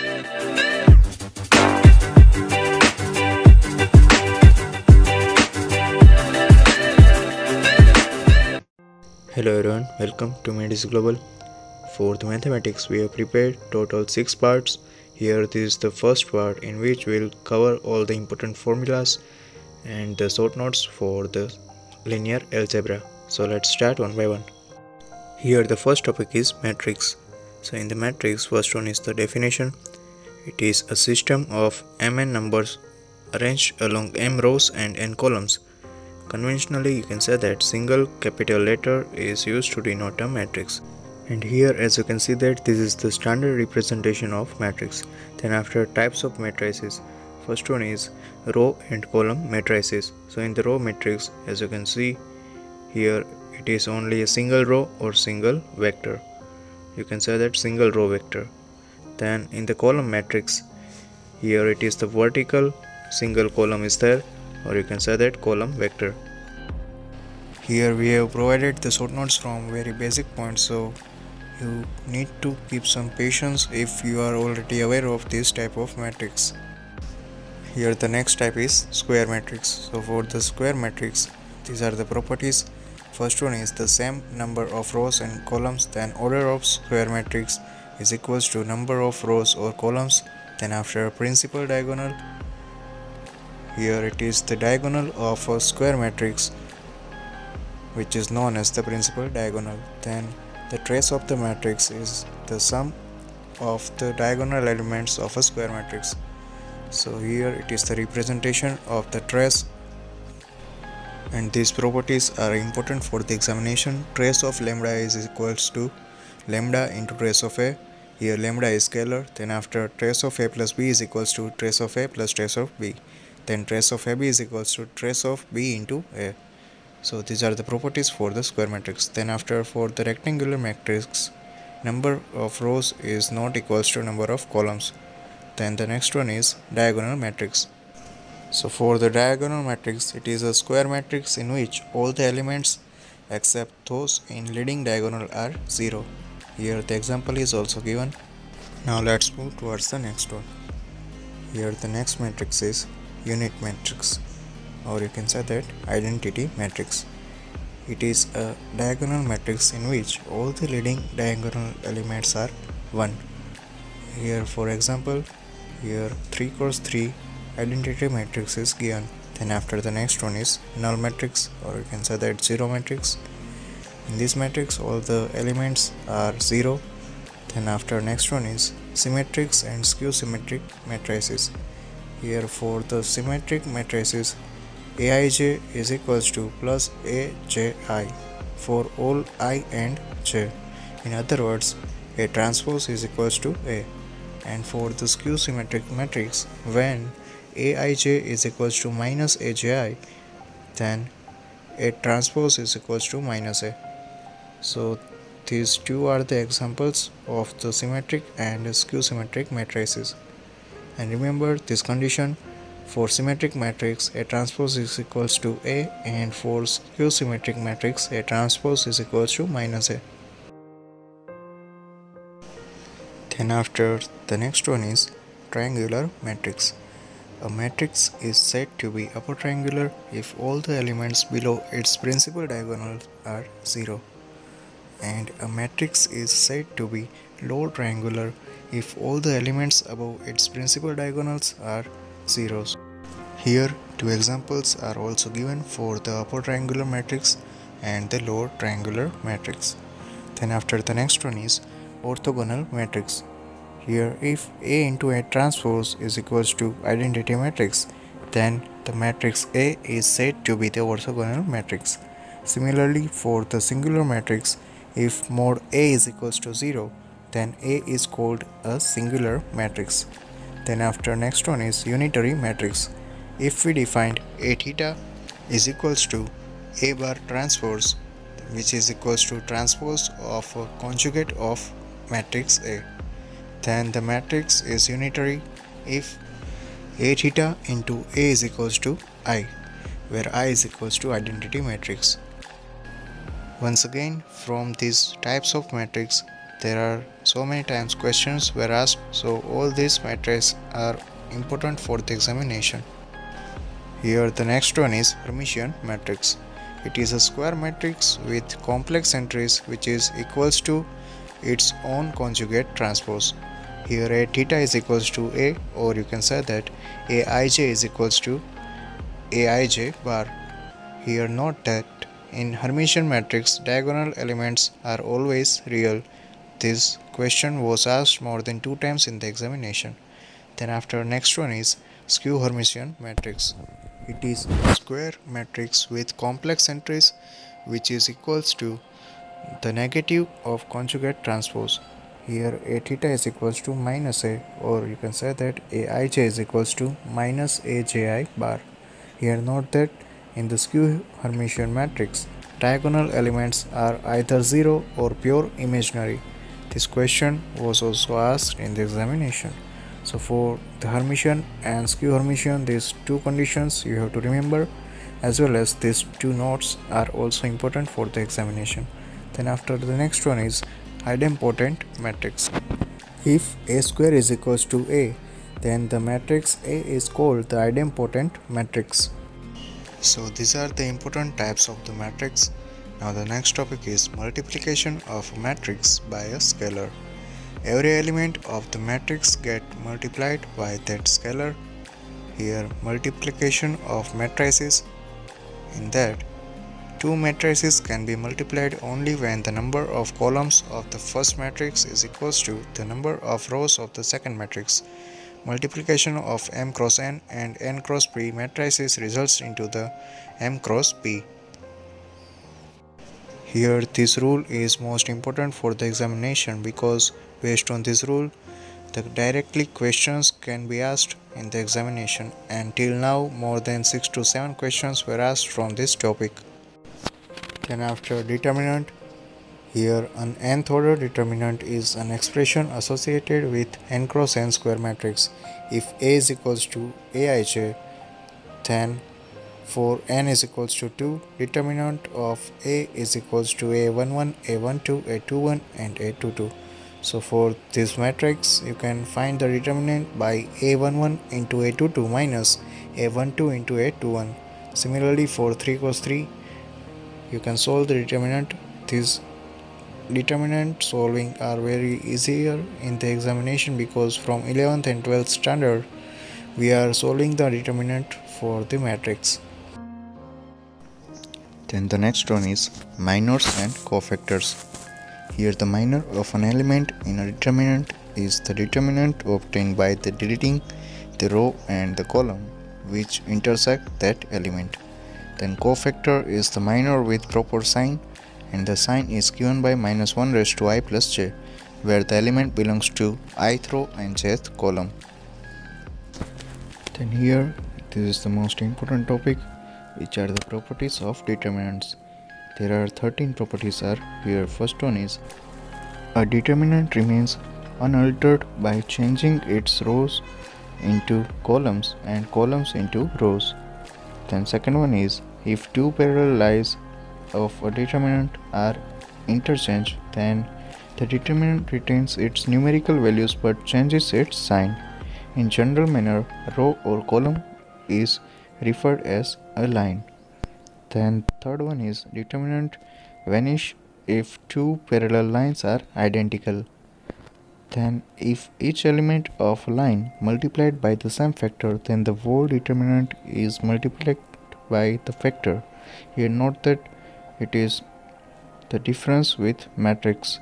Hello everyone, welcome to Medis Global. For the mathematics, we have prepared total 6 parts. Here this is the first part in which we'll cover all the important formulas and the short notes for the linear algebra. So let's start one by one. Here the first topic is matrix. So in the matrix, first one is the definition. It is a system of mn numbers arranged along m rows and n columns Conventionally, you can say that single capital letter is used to denote a matrix. And here as you can see that this is the standard representation of matrix. Then after types of matrices, first one is row and column matrices. So in the row matrix as you can see here it is only a single row or single vector. You can say that single row vector. Then in the column matrix. Here it is the vertical single column is there or you can say that column vector. Here we have provided the short notes from very basic points so you need to keep some patience if you are already aware of this type of matrix. Here the next type is square matrix. So for the square matrix these are the properties. First one is the same number of rows and columns then order of square matrix is equals to number of rows or columns then after principal diagonal here it is the diagonal of a square matrix which is known as the principal diagonal. Then the trace of the matrix is the sum of the diagonal elements of a square matrix. So here it is the representation of the trace and these properties are important for the examination. Trace of lambda is equals to lambda into trace of a. Here lambda is scalar then after trace of a plus b is equals to trace of a plus trace of b then trace of AB is equals to trace of B into A. So these are the properties for the square matrix. Then after for the rectangular matrix, number of rows is not equals to number of columns. Then the next one is diagonal matrix. So for the diagonal matrix, it is a square matrix in which all the elements except those in leading diagonal are 0. Here the example is also given. Now let's move towards the next one. Here the next matrix is unit matrix or you can say that identity matrix it is a diagonal matrix in which all the leading diagonal elements are 1 here for example here 3 cross 3 identity matrix is given then after the next one is null matrix or you can say that zero matrix in this matrix all the elements are 0 then after next one is symmetrics and skew symmetric matrices here for the symmetric matrices, Aij is equals to plus Aji for all i and j. In other words, A transpose is equals to A. And for the skew symmetric matrix, when Aij is equals to minus aji then A transpose is equals to minus A. So these two are the examples of the symmetric and skew symmetric matrices and remember this condition for symmetric matrix A transpose is equals to A and for skew symmetric matrix A transpose is equals to minus A. Then after the next one is triangular matrix. A matrix is said to be upper triangular if all the elements below its principal diagonal are 0 and a matrix is said to be lower triangular if all the elements above its principal diagonals are zeros. Here two examples are also given for the upper triangular matrix and the lower triangular matrix. Then after the next one is orthogonal matrix. Here if A into A transpose is equals to identity matrix then the matrix A is said to be the orthogonal matrix. Similarly for the singular matrix if mod A is equals to 0 then A is called a singular matrix. Then after next one is unitary matrix. If we defined A theta is equals to A bar transpose which is equals to transpose of a conjugate of matrix A then the matrix is unitary if A theta into A is equals to I where I is equals to identity matrix. Once again from these types of matrix there are so many times questions were asked so all these matrices are important for the examination. Here the next one is Hermitian matrix it is a square matrix with complex entries which is equals to its own conjugate transpose. Here a theta is equals to a or you can say that aij is equals to aij bar. Here note that in Hermitian matrix diagonal elements are always real this question was asked more than two times in the examination. Then after next one is skew Hermitian matrix. It is a square matrix with complex entries which is equals to the negative of conjugate transpose. Here a theta is equals to minus a or you can say that aij is equals to minus aji bar. Here note that in the skew Hermitian matrix diagonal elements are either 0 or pure imaginary this question was also asked in the examination. So for the Hermitian and skew Hermitian, these two conditions you have to remember as well as these two notes are also important for the examination. Then after the next one is idempotent matrix. If A square is equals to A, then the matrix A is called the idempotent matrix. So these are the important types of the matrix now the next topic is multiplication of a matrix by a scalar. Every element of the matrix get multiplied by that scalar. Here multiplication of matrices in that two matrices can be multiplied only when the number of columns of the first matrix is equals to the number of rows of the second matrix. Multiplication of m cross n and n cross p matrices results into the m cross p. Here this rule is most important for the examination because based on this rule the directly questions can be asked in the examination and till now more than 6 to 7 questions were asked from this topic. Then after determinant here an nth order determinant is an expression associated with n cross n square matrix. If A is equals to Aij then for n is equals to 2 determinant of a is equals to a11 a12 a21 and a22 so for this matrix you can find the determinant by a11 into a22 minus a12 into a21 similarly for 3 cross 3 you can solve the determinant. These determinant solving are very easier in the examination because from 11th and 12th standard we are solving the determinant for the matrix then the next one is minors and cofactors. Here the minor of an element in a determinant is the determinant obtained by the deleting the row and the column which intersect that element. Then cofactor is the minor with proper sign and the sign is given by minus 1 raised to i plus j where the element belongs to ith row and jth column. Then here this is the most important topic which are the properties of determinants. There are 13 properties are here. First one is a determinant remains unaltered by changing its rows into columns and columns into rows. Then second one is if two parallel lines of a determinant are interchanged then the determinant retains its numerical values but changes its sign. In general manner, row or column is referred as a line. Then third one is determinant vanish if two parallel lines are identical. Then if each element of a line multiplied by the same factor then the whole determinant is multiplied by the factor. Here note that it is the difference with matrix.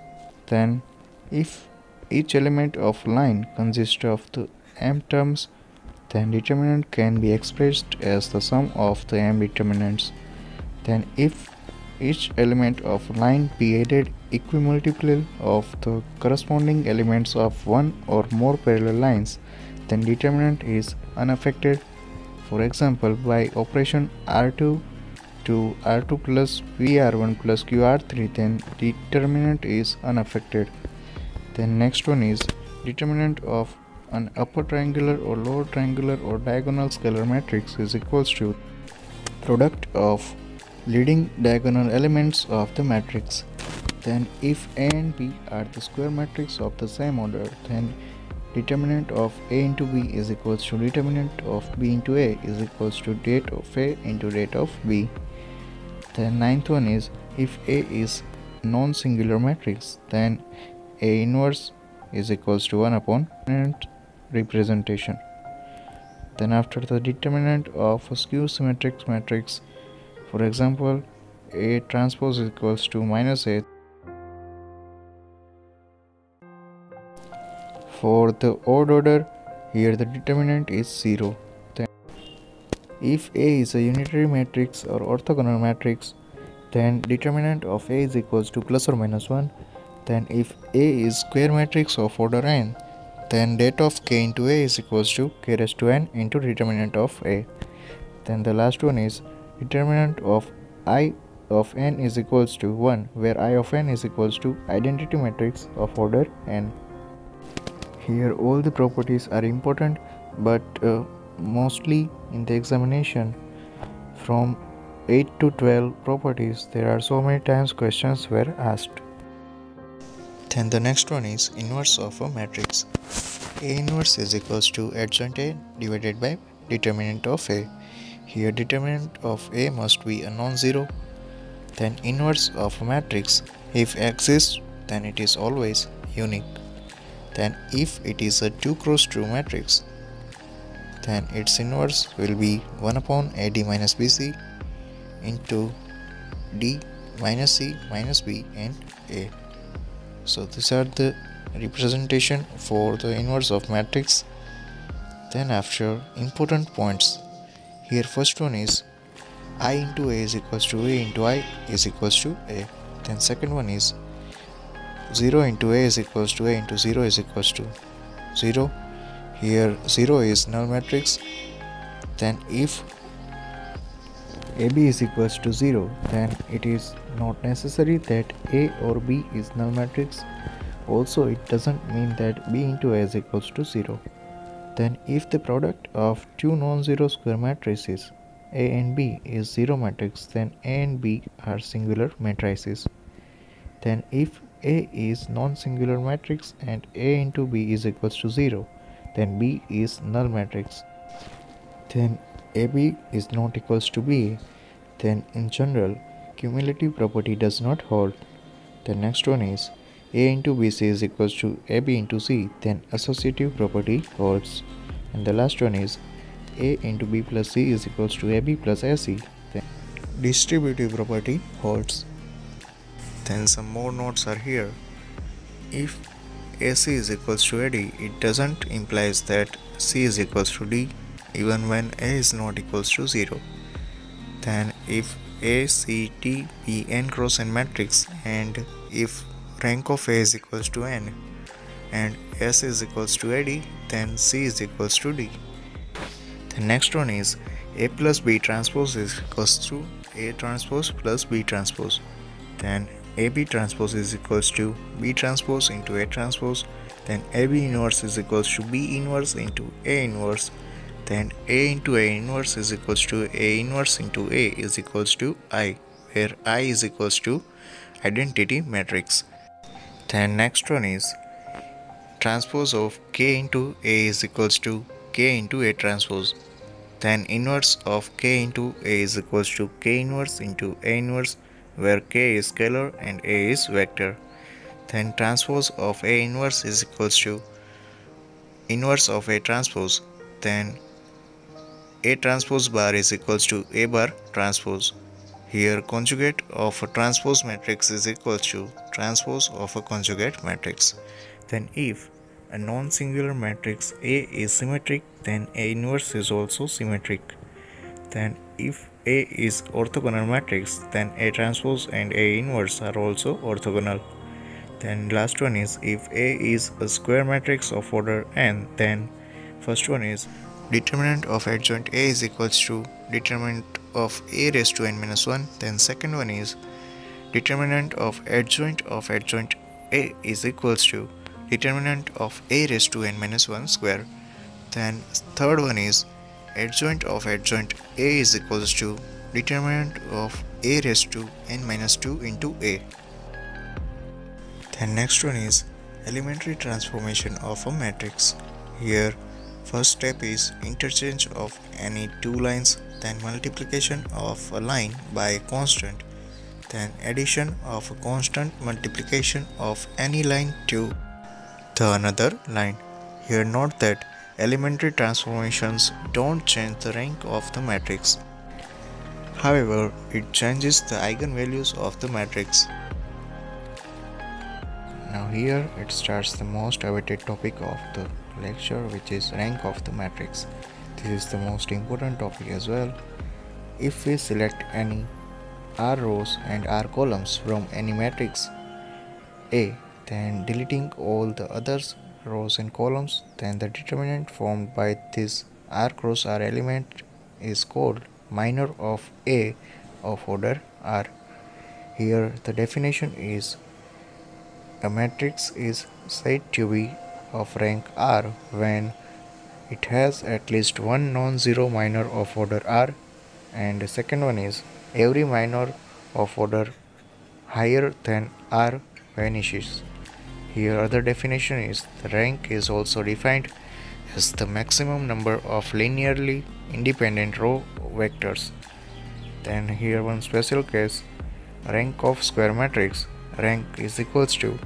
Then if each element of line consists of the m terms then determinant can be expressed as the sum of the m determinants. Then if each element of line be added equimultiple of the corresponding elements of one or more parallel lines, then determinant is unaffected. For example, by operation R2 to R2 plus VR1 plus QR3, then determinant is unaffected. Then next one is determinant of an upper triangular or lower triangular or diagonal scalar matrix is equals to product of leading diagonal elements of the matrix then if A and B are the square matrix of the same order then determinant of A into B is equals to determinant of B into A is equals to det of A into det of B. The ninth one is if A is non-singular matrix then A inverse is equals to 1 upon representation. Then after the determinant of a skew symmetric matrix for example A transpose equals to minus A For the odd order, here the determinant is 0. Then if A is a unitary matrix or orthogonal matrix, then determinant of A is equals to plus or minus 1. Then if A is square matrix of order n, then det of k into A is equals to k raised to n into determinant of A. Then the last one is determinant of I of n is equals to 1 where I of n is equals to identity matrix of order n here all the properties are important but uh, mostly in the examination from 8 to 12 properties there are so many times questions were asked. Then the next one is inverse of a matrix. A inverse is equals to adjoint a divided by determinant of a. Here determinant of a must be a non-zero. Then inverse of a matrix if exists then it is always unique then if it is a 2 cross 2 matrix then its inverse will be 1 upon AD minus BC into D minus C minus B and A. So these are the representation for the inverse of matrix. Then after important points here first one is I into A is equals to A into I is equals to A. Then second one is 0 into a is equals to a into 0 is equals to 0 here 0 is null matrix. Then if ab is equals to 0 then it is not necessary that a or b is null matrix. Also it doesn't mean that b into a is equals to 0 then if the product of two non-zero square matrices a and b is 0 matrix then a and b are singular matrices. Then if a is non-singular matrix and A into B is equals to 0 then B is null matrix. Then AB is not equals to B. Then in general commutative property does not hold. The next one is A into BC is equals to AB into C. Then associative property holds. And the last one is A into B plus C is equals to AB plus AC then distributive property holds then some more notes are here. If AC is equals to AD it doesn't implies that C is equals to D even when A is not equals to 0 then if A C T n cross n matrix and if rank of A is equals to n and S is equals to AD then C is equals to D. The next one is A plus B transpose is equals to A transpose plus B transpose. Then AB transpose is equals to B transpose into A transpose then AB inverse is equals to B inverse into A inverse then A into A inverse is equals to A inverse into A is equals to I where I is equals to identity matrix. Then next one is transpose of K into A is equals to K into A transpose then inverse of K into A is equals to K inverse into A inverse where k is scalar and a is vector. Then transpose of a inverse is equals to inverse of a transpose. Then a transpose bar is equals to a bar transpose. Here conjugate of a transpose matrix is equals to transpose of a conjugate matrix. Then if a non-singular matrix A is symmetric then A inverse is also symmetric. Then if A is orthogonal matrix, then A transpose and A inverse are also orthogonal. Then last one is if A is a square matrix of order n, then first one is determinant of adjoint A is equals to determinant of A raised to n minus 1. Then second one is determinant of adjoint of adjoint A is equals to determinant of A raised to n minus 1 square. Then third one is adjoint of adjoint A is equals to determinant of A raised to n minus 2 into A. Then next one is elementary transformation of a matrix. Here first step is interchange of any two lines then multiplication of a line by a constant then addition of a constant multiplication of any line to the another line. Here note that elementary transformations don't change the rank of the matrix. However, it changes the eigenvalues of the matrix. Now here it starts the most awaited topic of the lecture which is rank of the matrix. This is the most important topic as well. If we select any r rows and r columns from any matrix A then deleting all the other rows and columns then the determinant formed by this r cross r element is called minor of A of order R. Here the definition is a matrix is said to be of rank R when it has at least one non-zero minor of order R and the second one is every minor of order higher than R vanishes. Here other definition is the rank is also defined as the maximum number of linearly independent row vectors. Then here one special case rank of square matrix rank is equals to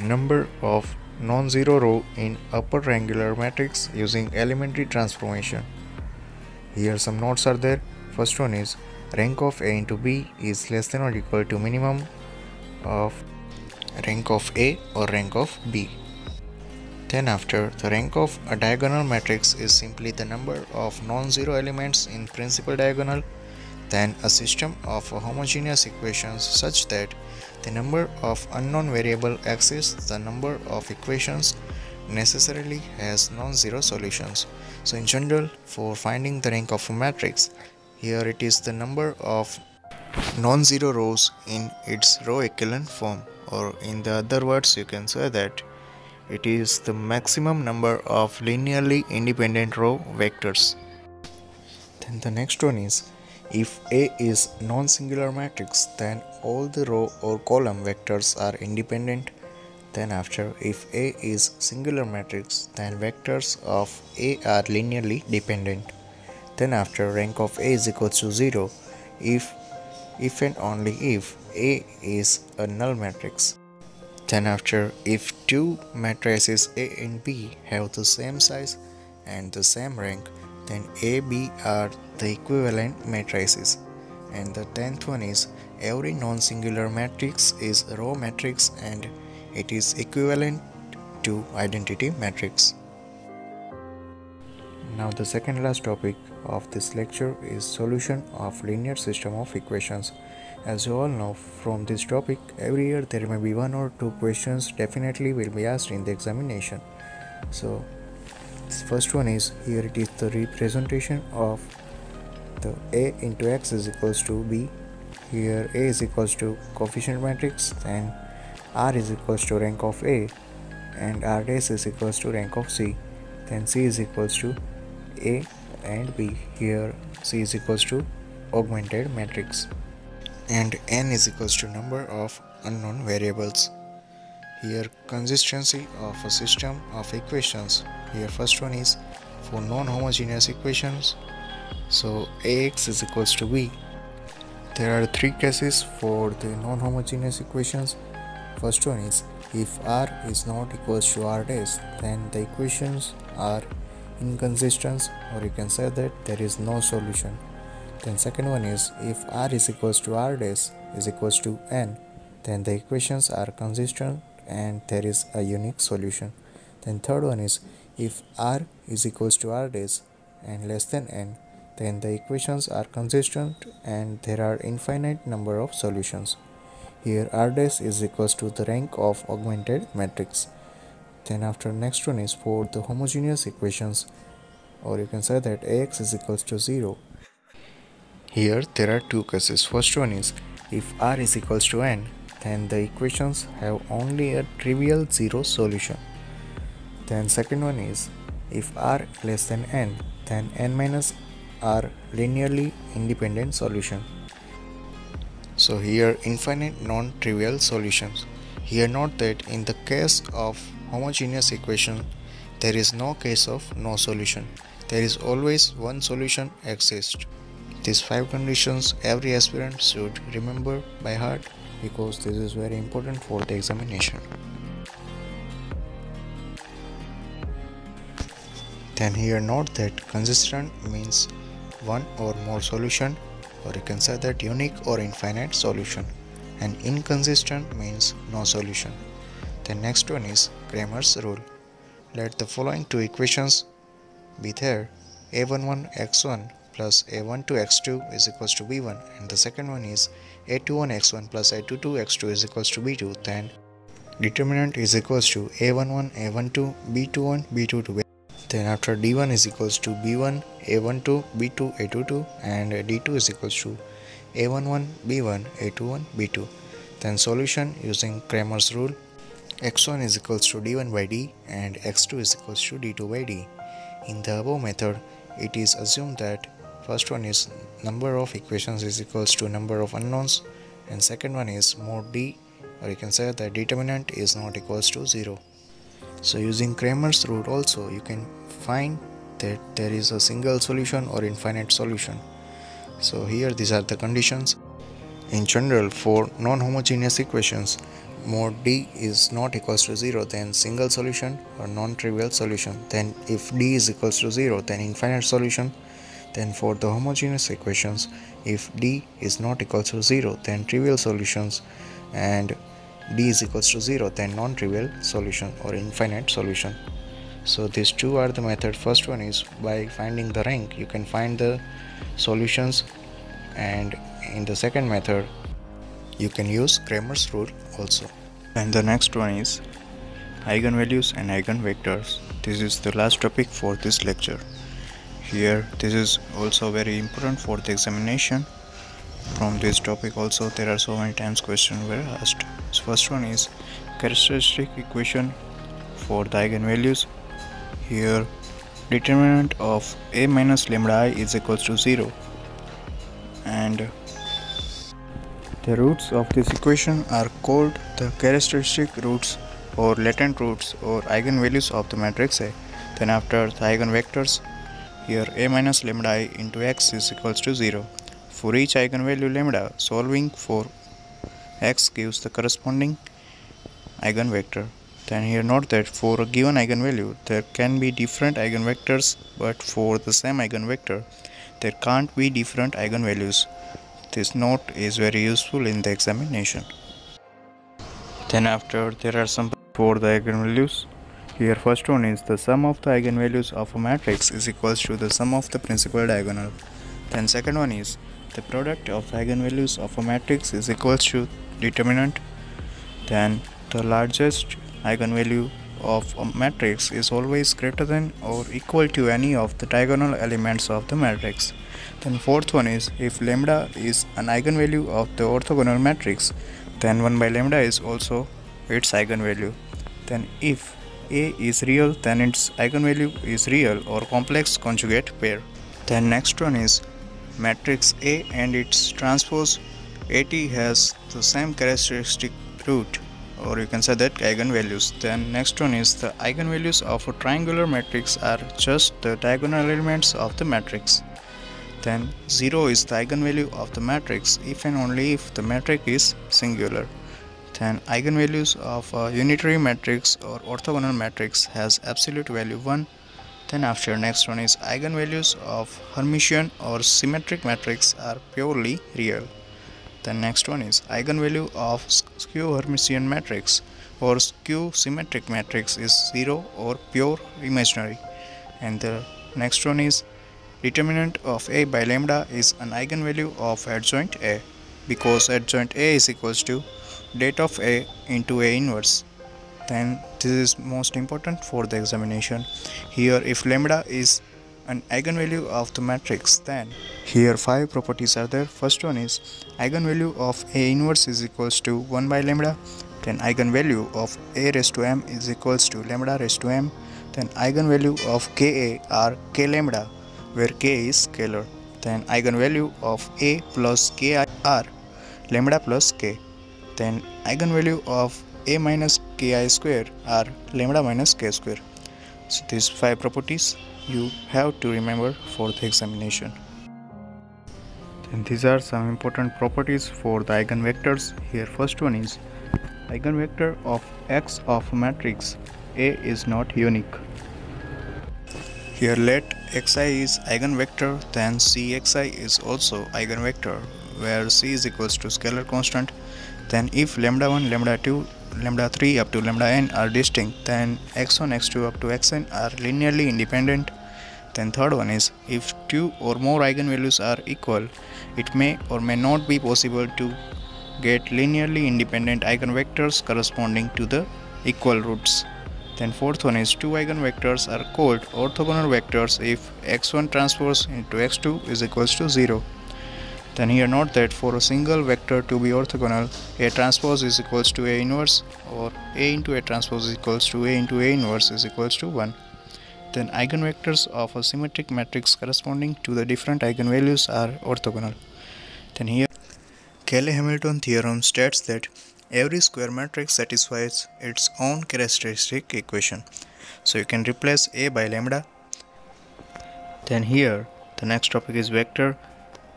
number of non-zero row in upper triangular matrix using elementary transformation. Here some notes are there. First one is rank of A into B is less than or equal to minimum of rank of A or rank of B. Then after, the rank of a diagonal matrix is simply the number of non-zero elements in principal diagonal, then a system of homogeneous equations such that the number of unknown variable exceeds the number of equations necessarily has non-zero solutions. So in general, for finding the rank of a matrix, here it is the number of non-zero rows in its row echelon form or in the other words you can say that it is the maximum number of linearly independent row vectors. Then the next one is if A is non-singular matrix then all the row or column vectors are independent. Then after if A is singular matrix then vectors of A are linearly dependent. Then after rank of A is equal to 0 if if and only if A is a null matrix. Then after if two matrices A and B have the same size and the same rank then A, B are the equivalent matrices. And the tenth one is every non-singular matrix is a row matrix and it is equivalent to identity matrix. Now the second last topic of this lecture is solution of linear system of equations. As you all know from this topic, every year there may be one or two questions definitely will be asked in the examination. So this first one is here it is the representation of the a into x is equals to b. Here a is equals to coefficient matrix and r is equals to rank of a and r dash is equals to rank of c. Then c is equals to a and b here c is equals to augmented matrix and n is equals to number of unknown variables. Here consistency of a system of equations. Here first one is for non-homogeneous equations. So ax is equals to b. There are three cases for the non-homogeneous equations. First one is if r is not equals to r dash then the equations are inconsistent or you can say that there is no solution. Then second one is if r is equals to r dash is equals to n then the equations are consistent and there is a unique solution. Then third one is if r is equals to r dash and less than n then the equations are consistent and there are infinite number of solutions. Here r dash is equals to the rank of augmented matrix then after next one is for the homogeneous equations or you can say that ax is equals to 0 here there are two cases. First one is if r is equals to n then the equations have only a trivial zero solution. Then second one is if r less than n then n minus r linearly independent solution. So here infinite non-trivial solutions. Here note that in the case of homogeneous equation, there is no case of no solution. There is always one solution exists. These five conditions every aspirant should remember by heart because this is very important for the examination. Then here note that consistent means one or more solution or you can say that unique or infinite solution and inconsistent means no solution. The next one is Cramer's rule. Let the following two equations be there. A11x1 plus a12x2 is equals to b1 and the second one is a21x1 plus a22x2 is equals to b2 then determinant is equals to a11 a12 b21 b22 then after d1 is equals to b1 a12 b2 a22 and d2 is equals to a11 b1 a21 b2 then solution using Cramer's rule x1 is equals to d1 by d and x2 is equals to d2 by d in the above method it is assumed that first one is number of equations is equals to number of unknowns and second one is mod d or you can say that determinant is not equals to 0 so using Cramer's rule also you can find that there is a single solution or infinite solution. So here these are the conditions. In general for non-homogeneous equations mod d is not equals to 0 then single solution or non-trivial solution. Then if d is equals to 0 then infinite solution. Then for the homogeneous equations if d is not equals to 0 then trivial solutions. And d is equals to 0 then non-trivial solution or infinite solution. So these two are the method. First one is by finding the rank you can find the solutions. And in the second method you can use Cramer's rule also and the next one is eigenvalues and eigenvectors. This is the last topic for this lecture. Here this is also very important for the examination. From this topic also there are so many times questions were asked. So first one is characteristic equation for the eigenvalues. Here determinant of a minus lambda i is equals to 0 and the roots of this equation are called the characteristic roots or latent roots or eigenvalues of the matrix A. Then after the eigenvectors, here a minus lambda i into x is equals to 0. For each eigenvalue lambda, solving for x gives the corresponding eigenvector. Then here note that for a given eigenvalue, there can be different eigenvectors, but for the same eigenvector, there can't be different eigenvalues. This note is very useful in the examination. Then after there are some for the eigenvalues. Here first one is the sum of the eigenvalues of a matrix is equals to the sum of the principal diagonal. Then second one is the product of the eigenvalues of a matrix is equals to determinant then the largest eigenvalue of a matrix is always greater than or equal to any of the diagonal elements of the matrix then fourth one is if lambda is an eigenvalue of the orthogonal matrix then 1 by lambda is also its eigenvalue. Then if a is real then its eigenvalue is real or complex conjugate pair. Then next one is matrix A and its transpose AT has the same characteristic root or you can say that eigenvalues. Then next one is the eigenvalues of a triangular matrix are just the diagonal elements of the matrix then 0 is the eigenvalue of the matrix if and only if the matrix is singular then eigenvalues of a unitary matrix or orthogonal matrix has absolute value 1 then after next one is eigenvalues of Hermitian or symmetric matrix are purely real. Then next one is eigenvalue of skew Hermitian matrix or skew symmetric matrix is 0 or pure imaginary. And the next one is determinant of A by lambda is an eigenvalue of adjoint A because adjoint A is equals to det of A into A inverse. Then this is most important for the examination. Here if lambda is an eigenvalue of the matrix then here five properties are there. First one is eigenvalue of a inverse is equals to 1 by lambda. Then eigenvalue of a raised to m is equals to lambda raised to m. Then eigenvalue of ka are k lambda where k is scalar then eigenvalue of a plus ki are lambda plus k then eigenvalue of a minus ki square are lambda minus k square. So these five properties you have to remember for the examination. And these are some important properties for the eigenvectors. Here first one is eigenvector of x of matrix A is not unique. Here let xi is eigenvector then cxi is also eigenvector where c is equals to scalar constant. Then if lambda 1 lambda 2 lambda 3 up to lambda n are distinct then x1 x2 up to xn are linearly independent. Then third one is if two or more eigenvalues are equal it may or may not be possible to get linearly independent eigenvectors corresponding to the equal roots then fourth one is two eigenvectors are called orthogonal vectors if x1 transpose into x2 is equals to 0 then here note that for a single vector to be orthogonal, A transpose is equals to A inverse or A into A transpose is equals to A into A inverse is equals to 1. Then eigenvectors of a symmetric matrix corresponding to the different eigenvalues are orthogonal. Then here Cayley-Hamilton theorem states that every square matrix satisfies its own characteristic equation. So you can replace A by lambda. Then here the next topic is vector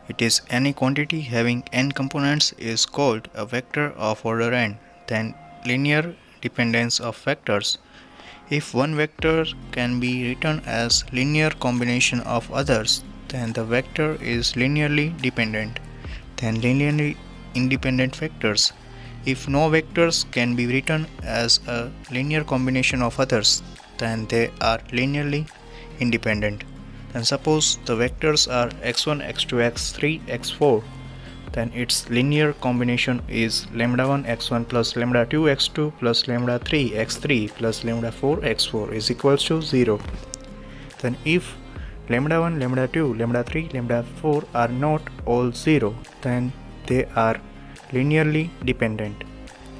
it is any quantity having n components is called a vector of order n, then linear dependence of vectors. If one vector can be written as linear combination of others, then the vector is linearly dependent, then linearly independent vectors. If no vectors can be written as a linear combination of others, then they are linearly independent. And suppose the vectors are x1 x2 x3 x4 then its linear combination is lambda 1 x1 plus lambda 2 x2 plus lambda 3 x3 plus lambda 4 x4 is equals to 0 then if lambda 1 lambda 2 lambda 3 lambda 4 are not all 0 then they are linearly dependent.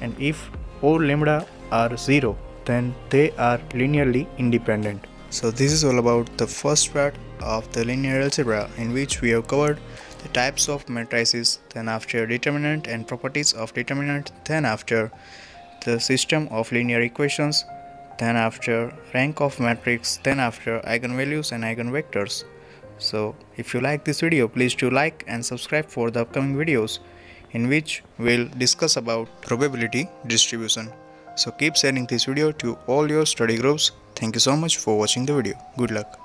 And if all lambda are 0 then they are linearly independent. So this is all about the first part of the linear algebra in which we have covered the types of matrices, then after determinant and properties of determinant, then after the system of linear equations, then after rank of matrix, then after eigenvalues and eigenvectors. So if you like this video, please do like and subscribe for the upcoming videos in which we'll discuss about probability distribution. So keep sharing this video to all your study groups Thank you so much for watching the video. Good luck.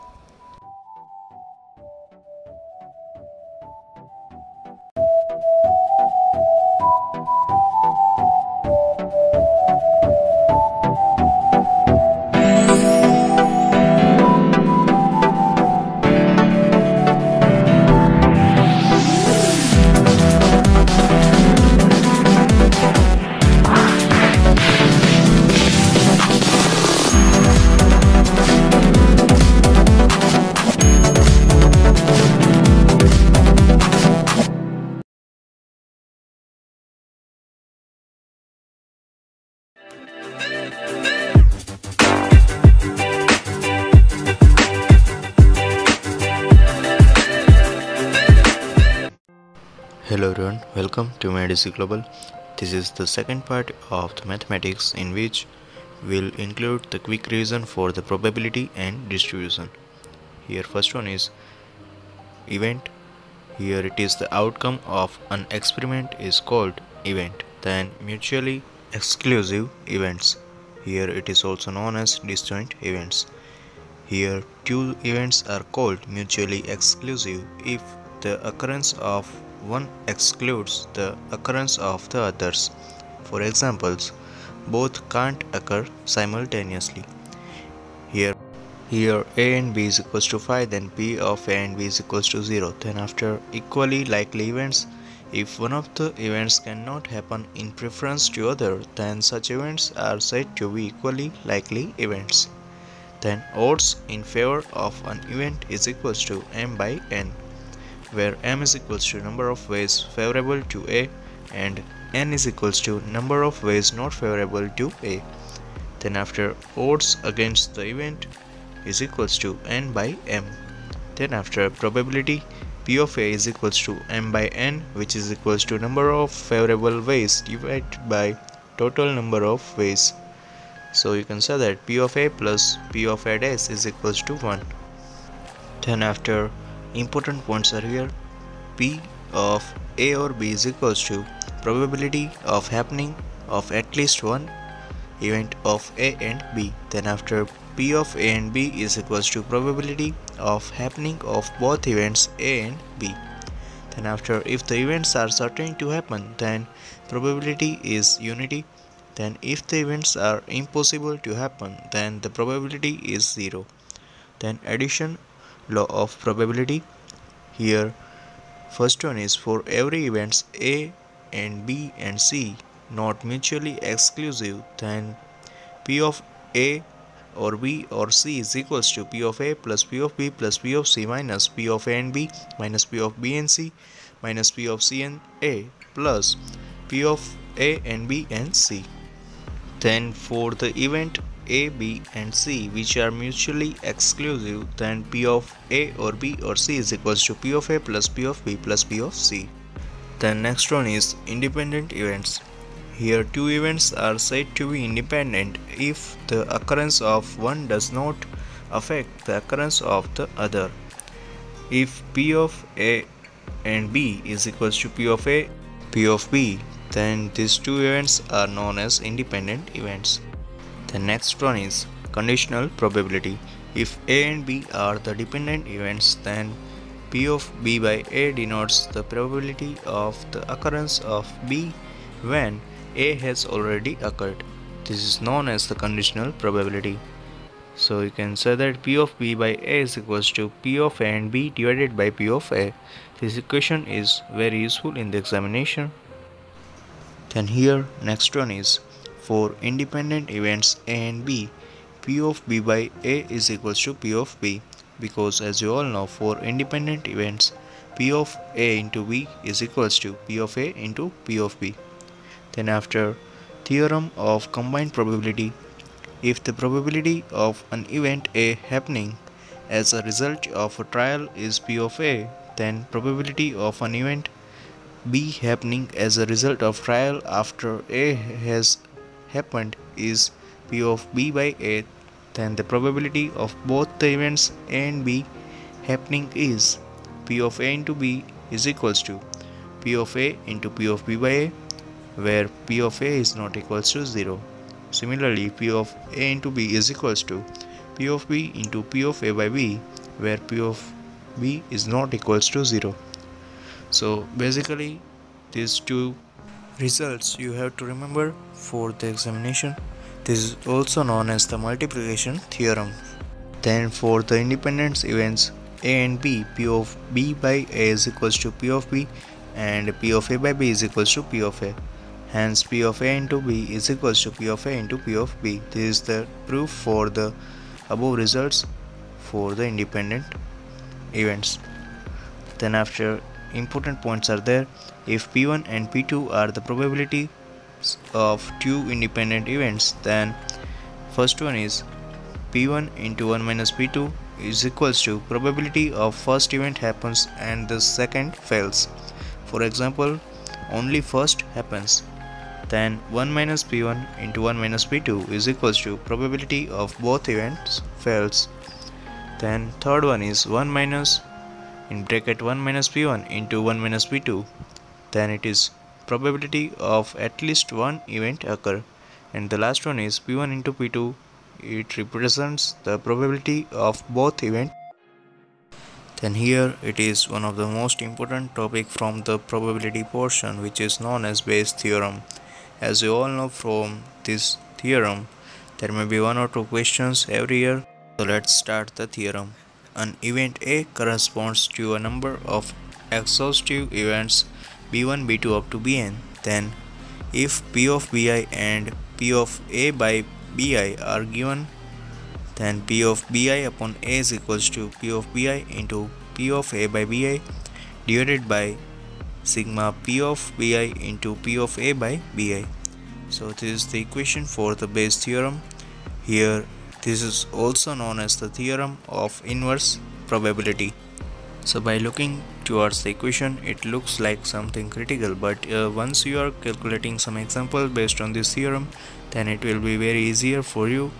Welcome to MyDC Global. This is the second part of the mathematics in which we'll include the quick reason for the probability and distribution. Here first one is event. Here it is the outcome of an experiment is called event. Then mutually exclusive events. Here it is also known as disjoint events. Here two events are called mutually exclusive if the occurrence of one excludes the occurrence of the others. For examples, both can't occur simultaneously. Here, here a and b is equals to 5 then p of a and b is equals to 0 then after equally likely events if one of the events cannot happen in preference to other then such events are said to be equally likely events then odds in favor of an event is equals to m by n where m is equals to number of ways favorable to A and n is equals to number of ways not favorable to A. Then after odds against the event is equals to n by m. Then after probability P of A is equals to m by n which is equals to number of favorable ways divided by total number of ways. So you can say that p of a plus p of a dash is equals to 1. Then after important points are here p of a or b is equals to probability of happening of at least one event of a and b. Then after p of a and b is equals to probability of happening of both events a and b. Then after if the events are certain to happen then probability is unity. Then if the events are impossible to happen then the probability is 0. Then addition law of probability. Here first one is for every events a and b and c not mutually exclusive then p of a or b or c is equals to p of a plus p of b plus p of c minus p of a and b minus p of b and c minus p of c and a plus p of a and b and c. Then for the event a, B and C which are mutually exclusive then P of A or B or C is equals to P of A plus P of B plus P of C. Then next one is independent events. Here two events are said to be independent if the occurrence of one does not affect the occurrence of the other. If P of A and B is equals to P of A, P of B, then these two events are known as independent events. The next one is conditional probability. If A and B are the dependent events, then P of B by A denotes the probability of the occurrence of B when A has already occurred. This is known as the conditional probability. So you can say that P of B by A is equals to P of A and B divided by P of A. This equation is very useful in the examination. Then here next one is for independent events a and b. P of b by a is equals to p of b because as you all know for independent events p of a into b is equals to p of a into p of b. Then after theorem of combined probability. If the probability of an event a happening as a result of a trial is p of a then probability of an event b happening as a result of trial after a has happened is P of B by A then the probability of both the events A and B happening is P of A into B is equals to P of A into P of B by A where P of A is not equals to 0. Similarly P of A into B is equals to P of B into P of A by B where P of B is not equals to 0. So basically these two results you have to remember for the examination. This is also known as the multiplication theorem. Then for the independence events A and B, P of B by A is equals to P of B and P of A by B is equals to P of A. Hence P of A into B is equals to P of A into P of B. This is the proof for the above results for the independent events. Then after important points are there if p1 and p2 are the probabilities of two independent events then first one is p1 into 1 minus p2 is equals to probability of first event happens and the second fails. For example only first happens then 1 minus p1 into 1 minus p2 is equals to probability of both events fails. Then third one is 1 minus in bracket 1 minus p1 into 1 minus p2 then it is probability of at least one event occur. And the last one is p1 into p2 it represents the probability of both event. Then here it is one of the most important topic from the probability portion which is known as Bayes theorem. As you all know from this theorem there may be one or two questions every year. So let's start the theorem. An event A corresponds to a number of exhaustive events b1, b2 up to bn, then if p of bi and p of a by bi are given, then p of bi upon a is equals to p of bi into p of a by bi divided by sigma p of bi into p of a by bi. So this is the equation for the Bayes theorem. Here this is also known as the theorem of inverse probability. So by looking towards the equation it looks like something critical but uh, once you are calculating some example based on this theorem then it will be very easier for you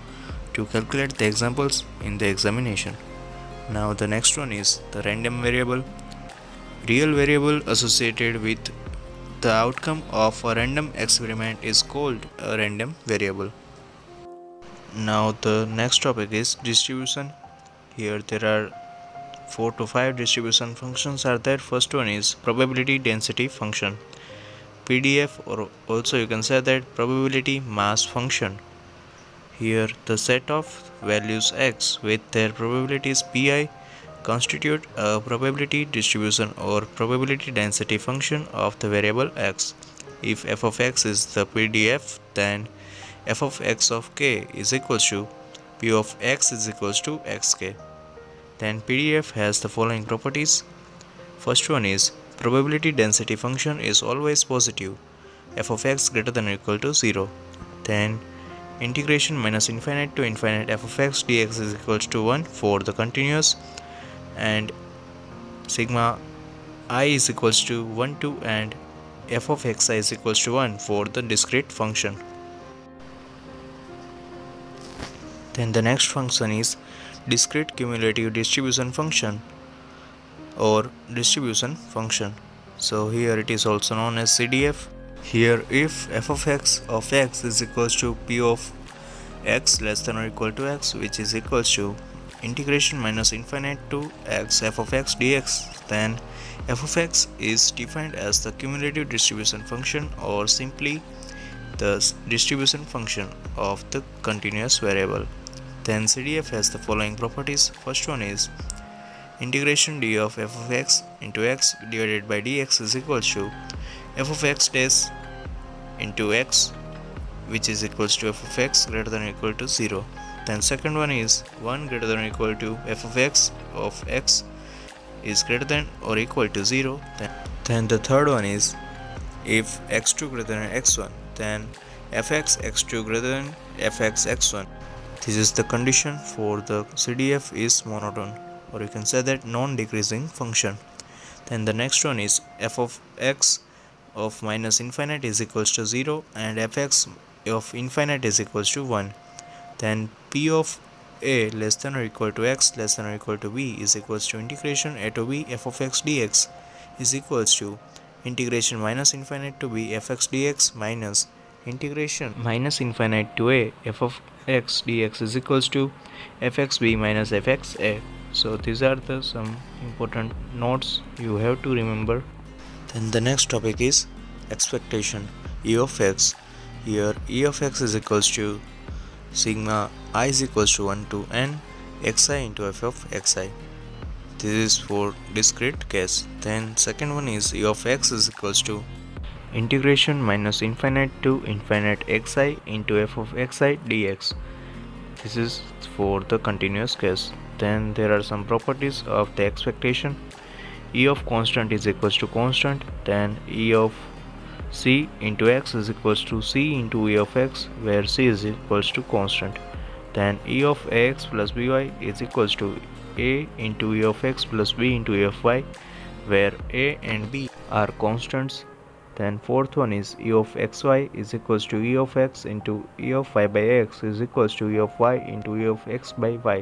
to calculate the examples in the examination. Now the next one is the random variable. Real variable associated with the outcome of a random experiment is called a random variable. Now the next topic is distribution. Here there are 4 to 5 distribution functions are there. First one is probability density function. PDF or also you can say that probability mass function. Here the set of values x with their probabilities pi constitute a probability distribution or probability density function of the variable x. If f of x is the PDF then f of x of k is equals to p of x is equals to xk. Then PDF has the following properties. First one is probability density function is always positive f of x greater than or equal to 0. Then integration minus infinite to infinite f of x dx is equals to 1 for the continuous and sigma i is equals to 1 2 and f of xi is equals to 1 for the discrete function. Then the next function is discrete cumulative distribution function or distribution function. So here it is also known as CDF here if f of x of x is equals to p of x less than or equal to x which is equals to integration minus infinite to x f of x dx then f of x is defined as the cumulative distribution function or simply the distribution function of the continuous variable. Then CDF has the following properties. First one is integration d of f of x into x divided by dx is equal to f of x dash into x which is equals to f of x greater than equal to 0 then second one is 1 greater than equal to f of x of x is greater than or equal to 0 then, then the third one is if x2 greater than x1 then fx x2 greater than fx x1 this is the condition for the CDF is monotone or you can say that non-decreasing function. Then the next one is f of x of minus infinite is equals to 0 and fx of infinite is equals to 1 then p of a less than or equal to x less than or equal to b is equals to integration a to b f of x dx is equals to integration minus infinite to b fx dx minus integration minus infinite to a f of x dx is equals to fxb minus fxa so these are the some important notes you have to remember. Then the next topic is expectation e of x. Here e of x is equals to sigma i is equals to 1 to n xi into f of xi this is for discrete case. Then second one is e of x is equals to integration minus infinite to infinite xi into f of xi dx. This is for the continuous case. Then there are some properties of the expectation. E of constant is equals to constant. Then e of c into x is equals to c into e of x where c is equals to constant. Then e of ax plus by is equals to a into e of x plus b into e of y where a and b are constants then fourth one is e of xy is equals to e of x into e of y by x is equals to e of y into e of x by y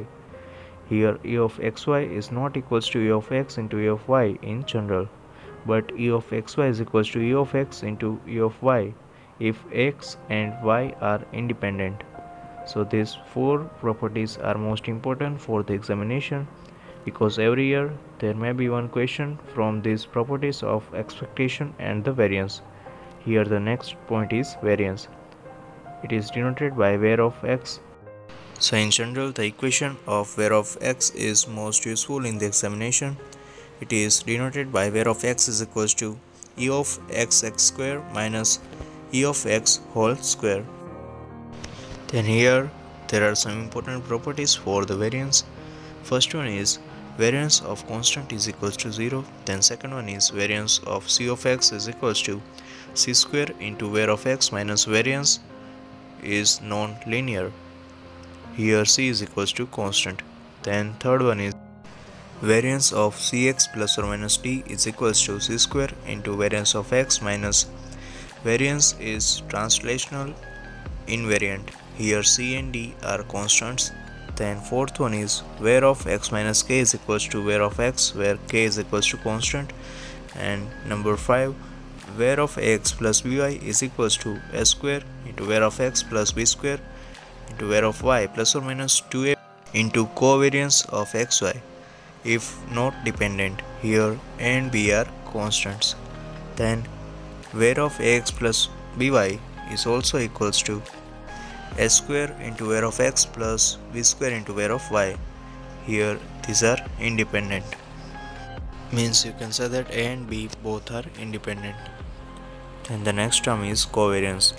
here e of xy is not equals to e of x into e of y in general, but e of xy is equals to e of x into e of y if x and y are independent. So these four properties are most important for the examination because every year there may be one question from these properties of expectation and the variance. Here the next point is variance. It is denoted by var of x so in general, the equation of var of x is most useful in the examination. It is denoted by var of x is equals to e of x x square minus e of x whole square. Then here there are some important properties for the variance. First one is variance of constant is equals to 0. Then second one is variance of c of x is equals to c square into var of x minus variance is non-linear. Here c is equals to constant. Then third one is variance of cx plus or minus d is equals to c square into variance of x minus variance is translational invariant. Here c and d are constants then fourth one is var of x minus k is equals to var of x where k is equals to constant. And number 5 var of x plus by is equals to s square into var of x plus b square into var of y plus or minus 2a into covariance of xy if not dependent here and b are constants. Then where of ax plus by is also equals to s square into var of x plus b square into var of y. Here these are independent. Means you can say that a and b both are independent. And the next term is covariance.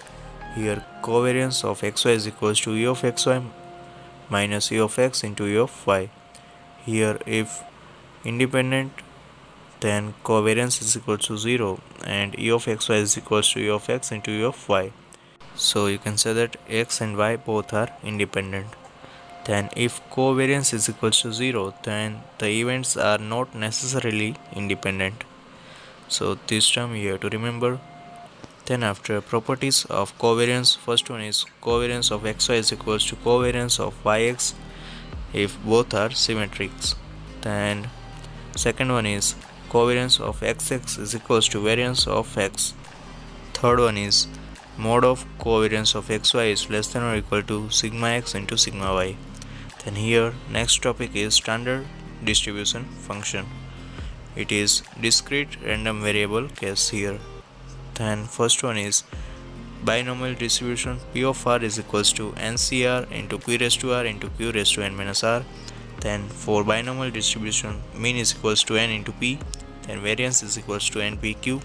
Here covariance of xy is equals to e of xy minus e of x into e of y. Here if independent then covariance is equal to 0 and e of xy is equals to e of x into e of y so you can say that x and y both are independent. Then if covariance is equals to 0 then the events are not necessarily independent. So this term you have to remember. Then after properties of covariance first one is covariance of xy is equals to covariance of yx if both are symmetric. Then second one is covariance of xx is equals to variance of x. Third one is mode of covariance of xy is less than or equal to sigma x into sigma y then here next topic is standard distribution function it is discrete random variable case here then first one is binomial distribution P of r is equals to NCR into Q raised to r into Q raised to n minus r. Then for binomial distribution, mean is equals to n into p. Then variance is equals to npq,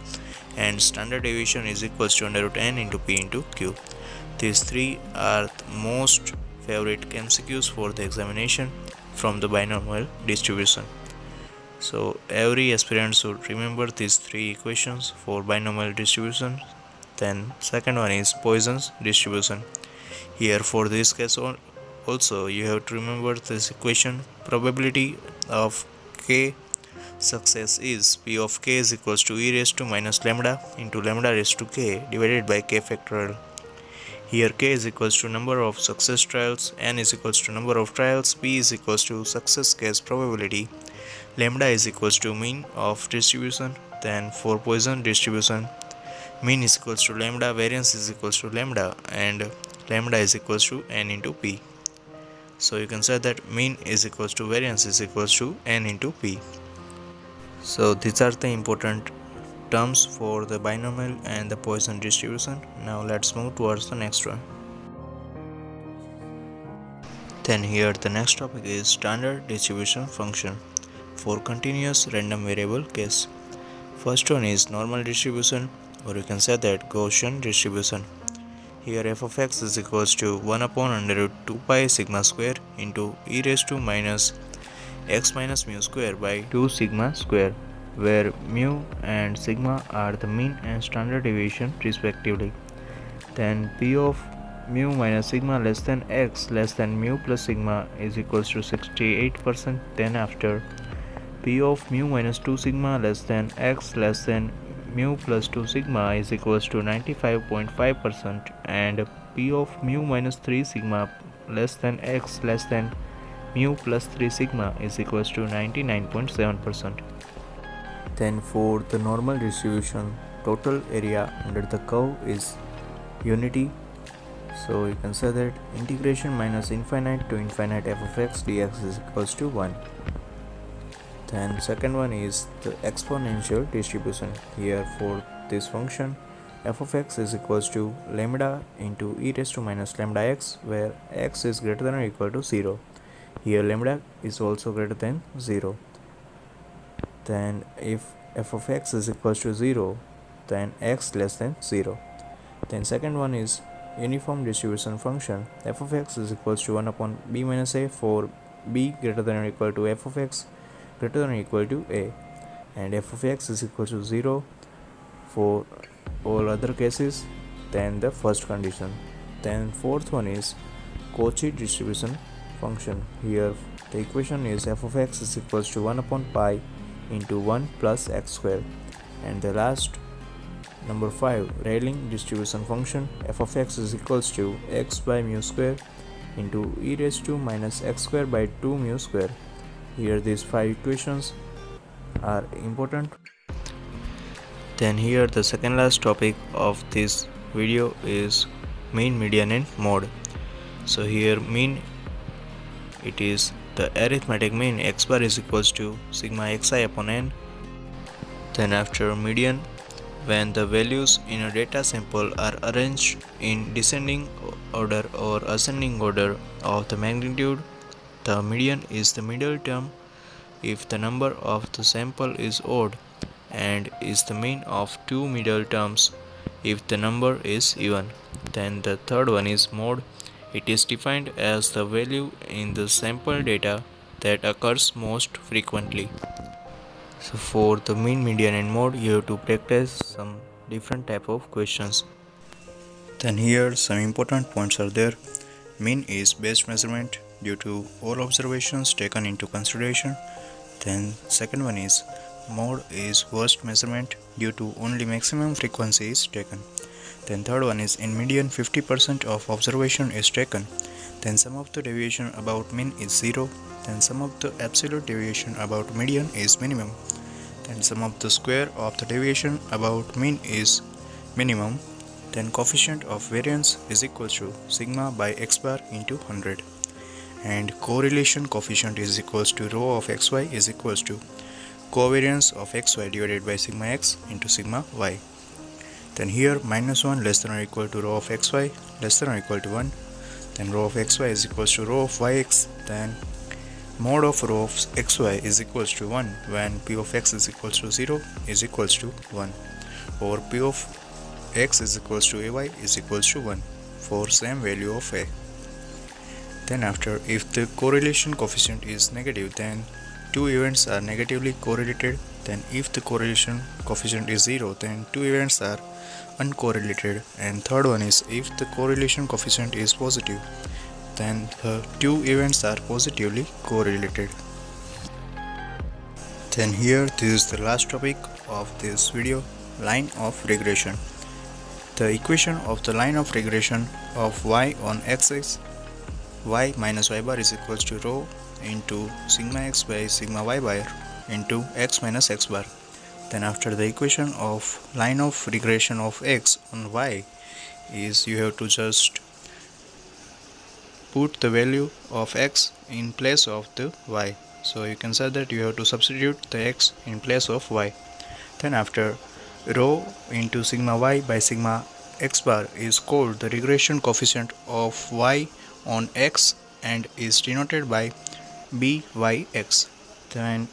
and standard deviation is equals to under root n into p into q. These three are the most favorite MCQs for the examination from the binomial distribution. So every aspirant should remember these three equations for binomial distribution then second one is Poisson's distribution here for this case also you have to remember this equation probability of k success is p of k is equals to e raised to minus lambda into lambda raised to k divided by k factorial here k is equals to number of success trials n is equals to number of trials p is equals to success case probability lambda is equals to mean of distribution then for Poisson distribution mean is equals to lambda variance is equals to lambda and lambda is equals to n into p so you can say that mean is equals to variance is equals to n into p so these are the important terms for the binomial and the Poisson distribution. Now let's move towards the next one. Then here the next topic is standard distribution function for continuous random variable case. First one is normal distribution or you can say that Gaussian distribution. Here f of x is equals to 1 upon under root 2 pi sigma square into e raised to minus x minus mu square by 2 sigma square where mu and sigma are the mean and standard deviation respectively. Then p of mu minus sigma less than x less than mu plus sigma is equals to 68% then after p of mu minus 2 sigma less than x less than mu plus 2 sigma is equals to 95.5% and p of mu minus 3 sigma less than x less than mu plus 3 sigma is equals to 99.7%. Then for the normal distribution total area under the curve is unity. So you can say that integration minus infinite to infinite f of x dx is equals to 1 then second one is the exponential distribution. Here for this function f of x is equals to lambda into e raised to minus lambda x where x is greater than or equal to 0 here lambda is also greater than 0 then if f of x is equals to 0 then x less than 0 then second one is uniform distribution function. f of x is equals to 1 upon b minus a for b greater than or equal to f of x greater than or equal to a. And f of x is equal to 0 for all other cases than the first condition. Then fourth one is Cauchy distribution function here. The equation is f of x is equals to 1 upon pi into 1 plus x square. And the last number 5 Rayleigh distribution function f of x is equals to x by mu square into e raised to minus x square by 2 mu square. Here these five equations are important. Then here the second last topic of this video is mean median and mode. So here mean it is the arithmetic mean x bar is equals to sigma xi upon n then after median when the values in a data sample are arranged in descending order or ascending order of the magnitude the median is the middle term if the number of the sample is odd and is the mean of two middle terms if the number is even. Then the third one is mode. It is defined as the value in the sample data that occurs most frequently. So for the mean, median and mode you have to practice some different type of questions. Then here some important points are there. Mean is best measurement due to all observations taken into consideration. Then second one is mode is worst measurement due to only maximum frequency is taken. Then third one is in median 50% of observation is taken. Then sum of the deviation about mean is 0. Then sum of the absolute deviation about median is minimum. Then sum of the square of the deviation about mean is minimum. Then coefficient of variance is equal to sigma by x bar into 100 and correlation coefficient is equals to rho of xy is equals to covariance of xy divided by sigma x into sigma y. Then here minus 1 less than or equal to rho of xy less than or equal to 1. Then rho of xy is equals to rho of yx. Then mod of rho of xy is equals to 1 when p of x is equals to 0 is equals to 1 or p of x is equals to ay is equals to 1 for same value of a. Then after if the correlation coefficient is negative then two events are negatively correlated then if the correlation coefficient is 0 then two events are uncorrelated and third one is if the correlation coefficient is positive then the two events are positively correlated then here this is the last topic of this video line of regression the equation of the line of regression of y on x-axis y minus y bar is equals to rho into sigma x by sigma y bar into x minus x bar. Then after the equation of line of regression of x on y is you have to just put the value of x in place of the y. So you can say that you have to substitute the x in place of y. Then after rho into sigma y by sigma x bar is called the regression coefficient of y on x and is denoted by byx then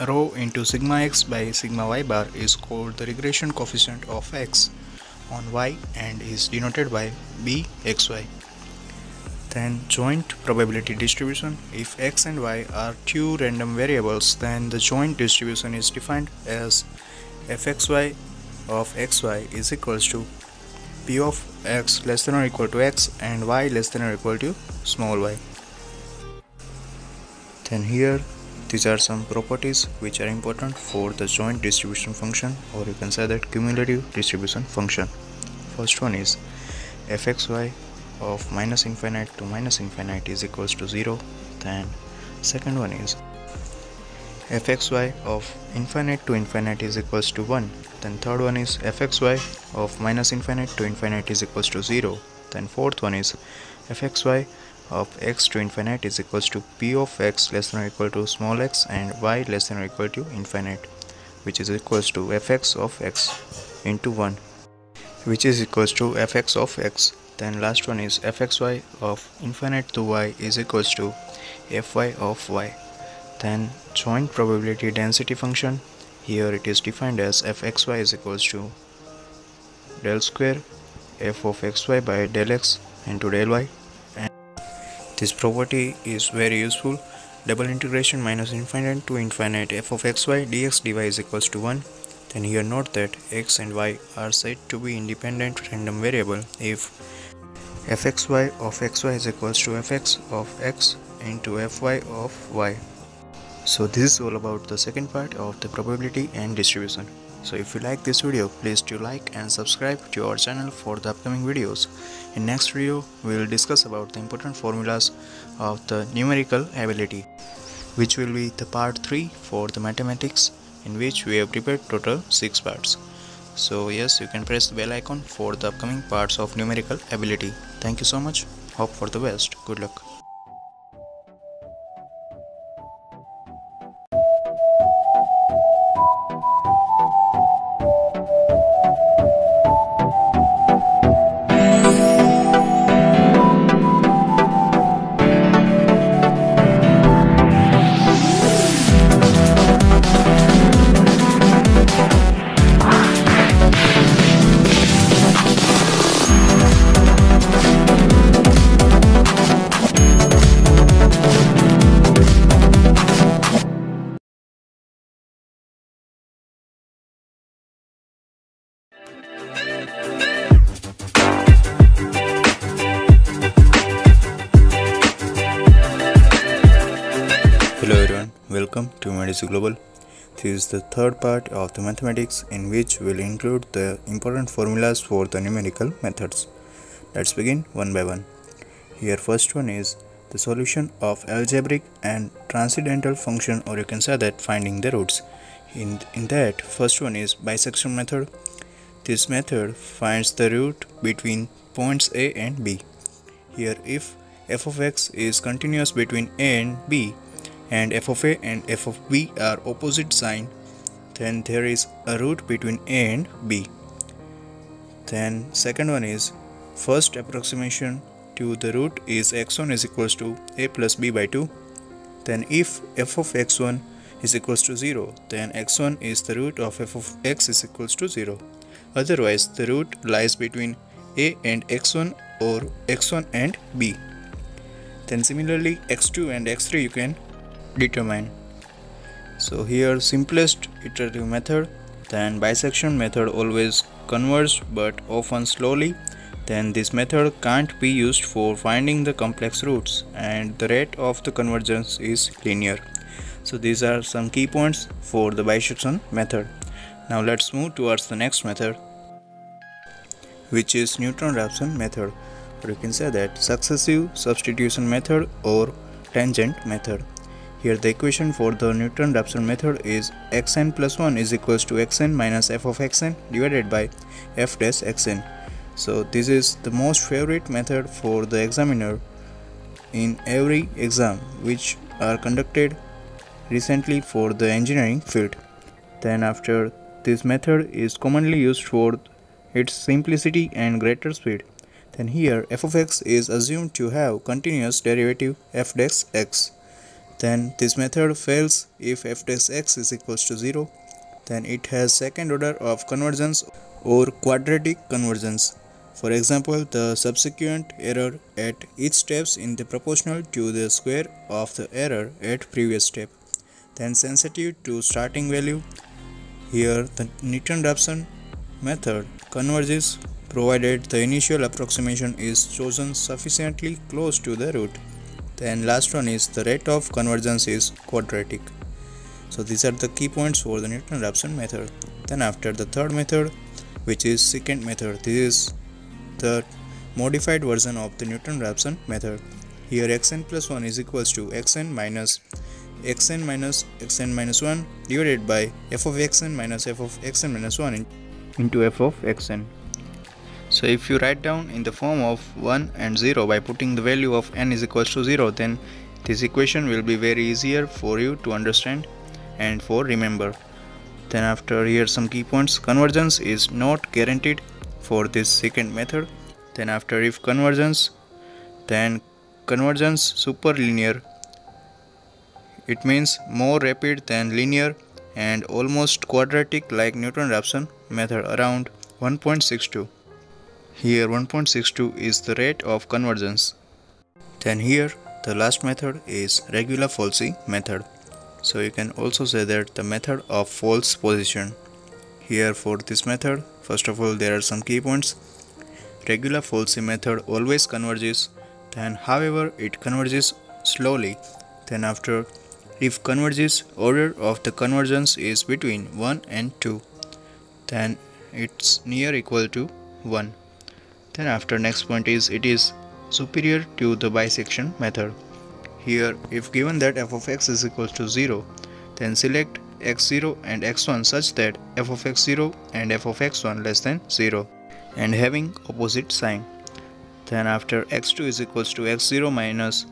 rho into sigma x by sigma y bar is called the regression coefficient of x on y and is denoted by bxy then joint probability distribution. If x and y are two random variables then the joint distribution is defined as fxy of xy is equals to p of x less than or equal to x and y less than or equal to small y. Then here these are some properties which are important for the joint distribution function or you can say that cumulative distribution function. First one is fxy of minus infinite to minus infinite is equals to 0 then second one is fxy of infinite to infinite is equals to 1 then third one is fxy of minus infinite to infinite is equals to 0 then fourth one is fxy of x to infinite is equals to p of x less than or equal to small x and y less than or equal to infinite which is equals to fx of x into 1 which is equals to fx of x. Then last one is fxy of infinite to y is equals to fy of y. Then joint probability density function here it is defined as fxy is equals to del square f of xy by del x into del y this property is very useful. Double integration minus infinite to infinite f of xy dx dy is equals to 1. Then here note that x and y are said to be independent random variable if fxy of xy is equals to fx of x into fy of y. So this is all about the second part of the probability and distribution. So if you like this video, please do like and subscribe to our channel for the upcoming videos. In next video, we will discuss about the important formulas of the numerical ability, which will be the part 3 for the mathematics in which we have prepared total 6 parts. So yes, you can press the bell icon for the upcoming parts of numerical ability. Thank you so much. Hope for the best. Good luck. Global. This is the third part of the mathematics in which we'll include the important formulas for the numerical methods. Let's begin one by one. Here first one is the solution of algebraic and transcendental function or you can say that finding the roots. In, in that first one is bisection method. This method finds the root between points A and B. Here if f of x is continuous between a and b and f of a and f of b are opposite sign then there is a root between a and b. Then second one is first approximation to the root is x1 is equals to a plus b by 2 then if f of x1 is equals to 0 then x1 is the root of f of x is equals to 0 otherwise the root lies between a and x1 or x1 and b. Then similarly x2 and x3 you can determine. So here simplest iterative method then bisection method always converge but often slowly. Then this method can't be used for finding the complex roots and the rate of the convergence is linear. So these are some key points for the bisection method. Now let's move towards the next method which is Newton-Raphson method. Or you can say that successive substitution method or tangent method. Here the equation for the Newton-Raphson method is xn plus 1 is equals to xn minus f of xn divided by f dash xn. So this is the most favorite method for the examiner in every exam which are conducted recently for the engineering field. Then after this method is commonly used for its simplicity and greater speed then here f of x is assumed to have continuous derivative f dash x. Then this method fails if f dash x is equals to 0. Then it has second order of convergence or quadratic convergence. For example, the subsequent error at each steps in the proportional to the square of the error at previous step. Then sensitive to starting value. Here the Newton-Raphson method converges provided the initial approximation is chosen sufficiently close to the root. Then last one is the rate of convergence is quadratic. So these are the key points for the Newton-Raphson method. Then after the third method which is secant method. This is the modified version of the Newton-Raphson method. Here xn plus 1 is equals to xn minus xn minus xn minus 1 divided by f of xn minus f of xn minus 1 into f of xn. So if you write down in the form of 1 and 0 by putting the value of n is equals to 0 then this equation will be very easier for you to understand and for remember. Then after here some key points convergence is not guaranteed for this secant method. Then after if convergence then convergence superlinear it means more rapid than linear and almost quadratic like Newton-Raphson method around 1.62. Here 1.62 is the rate of convergence. Then here the last method is Regula-Falsi method. So you can also say that the method of false position. Here for this method, first of all there are some key points. Regula-Falsi method always converges then however it converges slowly. Then after if converges order of the convergence is between 1 and 2 then it's near equal to 1 then after next point is it is superior to the bisection method. Here if given that f of x is equal to 0 then select x0 and x1 such that f of x0 and f of x1 less than 0 and having opposite sign. Then after x2 is equals to x0 minus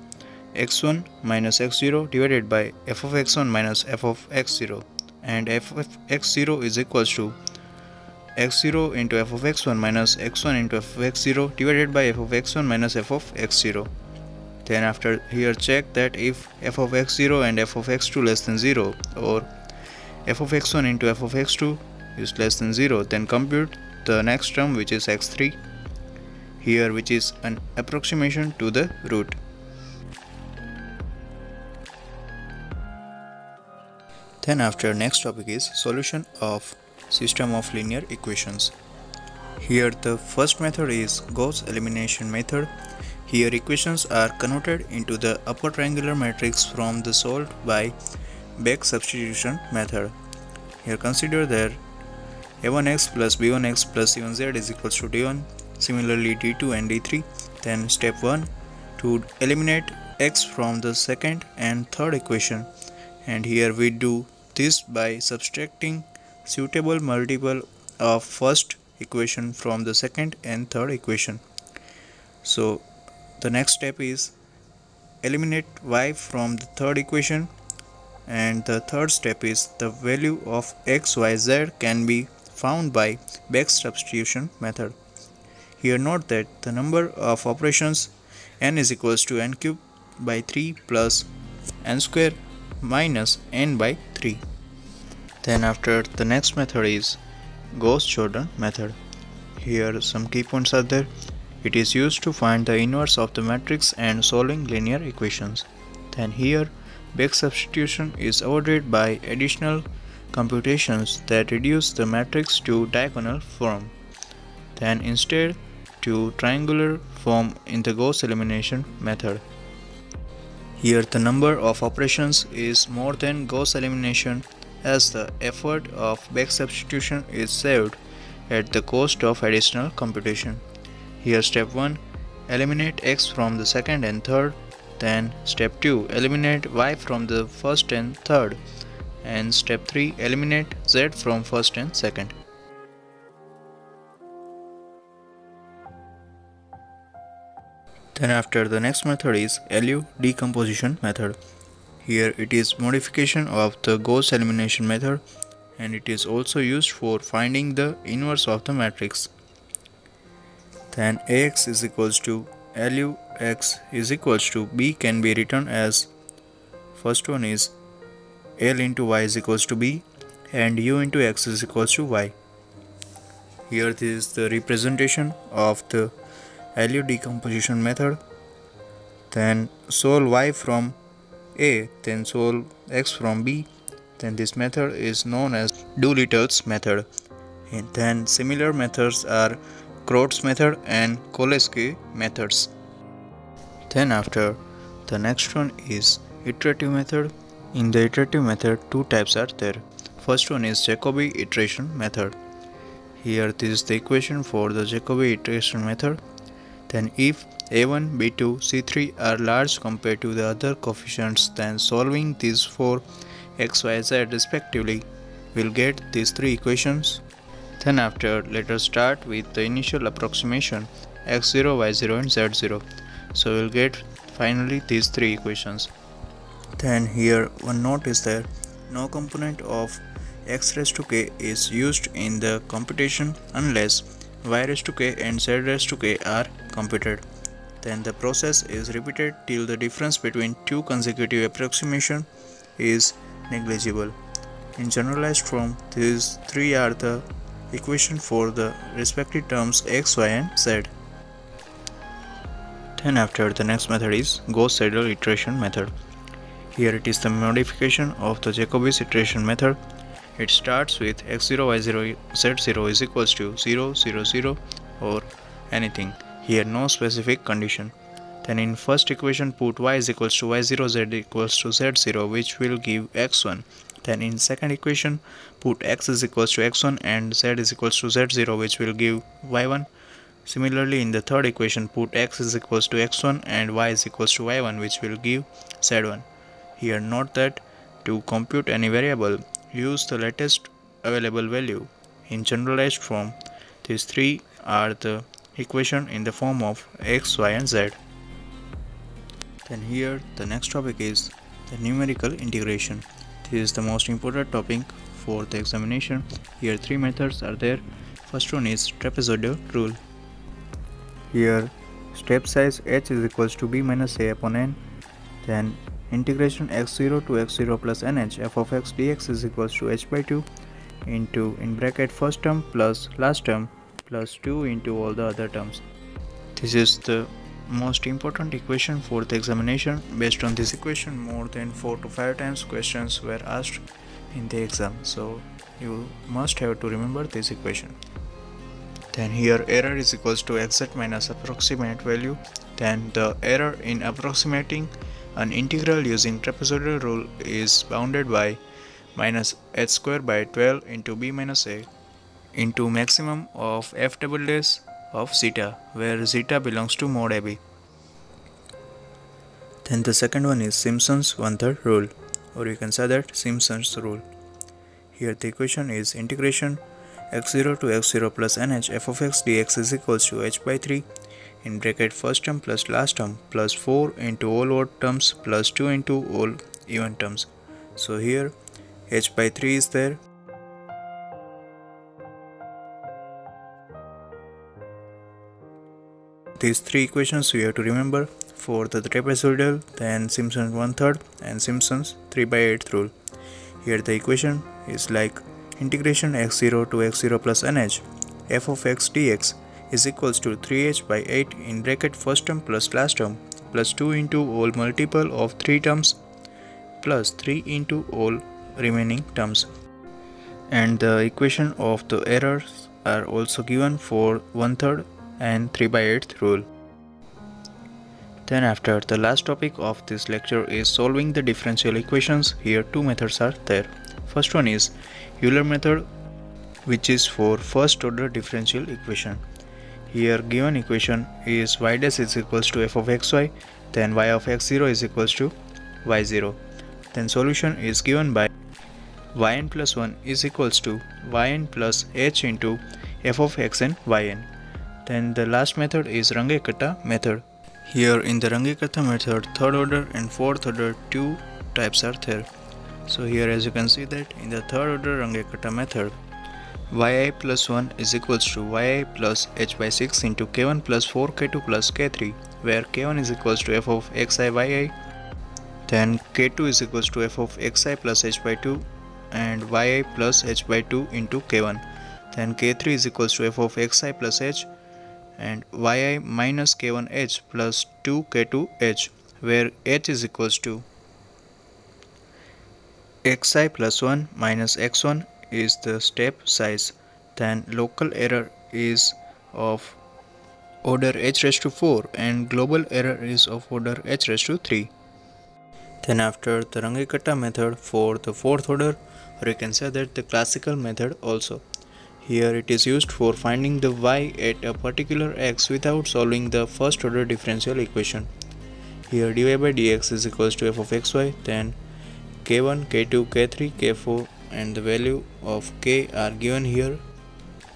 x1 minus x0 divided by f of x1 minus f of x0 and f of x0 is equals to x0 into f of x1 minus x1 into f of x0 divided by f of x1 minus f of x0 then after here check that if f of x0 and f of x2 less than 0 or f of x1 into f of x2 is less than 0 then compute the next term which is x3 here which is an approximation to the root. Then after next topic is solution of system of linear equations. Here the first method is Gauss elimination method. Here equations are converted into the upper triangular matrix from the solved by back substitution method. Here consider that a1x plus b1x plus c1z is equals to d1. Similarly d2 and d3. Then step 1 to eliminate x from the second and third equation and here we do this by subtracting suitable multiple of first equation from the second and third equation so the next step is eliminate y from the third equation and the third step is the value of x y z can be found by back substitution method here note that the number of operations n is equals to n cube by 3 plus n square minus n by 3. Then after the next method is Gauss-Jordan method. Here some key points are there. It is used to find the inverse of the matrix and solving linear equations. Then here back substitution is avoided by additional computations that reduce the matrix to diagonal form. Then instead to triangular form in the Gauss elimination method. Here the number of operations is more than Gauss elimination as the effort of back substitution is saved at the cost of additional computation. Here step 1 eliminate x from the second and third then step 2 eliminate y from the first and third and step 3 eliminate z from first and second. Then after the next method is LU decomposition method. Here it is modification of the Gauss elimination method and it is also used for finding the inverse of the matrix. Then AX is equals to LU x is equals to B can be written as first one is L into Y is equals to B and U into X is equals to Y. Here this is the representation of the LU decomposition method then solve y from a then solve x from b then this method is known as Doolittle's method. And then similar methods are Crout's method and Cholesky methods. Then after the next one is iterative method. In the iterative method two types are there. First one is Jacobi iteration method. Here this is the equation for the Jacobi iteration method. Then if a1, b2, c3 are large compared to the other coefficients then solving these four x, y, z respectively will get these three equations. Then after let us start with the initial approximation x0, y0 and z0. So we'll get finally these three equations. Then here one note is there no component of x raised to k is used in the computation unless y raised to k and z raised to k are computed. Then the process is repeated till the difference between two consecutive approximation is negligible. In generalized form, these three are the equation for the respective terms x, y and z. Then after the next method is Gauss-Seidel iteration method. Here it is the modification of the Jacobi's iteration method it starts with x0, y0, z0 is equals to 0, 0, 0 or anything. Here no specific condition. Then in first equation put y is equals to y0 z equals to z0 which will give x1. Then in second equation put x is equals to x1 and z is equals to z0 which will give y1. Similarly in the third equation put x is equals to x1 and y is equals to y1 which will give z1. Here note that to compute any variable use the latest available value in generalized form. These three are the equation in the form of x, y and z. Then here the next topic is the numerical integration. This is the most important topic for the examination. Here three methods are there. First one is trapezoidal rule. Here step size h is equals to b minus a upon n. Then integration x0 to x0 plus nh f of x dx is equals to h by 2 into in bracket first term plus last term plus 2 into all the other terms. This is the most important equation for the examination. Based on this equation, more than 4 to 5 times questions were asked in the exam. So you must have to remember this equation. Then here error is equals to exact minus approximate value. Then the error in approximating an integral using trapezoidal rule is bounded by minus h square by 12 into b minus a into maximum of f double dash of zeta where zeta belongs to mod AB. Then the second one is Simpson's one-third rule or you can say that Simpson's rule. Here the equation is integration x0 to x0 plus nh f of x dx is equals to h by 3 in bracket first term plus last term plus 4 into all odd terms plus 2 into all even terms. So here h by 3 is there these three equations we have to remember for the trapezoidal, then Simpson's one third and Simpson's 3 by 8 rule. Here the equation is like integration x0 to x0 plus nh f of x dx is equals to 3h by 8 in bracket first term plus last term plus 2 into all multiple of 3 terms plus 3 into all remaining terms. And the equation of the errors are also given for one third and 3 by 8 rule. Then after the last topic of this lecture is solving the differential equations. Here two methods are there. First one is Euler method which is for first order differential equation. Here given equation is y dash is equals to f of xy then y of x0 is equals to y0. Then solution is given by yn plus 1 is equals to yn plus h into f of x and yn. Then the last method is Runge-Kutta method. Here in the Runge-Kutta method, third order and fourth order two types are there. So here as you can see that in the third order Runge-Kutta method, yi plus 1 is equals to yi plus h by 6 into k1 plus 4 k2 plus k3 where k1 is equals to f of xi yi then k2 is equals to f of xi plus h by 2 and yi plus h by 2 into k1 then k3 is equals to f of xi plus h and yi minus k1h plus 2k2h where h is equals to xi plus 1 minus x1 is the step size then local error is of order h raised to 4 and global error is of order h raised to 3. Then after the Runge-Kutta method for the fourth order or you can say that the classical method also. Here it is used for finding the y at a particular x without solving the first order differential equation. Here dy by dx is equals to f of xy then k1, k2, k3, k4 and the value of k are given here.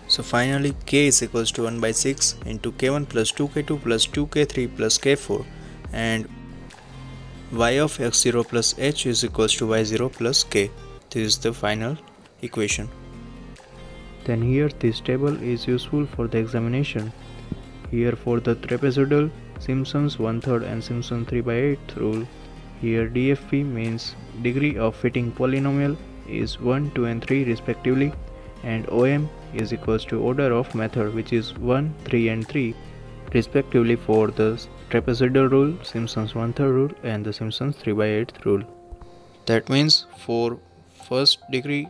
So finally k is equals to 1 by 6 into k1 plus 2k2 plus 2k3 plus k4 and y of x0 plus h is equals to y0 plus k. This is the final equation then here this table is useful for the examination. Here for the trapezoidal, Simpson's 1 3rd and Simpson 3 by 8 rule. Here DFP means degree of fitting polynomial is 1, 2 and 3 respectively and OM is equals to order of method which is 1, 3 and 3 respectively for the trapezoidal rule, Simpson's 1 3rd rule and the Simpson's 3 by 8 rule. That means for first degree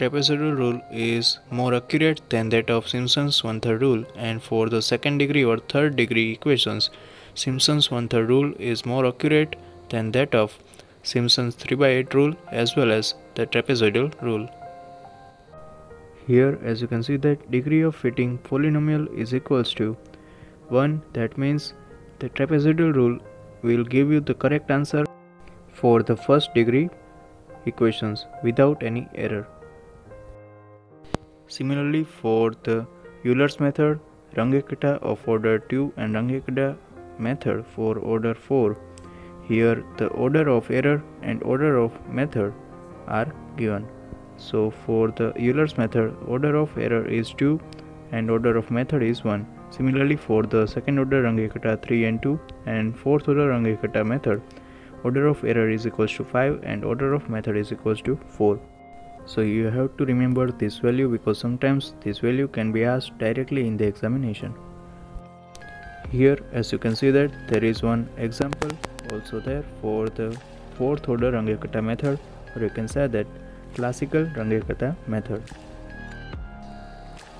trapezoidal rule is more accurate than that of Simpson's one-third rule and for the second degree or third degree equations Simpson's one-third rule is more accurate than that of Simpson's 3 by 8 rule as well as the trapezoidal rule. Here as you can see that degree of fitting polynomial is equals to 1 that means the trapezoidal rule will give you the correct answer for the first degree equations without any error. Similarly for the Euler's method, Runge-Kutta of order 2 and Runge-Kutta method for order 4 here the order of error and order of method are given. So for the Euler's method, order of error is 2 and order of method is 1. Similarly for the second order Runge-Kutta 3 and 2 and fourth order Runge-Kutta method, order of error is equals to 5 and order of method is equals to 4. So you have to remember this value because sometimes this value can be asked directly in the examination. Here as you can see that there is one example also there for the fourth order Runge-Kutta method or you can say that classical Runge-Kutta method.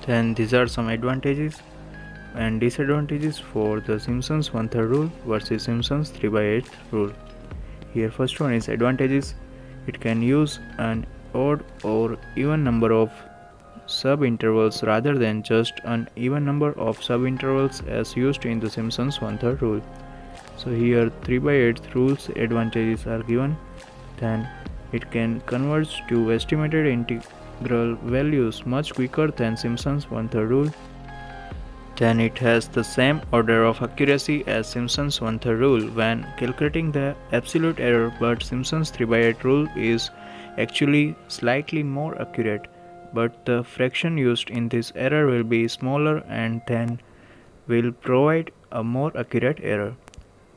Then these are some advantages and disadvantages for the Simpson's one-third rule versus Simpson's 3 by 8 rule. Here first one is advantages. It can use an odd or even number of subintervals rather than just an even number of subintervals as used in the Simpson's one-third rule. So here 3 by 8 rules advantages are given. Then it can converge to estimated integral values much quicker than Simpson's one-third rule. Then it has the same order of accuracy as Simpson's one-third rule when calculating the absolute error but Simpson's 3 by 8 rule is actually slightly more accurate but the fraction used in this error will be smaller and then will provide a more accurate error.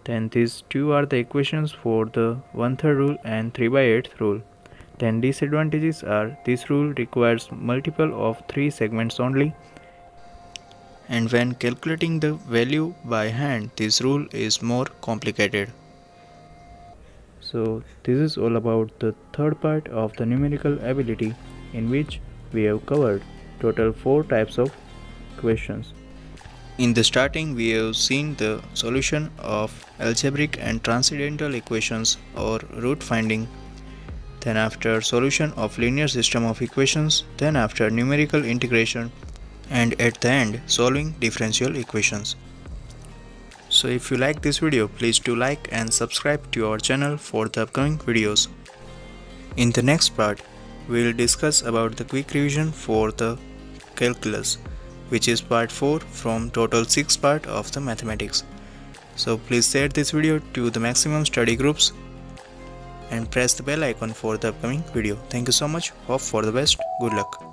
Then these two are the equations for the one-third rule and 3 by 8 rule. Then disadvantages are this rule requires multiple of 3 segments only and when calculating the value by hand this rule is more complicated. So this is all about the third part of the numerical ability in which we have covered total 4 types of questions. In the starting we have seen the solution of algebraic and transcendental equations or root finding then after solution of linear system of equations then after numerical integration and at the end solving differential equations. So if you like this video please do like and subscribe to our channel for the upcoming videos. In the next part we will discuss about the quick revision for the calculus which is part 4 from total 6 part of the mathematics. So please share this video to the maximum study groups and press the bell icon for the upcoming video. Thank you so much. Hope for the best. Good luck.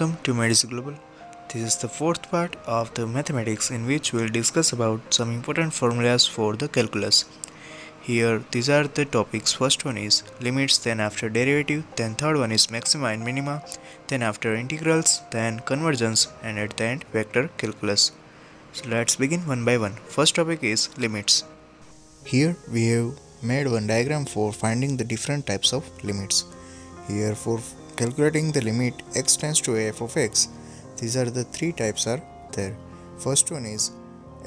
Welcome to Medis Global. This is the fourth part of the mathematics in which we'll discuss about some important formulas for the calculus. Here these are the topics. First one is limits, then after derivative, then third one is maxima and minima, then after integrals, then convergence and at the end vector calculus. So let's begin one by one. First topic is limits. Here we have made one diagram for finding the different types of limits. Here for calculating the limit x tends to f of x. These are the three types are there. First one is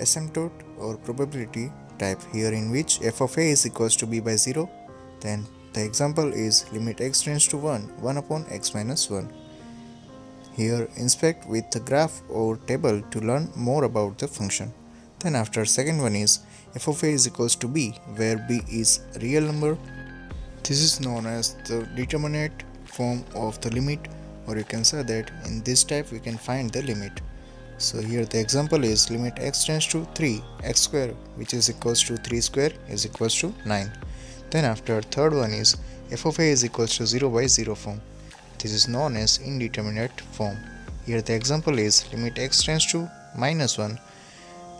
asymptote or probability type here in which f of a is equals to b by 0. Then the example is limit x tends to 1, 1 upon x minus 1. Here inspect with the graph or table to learn more about the function. Then after second one is f of a is equals to b where b is real number. This is known as the determinate form of the limit or you can say that in this type we can find the limit. So here the example is limit x tends to 3 x square which is equals to 3 square is equals to 9 then after third one is f of a is equals to 0 by 0 form. This is known as indeterminate form. Here the example is limit x tends to minus 1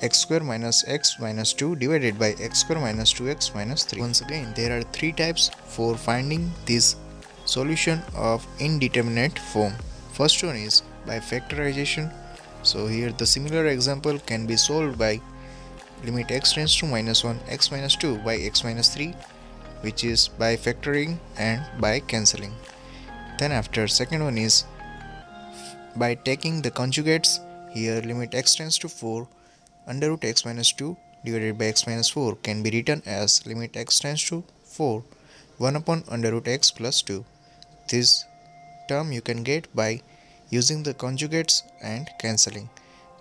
x square minus x minus 2 divided by x square minus 2x minus 3. Once again there are three types for finding this solution of indeterminate form. First one is by factorization. So here the similar example can be solved by limit x tends to minus 1 x minus 2 by x minus 3 which is by factoring and by cancelling. Then after second one is by taking the conjugates here limit x tends to 4 under root x minus 2 divided by x minus 4 can be written as limit x tends to 4 1 upon under root x plus 2 this term you can get by using the conjugates and cancelling.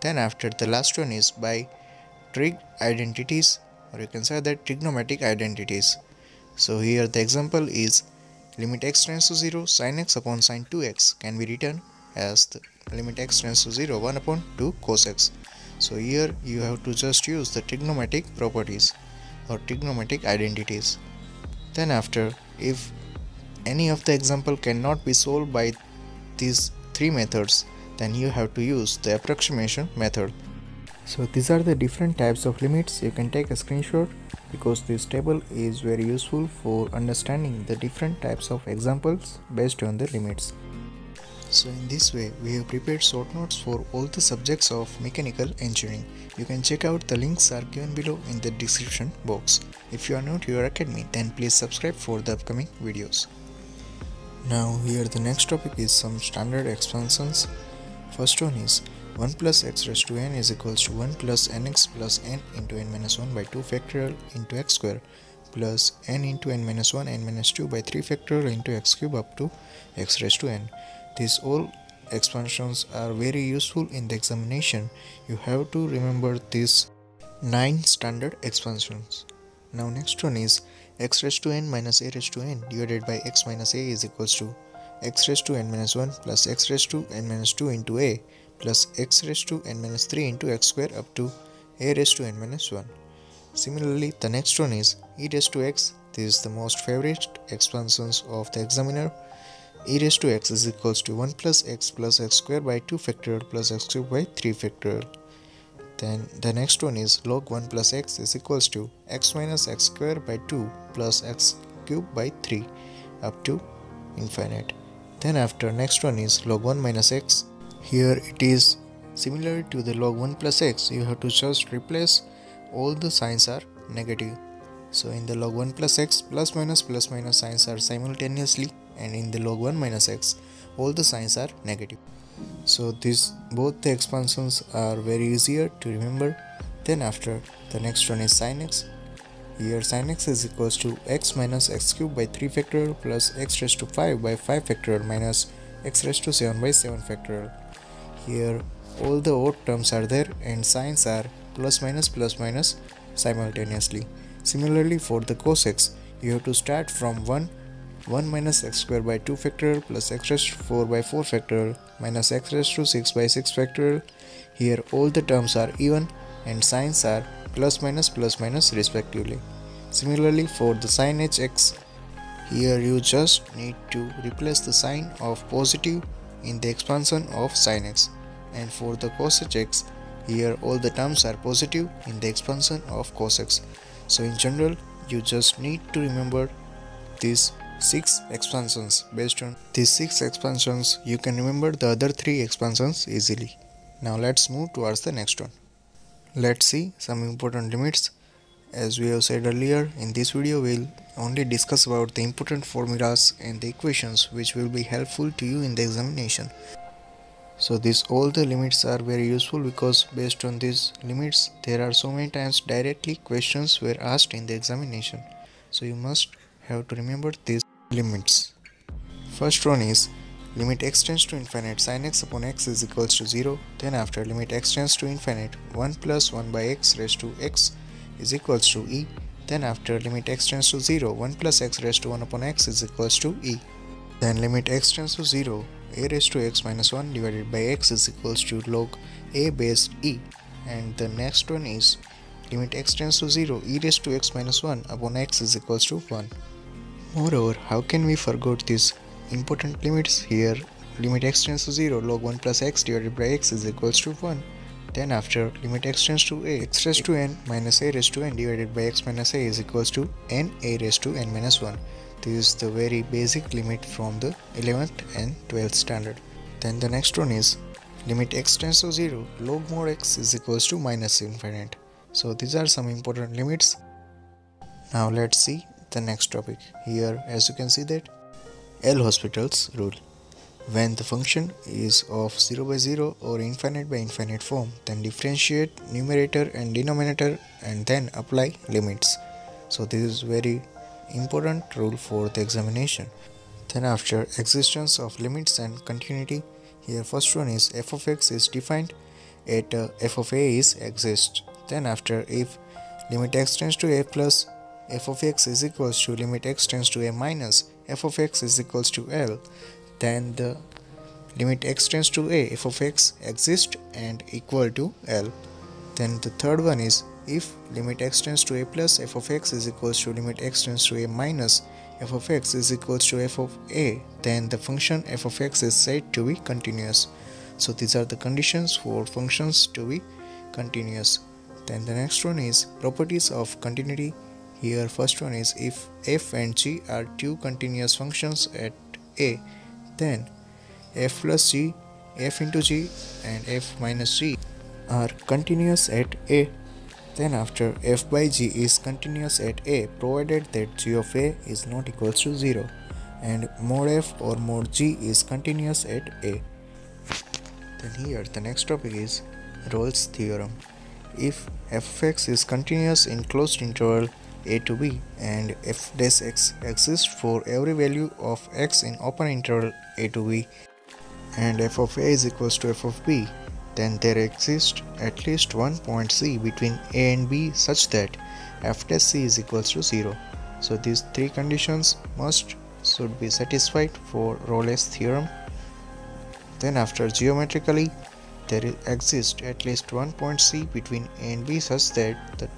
Then after the last one is by trig identities or you can say that trigonometric identities. So here the example is limit x tends to 0 sin x upon sin 2x can be written as the limit x tends to 0 1 upon 2 cos x. So here you have to just use the trigonometric properties or trigonometric identities. Then after if any of the example cannot be solved by these three methods then you have to use the approximation method. So these are the different types of limits. You can take a screenshot because this table is very useful for understanding the different types of examples based on the limits. So in this way we have prepared short notes for all the subjects of mechanical engineering. You can check out the links are given below in the description box. If you are new to your academy then please subscribe for the upcoming videos now here the next topic is some standard expansions. First one is 1 plus x raised to n is equals to 1 plus nx plus n into n minus 1 by 2 factorial into x square plus n into n minus 1 n minus 2 by 3 factorial into x cube up to x raised to n. These all expansions are very useful in the examination. You have to remember these 9 standard expansions. Now next one is x raised to n minus a raised to n divided by x minus a is equals to x raised to n minus 1 plus x raised to n minus 2 into a plus x raised to n minus 3 into x square up to a raised to n minus 1. Similarly, the next one is e raised to x. This is the most favorite expansions of the examiner. e raised to x is equals to 1 plus x plus x square by 2 factorial plus x cube by 3 factorial. Then the next one is log 1 plus x is equals to x minus x square by 2 plus x cube by 3 up to infinite. Then after next one is log 1 minus x. Here it is similar to the log 1 plus x you have to just replace all the signs are negative. So in the log 1 plus x plus minus plus minus signs are simultaneously and in the log 1 minus x all the signs are negative so this both the expansions are very easier to remember then after. The next one is sin x. Here sin x is equals to x minus x cube by 3 factorial plus x raised to 5 by 5 factorial minus x raised to 7 by 7 factorial. Here all the odd terms are there and signs are plus minus plus minus simultaneously. Similarly for the cos x you have to start from 1 1 minus x square by 2 factorial plus x raised to 4 by 4 factorial minus x raised to 6 by 6 factorial. Here all the terms are even and signs are plus minus plus minus respectively. Similarly for the sin hx, here you just need to replace the sign of positive in the expansion of sin x and for the cos hx, here all the terms are positive in the expansion of cos x. So in general you just need to remember this 6 expansions. Based on these 6 expansions, you can remember the other 3 expansions easily. Now let's move towards the next one. Let's see some important limits. As we have said earlier, in this video we'll only discuss about the important formulas and the equations which will be helpful to you in the examination. So these all the limits are very useful because based on these limits there are so many times directly questions were asked in the examination. So you must have to remember these limits. First one is limit x tends to infinite sin x upon x is equals to 0 then after limit x tends to infinite 1 plus 1 by x raised to x is equals to e then after limit x tends to 0 1 plus x raised to 1 upon x is equals to e then limit x tends to 0 a raised to x minus 1 divided by x is equals to log a base e and the next one is limit x tends to 0 e raised to x minus 1 upon x is equals to 1. Moreover, how can we forget these important limits here? Limit x tends to 0 log 1 plus x divided by x is equals to 1. Then after limit x tends to a x raised to n minus a raised to n divided by x minus a is equals to n a raised to n minus 1. This is the very basic limit from the 11th and 12th standard. Then the next one is limit x tends to 0 log mod x is equals to minus infinite so these are some important limits now let's see the next topic. Here as you can see that L-Hospital's rule. When the function is of 0 by 0 or infinite by infinite form then differentiate numerator and denominator and then apply limits. So this is very important rule for the examination. Then after existence of limits and continuity here first one is f of x is defined at uh, f of a is exist. Then after if limit x tends to a plus f of x is equals to limit x tends to a minus f of x is equals to L. Then the limit x tends to a f of x exists and equal to L. Then the third one is if limit x tends to a plus f of x is equals to limit x tends to a minus f of x is equals to f of a then the function f of x is said to be continuous. So these are the conditions for functions to be continuous. Then the next one is properties of continuity here first one is if f and g are two continuous functions at a then f plus g f into g and f minus g are continuous at a then after f by g is continuous at a provided that g of a is not equals to 0 and mod f or mod g is continuous at a. Then here the next topic is Rolle's theorem. If f of x is continuous in closed interval a to b and f dash x exists for every value of x in open interval a to b and f of a is equals to f of b then there exists at least one point C between A and B such that f dash C is equals to 0. So these three conditions must should be satisfied for Rolle's theorem. Then after geometrically there exists at least one point C between A and B such that the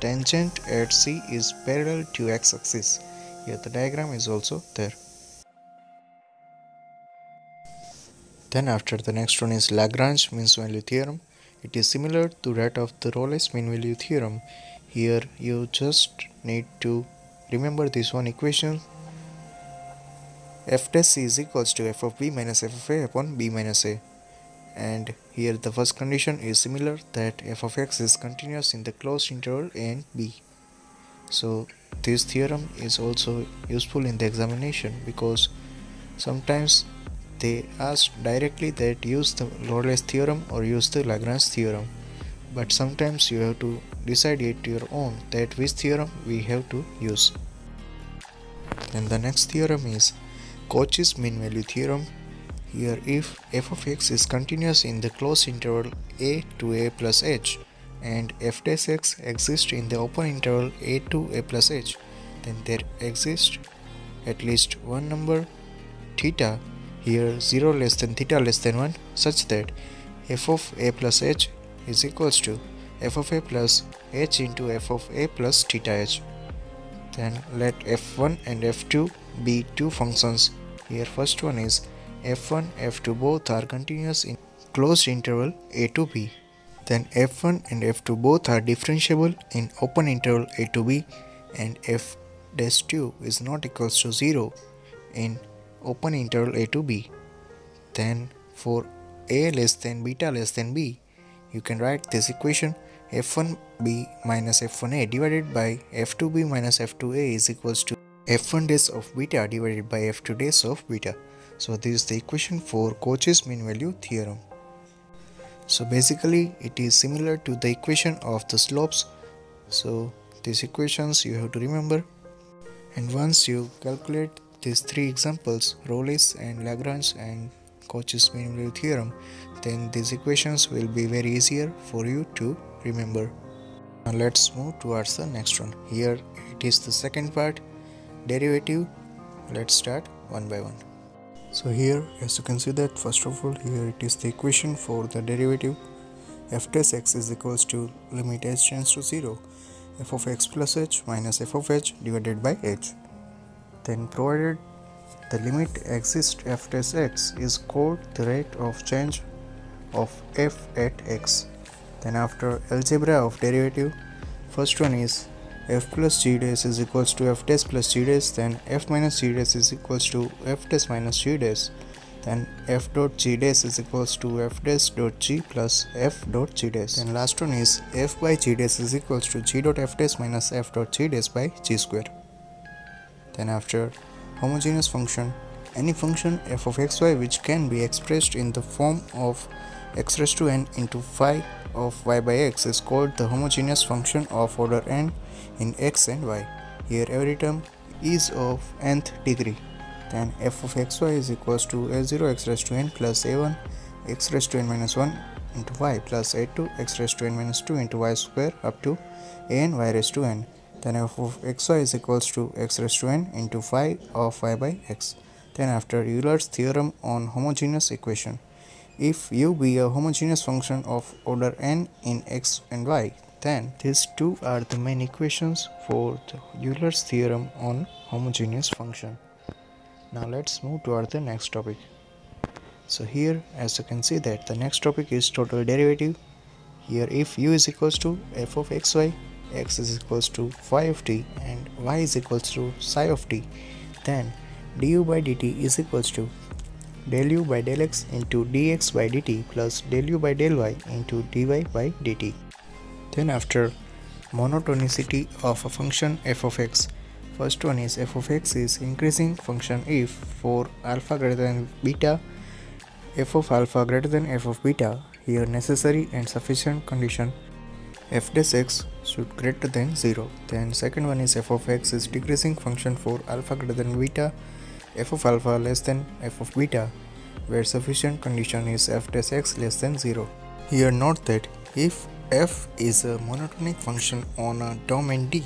tangent at C is parallel to x-axis. Here the diagram is also there. Then after the next one is Lagrange mean value theorem. It is similar to that of the Rolle's mean value theorem. Here you just need to remember this one equation f dash c is equals to f of b minus f of a upon b minus a and here the first condition is similar that f of x is continuous in the closed interval a and b so this theorem is also useful in the examination because sometimes they ask directly that use the Rolle's theorem or use the Lagrange theorem but sometimes you have to decide it your own that which theorem we have to use. Then the next theorem is Cauchy's mean value theorem. Here if f of x is continuous in the closed interval a to a plus h and f dash x exists in the open interval a to a plus h then there exists at least one number theta here 0 less than theta less than 1 such that f of a plus h is equals to f of a plus h into f of a plus theta h. Then let f1 and f2 be two functions. Here first one is f1 f2 both are continuous in closed interval a to b. Then f1 and f2 both are differentiable in open interval a to b and f dash 2 is not equals to 0 in open interval a to b. Then for a less than beta less than b, you can write this equation f1b minus f1a divided by f2b minus f2a is equals to f1 dash of beta divided by f2 dash of beta. So this is the equation for Cauchy's mean value theorem. So basically it is similar to the equation of the slopes. So these equations you have to remember and once you calculate these three examples, Rolle's and Lagrange and Cauchy's mean value theorem, then these equations will be very easier for you to remember. Now let's move towards the next one. Here it is the second part, derivative. Let's start one by one. So here as you can see that first of all here it is the equation for the derivative. F dash x is equals to limit h tends to 0 f of x plus h minus f of h divided by h. Then provided the limit exists f dash x is called the rate of change of f at x. Then after algebra of derivative first one is f plus g dash is equals to f dash plus g dash then f minus g dash is equals to f dash minus g dash then f dot g dash is equals to f dash dot g plus f dot g dash. Then last one is f by g dash is equals to g dot f dash minus f dot g dash by g square. Then after homogeneous function any function f of xy which can be expressed in the form of x raised to n into phi of y by x is called the homogeneous function of order n in x and y. Here every term is of nth degree. Then f of xy is equals to a0 x raised to n plus a1 x raised to n minus 1 into y plus a2 x raised to n minus 2 into y square up to a n y raised to n. Then f of xy is equals to x raised to n into phi of y by x. Then after Euler's theorem on homogeneous equation if u be a homogeneous function of order n in x and y then these two are the main equations for the Euler's theorem on homogeneous function. Now let's move toward the next topic. So here as you can see that the next topic is total derivative. Here if u is equals to f of xy x is equals to phi of t and y is equals to psi of t then du by dt is equals to del u by del x into dx by dt plus del u by del y into dy by dt then after monotonicity of a function f of x First one is f of x is increasing function if for alpha greater than beta f of alpha greater than f of beta here necessary and sufficient condition f dash x should greater than 0 then second one is f of x is decreasing function for alpha greater than beta f of alpha less than f of beta where sufficient condition is f dash x less than 0 here note that if f is a monotonic function on a domain d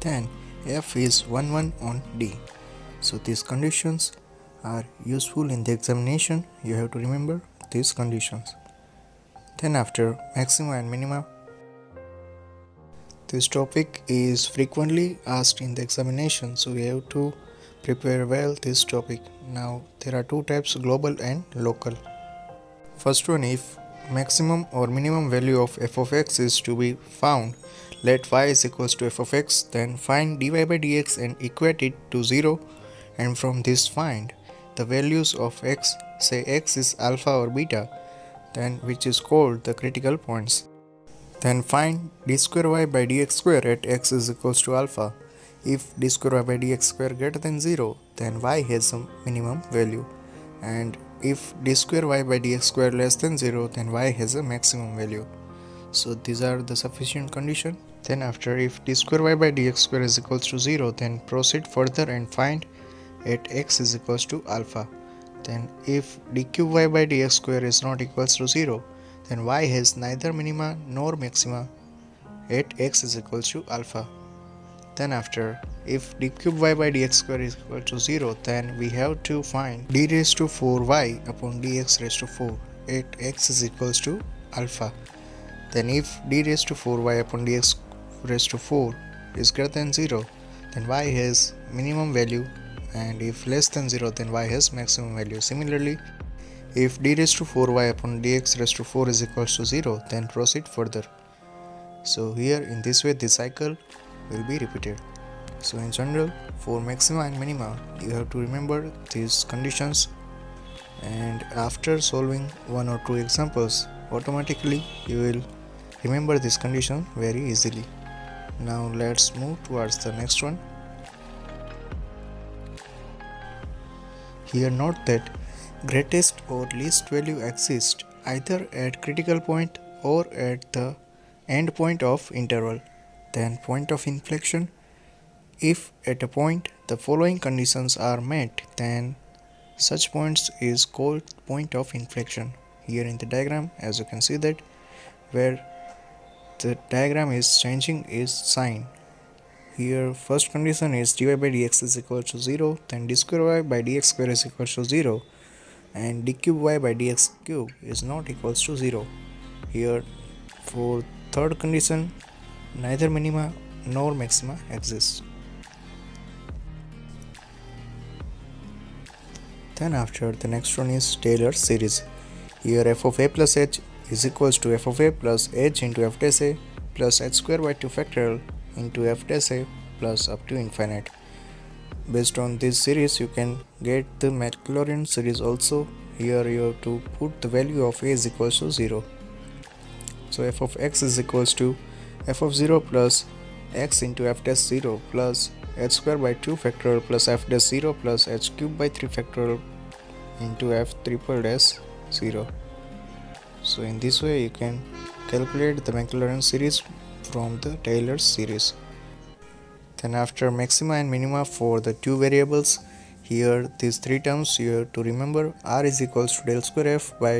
then f is 1 1 on d. So these conditions are useful in the examination. You have to remember these conditions. Then after maxima and minima this topic is frequently asked in the examination so we have to prepare well this topic. Now there are two types global and local. First one if maximum or minimum value of f of x is to be found. Let y is equals to f of x then find dy by dx and equate it to 0 and from this find the values of x say x is alpha or beta then which is called the critical points. Then find d square y by dx square at x is equals to alpha. If d square y by dx square greater than 0 then y has some minimum value. And if d square y by dx square less than 0 then y has a maximum value so these are the sufficient condition then after if d square y by dx square is equals to 0 then proceed further and find at x is equals to alpha. Then if d cube y by dx square is not equals to 0 then y has neither minima nor maxima at x is equals to alpha. Then after if d cube y by dx square is equal to 0 then we have to find d raised to 4y upon dx raised to 4 at x is equals to alpha. Then if d raised to 4y upon dx raised to 4 is greater than 0 then y has minimum value. And if less than 0 then y has maximum value. Similarly if d raised to 4y upon dx raised to 4 is equals to 0 then proceed further. So here in this way the cycle will be repeated. So in general for maxima and minima you have to remember these conditions. And after solving one or two examples automatically you will remember this condition very easily. Now let's move towards the next one. Here note that greatest or least value exists either at critical point or at the end point of interval then point of inflection. If at a point the following conditions are met then such points is called point of inflection. Here in the diagram as you can see that where the diagram is changing its sign here first condition is dy by dx is equal to 0 then d square y by dx square is equal to 0 and d cube y by dx cube is not equals to 0 here for third condition neither minima nor maxima exist. Then after the next one is Taylor series. Here f of a plus h is equals to f of a plus h into f dash a plus h square by 2 factorial into f dash a plus up to infinite. Based on this series you can get the Maclaurin series also. Here you have to put the value of a is equals to 0 so f of x is equals to f of 0 plus x into f dash 0 plus h square by 2 factorial plus f dash 0 plus h cube by 3 factorial into f triple dash 0 so in this way you can calculate the Maclaurin series from the Taylor series. Then after maxima and minima for the two variables here these three terms you have to remember r is equals to del square f by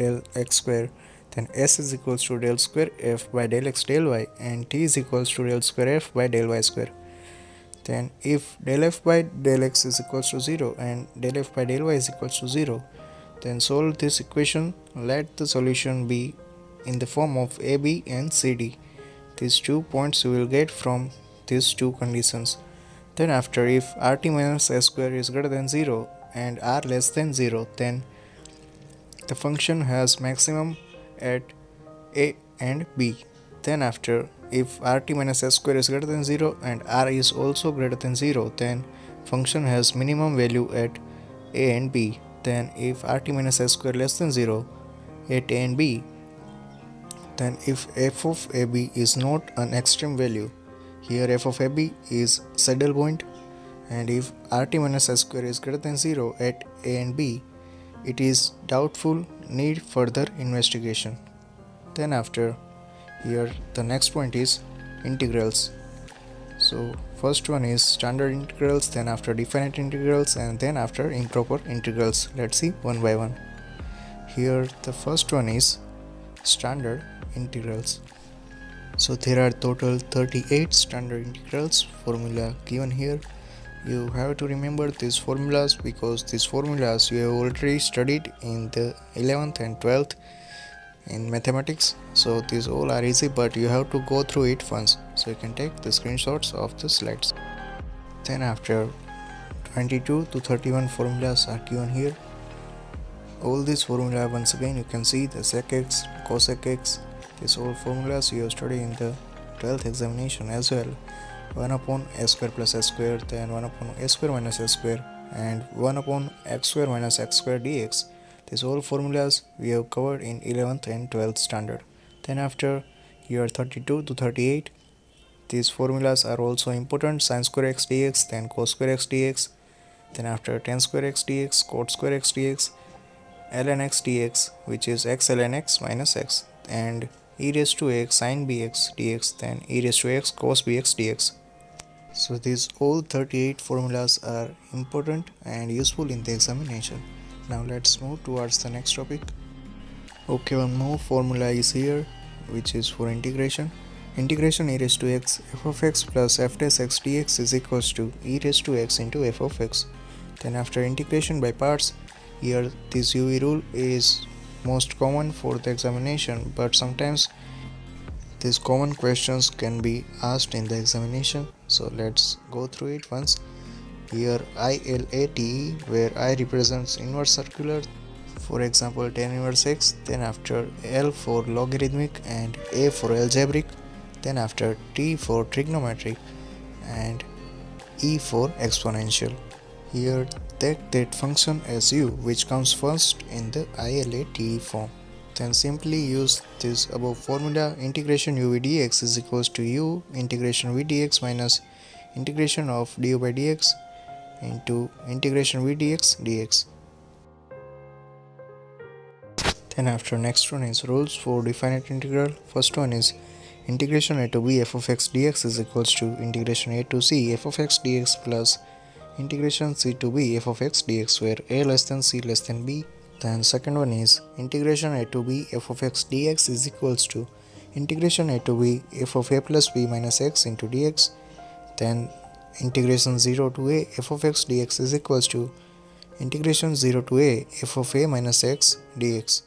del x square then s is equals to del square f by del x del y and t is equals to del square f by del y square. Then if del f by del x is equals to 0 and del f by del y is equals to 0 then solve this equation. Let the solution be in the form of ab and cd these two points you will get from these two conditions. Then after if rt minus s square is greater than 0 and r less than 0 then the function has maximum at a and b. Then after if rt minus s square is greater than 0 and r is also greater than 0 then function has minimum value at a and b. Then if rt minus s square less than 0 at a and b then if f of ab is not an extreme value here f of ab is saddle point. And if rt minus s square is greater than 0 at a and b it is doubtful need further investigation. Then after here the next point is integrals. So first one is standard integrals then after definite integrals and then after improper integrals. Let's see one by one. Here the first one is standard integrals. So there are total 38 standard integrals formula given here you have to remember these formulas because these formulas you have already studied in the 11th and 12th in mathematics. So these all are easy but you have to go through it once. So you can take the screenshots of the slides. Then after 22 to 31 formulas are given here all these formula once again you can see the sec x cosec x. These all formulas you have studied in the 12th examination as well 1 upon s square plus s square then 1 upon s square minus s square and 1 upon x square minus x square dx these all formulas we have covered in 11th and 12th standard. Then after year 32 to 38, these formulas are also important sin square x dx, then cos square x dx, then after tan square x dx, cot square x dx, ln x dx, which is x ln x minus x, and e raised to x sin bx dx, then e raised to x cos bx dx. So these all 38 formulas are important and useful in the examination. Now let's move towards the next topic. Okay one more formula is here which is for integration. Integration e raised to x f of x plus f dash x dx is equals to e raised to x into f of x. Then after integration by parts here this uv rule is most common for the examination but sometimes these common questions can be asked in the examination so let's go through it once. Here ILATE where I represents inverse circular for example tan inverse x then after L for logarithmic and A for algebraic then after T for trigonometric and E for exponential. Here take that function as u which comes first in the ILATE form then simply use this above formula. Integration u v dx is equals to u integration v dx minus integration of du by dx into integration v dx dx then after next one is rules for definite integral. First one is integration a to b f of x dx is equals to integration a to c f of x dx plus integration c to b f of x dx where a less than c less than b then second one is integration a to b f of x dx is equals to integration a to b f of a plus b minus x into dx then integration 0 to a f of x dx is equals to integration 0 to a f of a minus x dx.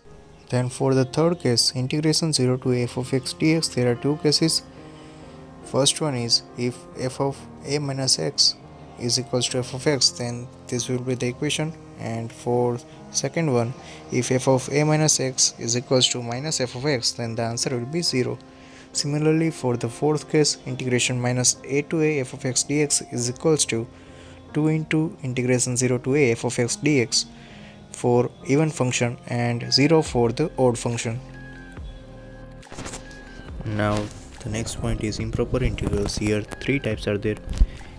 Then for the third case, integration 0 to a f of x dx, there are two cases. First one is if f of a minus x is equals to f of x, then this will be the equation. And for second one, if f of a minus x is equals to minus f of x, then the answer will be 0. Similarly, for the fourth case, integration minus a to a f of x dx is equals to 2 into integration 0 to a f of x dx for even function and 0 for the odd function. Now the next point is improper integrals. Here three types are there.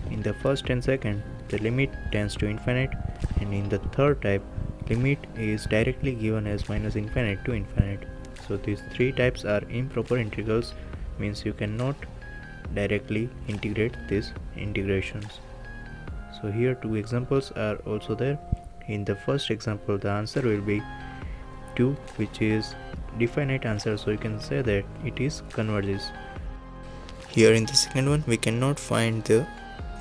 In the first and second the limit tends to infinite and in the third type limit is directly given as minus infinite to infinite. So these three types are improper integrals means you cannot directly integrate these integrations. So here two examples are also there. In the first example the answer will be 2 which is definite answer. So you can say that it is converges. Here in the second one we cannot find the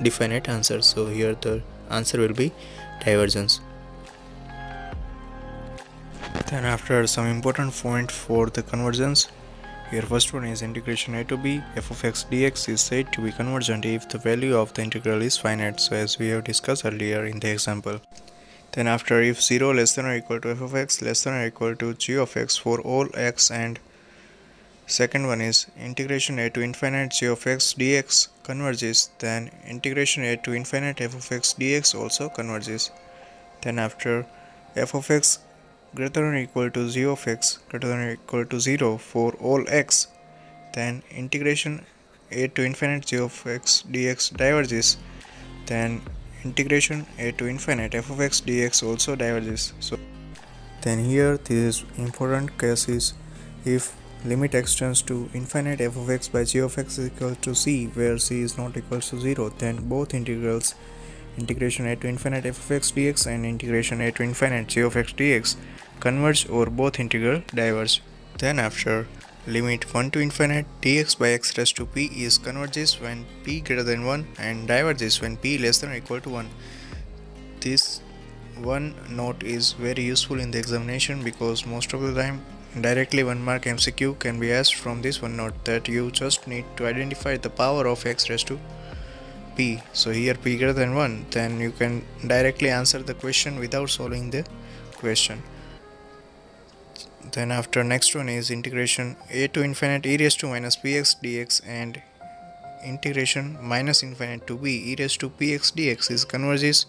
definite answer. So here the answer will be divergence then after some important point for the convergence here first one is integration a to b f of x dx is said to be convergent if the value of the integral is finite so as we have discussed earlier in the example. Then after if 0 less than or equal to f of x less than or equal to g of x for all x and second one is integration a to infinite g of x dx converges then integration a to infinite f of x dx also converges. Then after f of x greater than or equal to g of x greater than or equal to 0 for all x then integration a to infinite g of x dx diverges then integration a to infinite f of x dx also diverges. So then here this important case is if limit extends to infinite f of x by g of x is equal to c where c is not equal to 0 then both integrals integration a to infinite f of x dx and integration a to infinite g of x dx converge or both integral diverge. Then after limit 1 to infinite dx by x raised to p is converges when p greater than 1 and diverges when p less than or equal to 1. This one note is very useful in the examination because most of the time directly one mark MCQ can be asked from this one note that you just need to identify the power of x raised to p. So here p greater than 1 then you can directly answer the question without solving the question then after next one is integration a to infinite e raised to minus px dx and integration minus infinite to b e raised to px dx is converges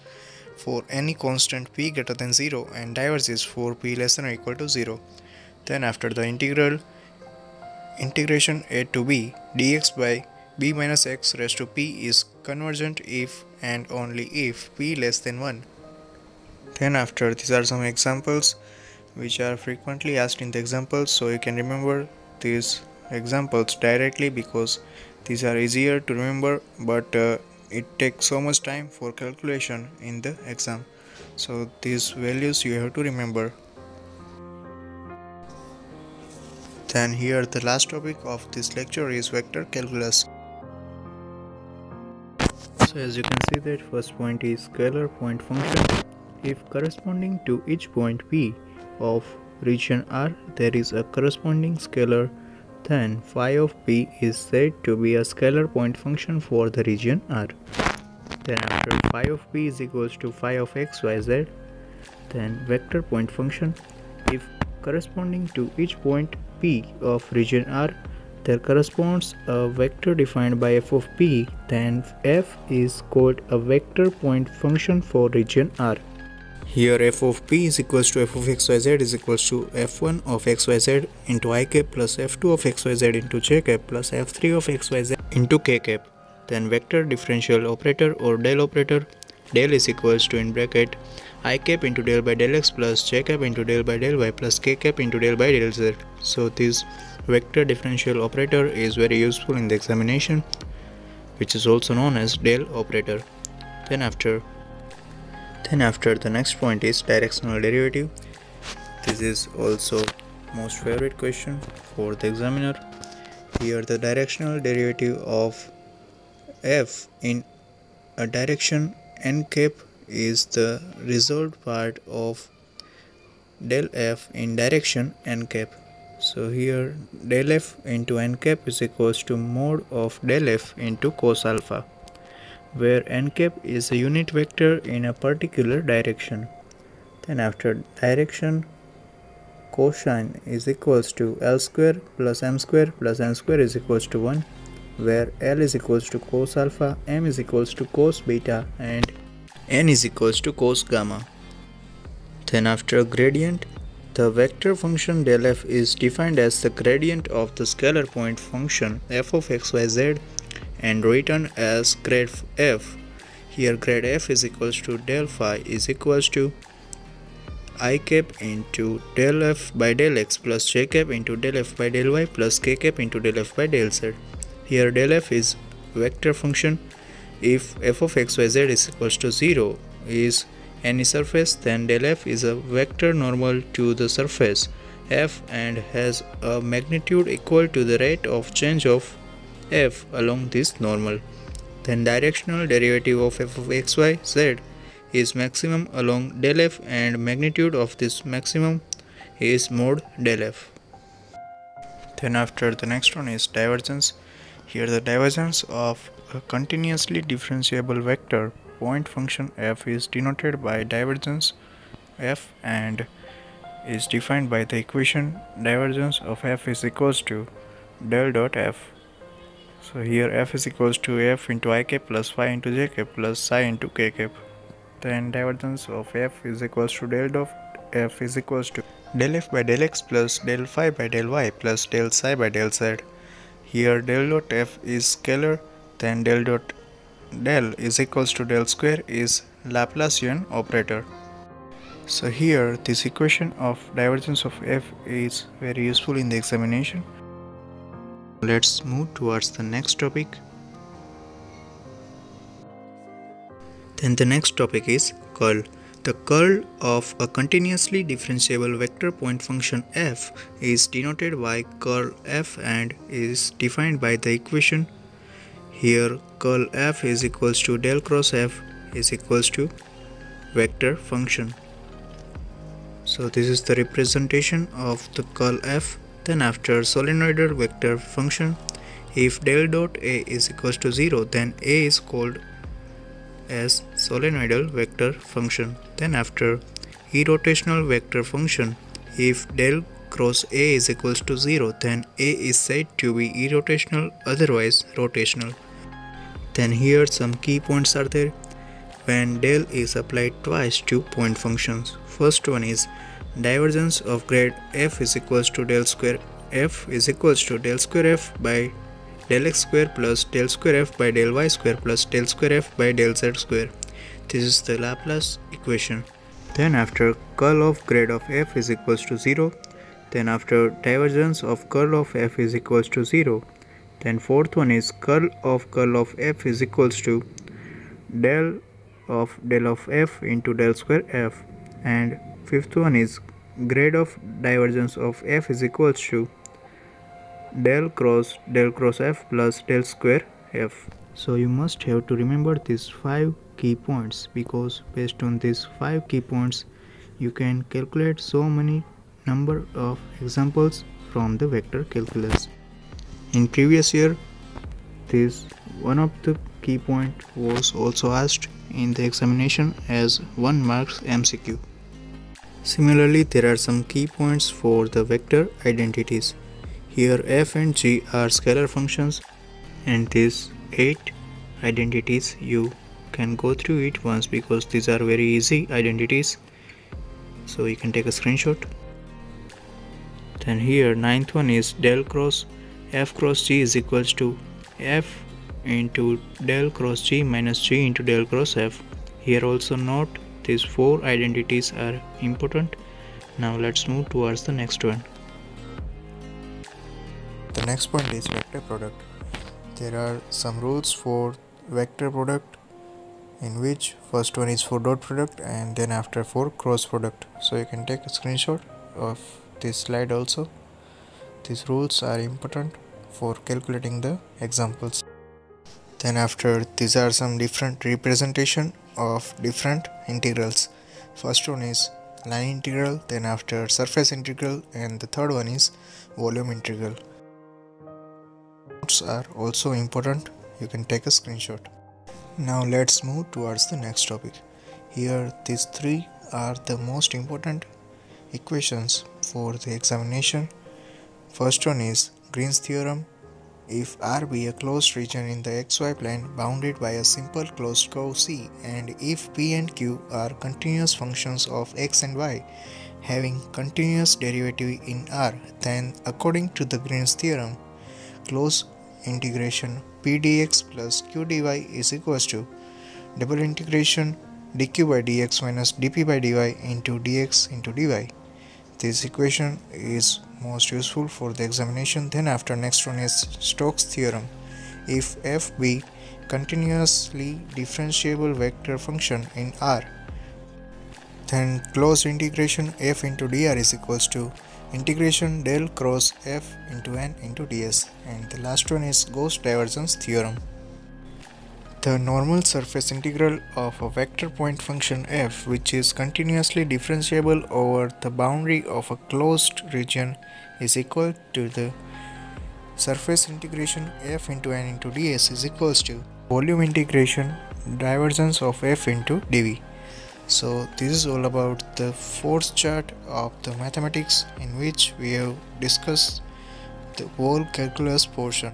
for any constant p greater than 0 and diverges for p less than or equal to 0 then after the integral integration a to b dx by b minus x raised to p is convergent if and only if p less than 1 then after these are some examples which are frequently asked in the examples. So you can remember these examples directly because these are easier to remember but uh, it takes so much time for calculation in the exam. So these values you have to remember. Then here the last topic of this lecture is vector calculus. So as you can see that first point is scalar point function. If corresponding to each point p of region R there is a corresponding scalar then phi of p is said to be a scalar point function for the region R. Then after phi of p is equals to phi of xyz then vector point function if corresponding to each point p of region R there corresponds a vector defined by f of p then f is called a vector point function for region R. Here f of p is equals to f of xyz is equals to f1 of xyz into i cap plus f2 of xyz into j cap plus f3 of xyz into k cap. Then vector differential operator or del operator del is equals to in bracket i cap into del by del x plus j cap into del by del y plus k cap into del by del z. So this vector differential operator is very useful in the examination which is also known as del operator. Then after then after the next point is directional derivative. This is also most favorite question for the examiner. Here the directional derivative of f in a direction n cap is the resolved part of del f in direction n cap. So here del f into n cap is equals to mod of del f into cos alpha where n cap is a unit vector in a particular direction. Then after direction cosine is equals to L square plus M square plus N square is equals to 1 where L is equals to cos alpha, M is equals to cos beta and N is equals to cos gamma. Then after gradient, the vector function del f is defined as the gradient of the scalar point function f of xyz and written as grad f. Here grad f is equals to del phi is equals to i cap into del f by del x plus j cap into del f by del y plus k cap into del f by del z. Here del f is vector function. If f of x y z is equals to 0 is any surface then del f is a vector normal to the surface f and has a magnitude equal to the rate of change of f along this normal. Then directional derivative of f of xy z is maximum along del f and magnitude of this maximum is mod del f. Then after the next one is divergence. Here the divergence of a continuously differentiable vector point function f is denoted by divergence f and is defined by the equation divergence of f is equals to del dot f. So here f is equals to f into i cap plus phi into j cap plus psi into k cap then divergence of f is equals to del of f is equals to del f by del x plus del phi by del y plus del psi by del z. Here del dot f is scalar then del dot del is equals to del square is Laplacian operator. So here this equation of divergence of f is very useful in the examination. Let's move towards the next topic Then the next topic is curl. The curl of a continuously differentiable vector point function f is denoted by curl f and is defined by the equation here curl f is equals to del cross f is equals to vector function. So this is the representation of the curl f then after solenoidal vector function if del dot a is equals to 0 then a is called as solenoidal vector function. Then after irrotational vector function, if del cross A is equals to 0 then A is said to be irrotational otherwise rotational. Then here some key points are there when del is applied twice to point functions. First one is divergence of grad f is equals to del square f is equals to del square f by del x square plus del square f by del y square plus del square f by del z square. This is the Laplace equation. Then after curl of grad of f is equals to 0, then after divergence of curl of f is equals to 0, then fourth one is curl of curl of f is equals to del of del of f into del square f and fifth one is grad of divergence of f is equals to del cross del cross f plus del square f. So you must have to remember these five key points because based on these five key points you can calculate so many number of examples from the vector calculus. In previous year this one of the key point was also asked in the examination as 1 marks MCQ. Similarly there are some key points for the vector identities. Here f and g are scalar functions and these 8 identities you can go through it once because these are very easy identities. So you can take a screenshot. Then here ninth one is del cross f cross g is equals to f into del cross g minus g into del cross f. Here also note these four identities are important now let's move towards the next one the next point is vector product. There are some rules for vector product in which first one is for dot product and then after for cross product. So you can take a screenshot of this slide also. These rules are important for calculating the examples. Then after these are some different representation of different integrals. First one is line integral, then after surface integral, and the third one is volume integral. Notes are also important. You can take a screenshot. Now let's move towards the next topic. Here these three are the most important equations for the examination. First one is Green's theorem. If R be a closed region in the xy plane bounded by a simple closed curve C and if P and Q are continuous functions of x and y having continuous derivative in R then according to the Green's theorem closed integration p dx plus q dy is equals to double integration dq by dx minus dp by dy into dx into dy. This equation is most useful for the examination. Then after next one is Stokes theorem. If f be continuously differentiable vector function in R, then closed integration f into dr is equals to integration del cross f into n into ds and the last one is Gauss divergence theorem. The normal surface integral of a vector point function f which is continuously differentiable over the boundary of a closed region is equal to the surface integration f into n into ds is equals to volume integration divergence of f into dv. So this is all about the fourth chart of the mathematics in which we have discussed the whole calculus portion.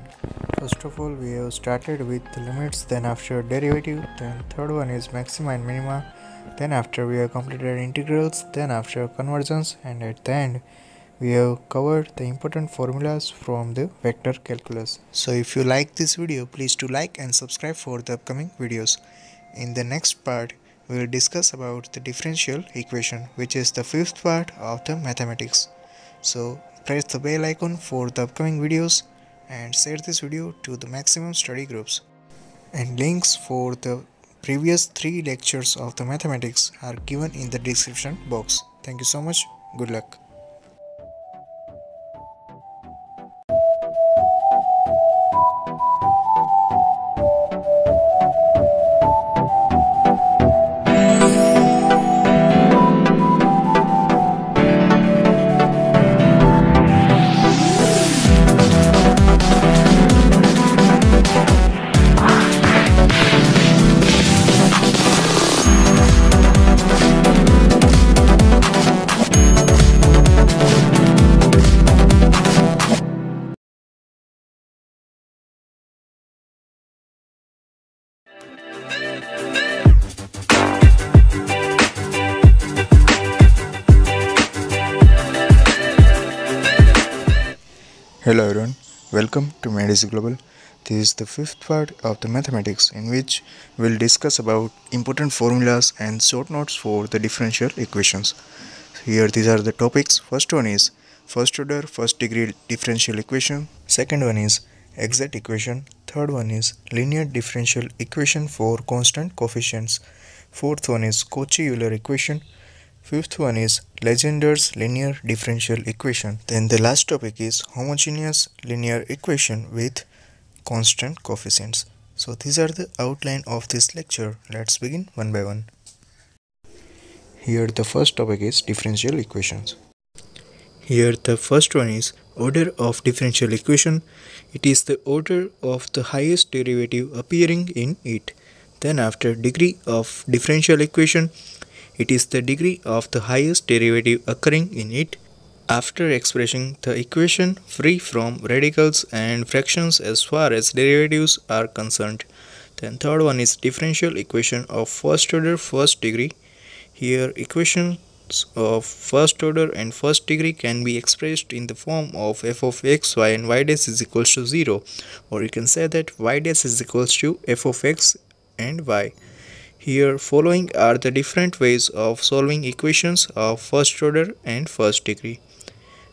First of all we have started with the limits then after derivative then third one is maxima and minima then after we have completed integrals then after convergence and at the end we have covered the important formulas from the vector calculus. So if you like this video please do like and subscribe for the upcoming videos. In the next part we will discuss about the differential equation which is the fifth part of the mathematics. So press the bell icon for the upcoming videos and share this video to the maximum study groups. And links for the previous three lectures of the mathematics are given in the description box. Thank you so much. Good luck. Welcome to MedEasy Global. This is the fifth part of the mathematics in which we'll discuss about important formulas and short notes for the differential equations. Here these are the topics. First one is first order first degree differential equation. Second one is exact equation. Third one is linear differential equation for constant coefficients. Fourth one is Cauchy-Euler equation. Fifth one is Legendre's linear differential equation. Then the last topic is homogeneous linear equation with constant coefficients. So these are the outline of this lecture. Let's begin one by one. Here the first topic is differential equations. Here the first one is order of differential equation. It is the order of the highest derivative appearing in it. Then after degree of differential equation it is the degree of the highest derivative occurring in it after expressing the equation free from radicals and fractions as far as derivatives are concerned. Then third one is differential equation of first order first degree. Here equations of first order and first degree can be expressed in the form of f of x, y and y dash is equals to 0 or you can say that y dash is equals to f of x and y. Here following are the different ways of solving equations of first order and first degree.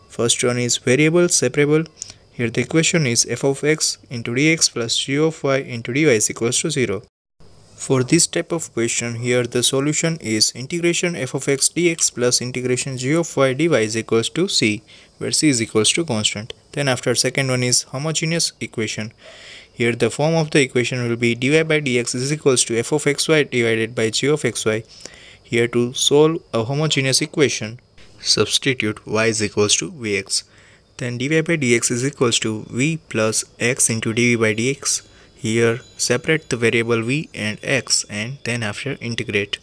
First one is variable separable. Here the equation is f of x into dx plus g of y into dy is equals to 0. For this type of question, here the solution is integration f of x dx plus integration g of y dy is equals to c, where c is equals to constant. Then after second one is homogeneous equation. Here the form of the equation will be dy by dx is equals to f of xy divided by g of xy. Here to solve a homogeneous equation, substitute y is equals to vx. Then dy by dx is equals to v plus x into dv by dx. Here separate the variable v and x and then after integrate.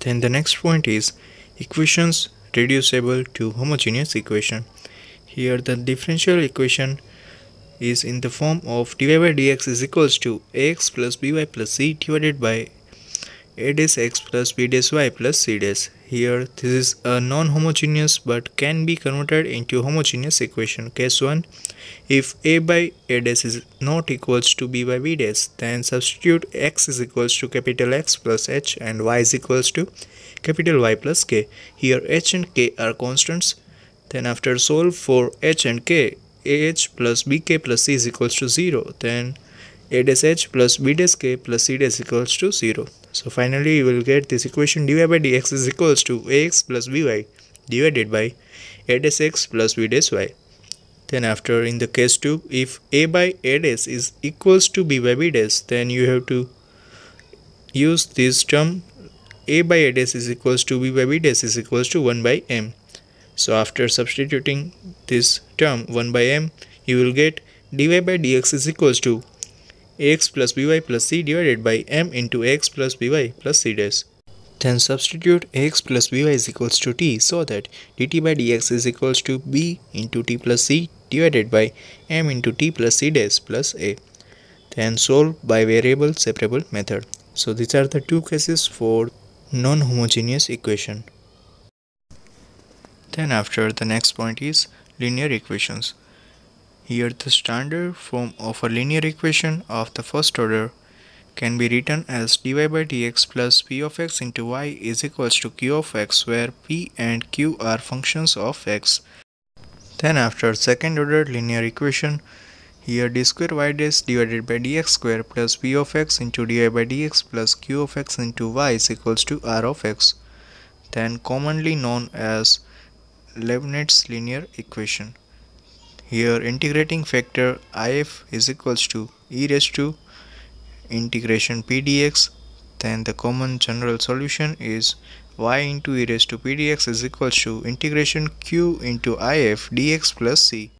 Then the next point is equations reducible to homogeneous equation. Here the differential equation is in the form of dy by dx is equals to ax plus by plus c divided by a dash x plus b dash y plus c dash. Here this is a non-homogeneous but can be converted into homogeneous equation. Case 1 if a by a dash is not equals to b by b dash then substitute x is equals to capital X plus h and y is equals to capital Y plus k. Here h and k are constants. Then after solve for h and k, ah plus bk plus c is equals to 0. Then a dash h plus b dash k plus c dash equals to 0. So finally you will get this equation dy by dx is equals to ax plus by divided by a dash x plus b dash y. Then after in the case 2 if a by a dash is equals to b by b dash then you have to use this term a by a dash is equals to b by b dash is equals to 1 by m. So after substituting this term 1 by m you will get dy by dx is equals to ax plus by plus c divided by m into x plus by plus c dash. Then substitute ax plus by is equals to t so that dt by dx is equals to b into t plus c divided by m into t plus c dash plus a. Then solve by variable separable method. So these are the two cases for non-homogeneous equation. Then after the next point is linear equations. Here the standard form of a linear equation of the first order can be written as dy by dx plus p of x into y is equals to q of x where p and q are functions of x. Then after second order linear equation here d square y dash divided by dx square plus p of x into dy by dx plus q of x into y is equals to r of x. Then commonly known as Leibniz linear equation. Here integrating factor if is equals to e raised to integration p dx then the common general solution is y into e raised to p dx is equals to integration q into if dx plus c.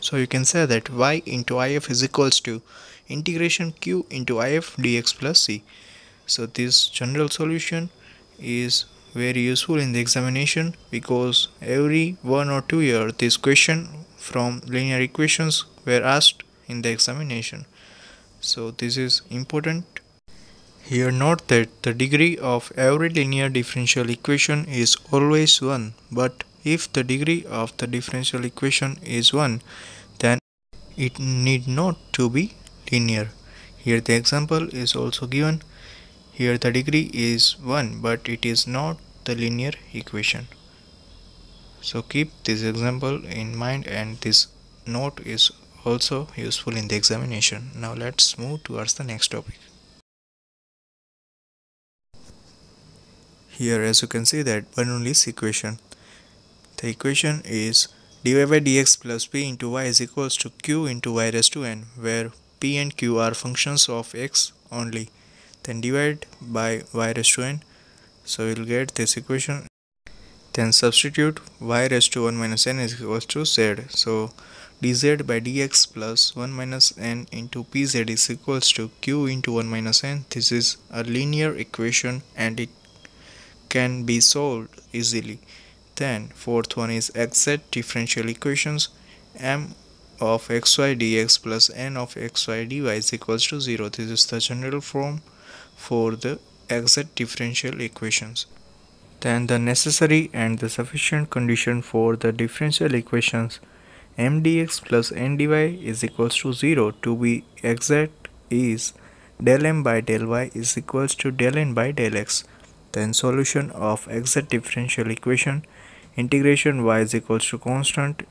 So you can say that y into if is equals to integration q into if dx plus c. So this general solution is very useful in the examination because every one or two year this question from linear equations were asked in the examination. So this is important. Here note that the degree of every linear differential equation is always 1 but if the degree of the differential equation is 1 then it need not to be linear. Here the example is also given. Here the degree is 1 but it is not the linear equation. So keep this example in mind and this note is also useful in the examination. Now let's move towards the next topic. Here as you can see that Bernoulli's equation. The equation is dy by dx plus p into y is equals to q into y raised to n where p and q are functions of x only. Then divide by y raised to n. So we'll get this equation. Then substitute y raised to 1 minus n is equals to z. So dz by dx plus 1 minus n into pz is equals to q into 1 minus n. This is a linear equation and it can be solved easily. Then fourth one is exact differential equations m of xy dx plus n of xy dy is equals to 0. This is the general form for the exact differential equations. Then the necessary and the sufficient condition for the differential equations m dx plus n dy is equals to 0 to be exact is del m by del y is equals to del n by del x then solution of exact differential equation integration y is equals to constant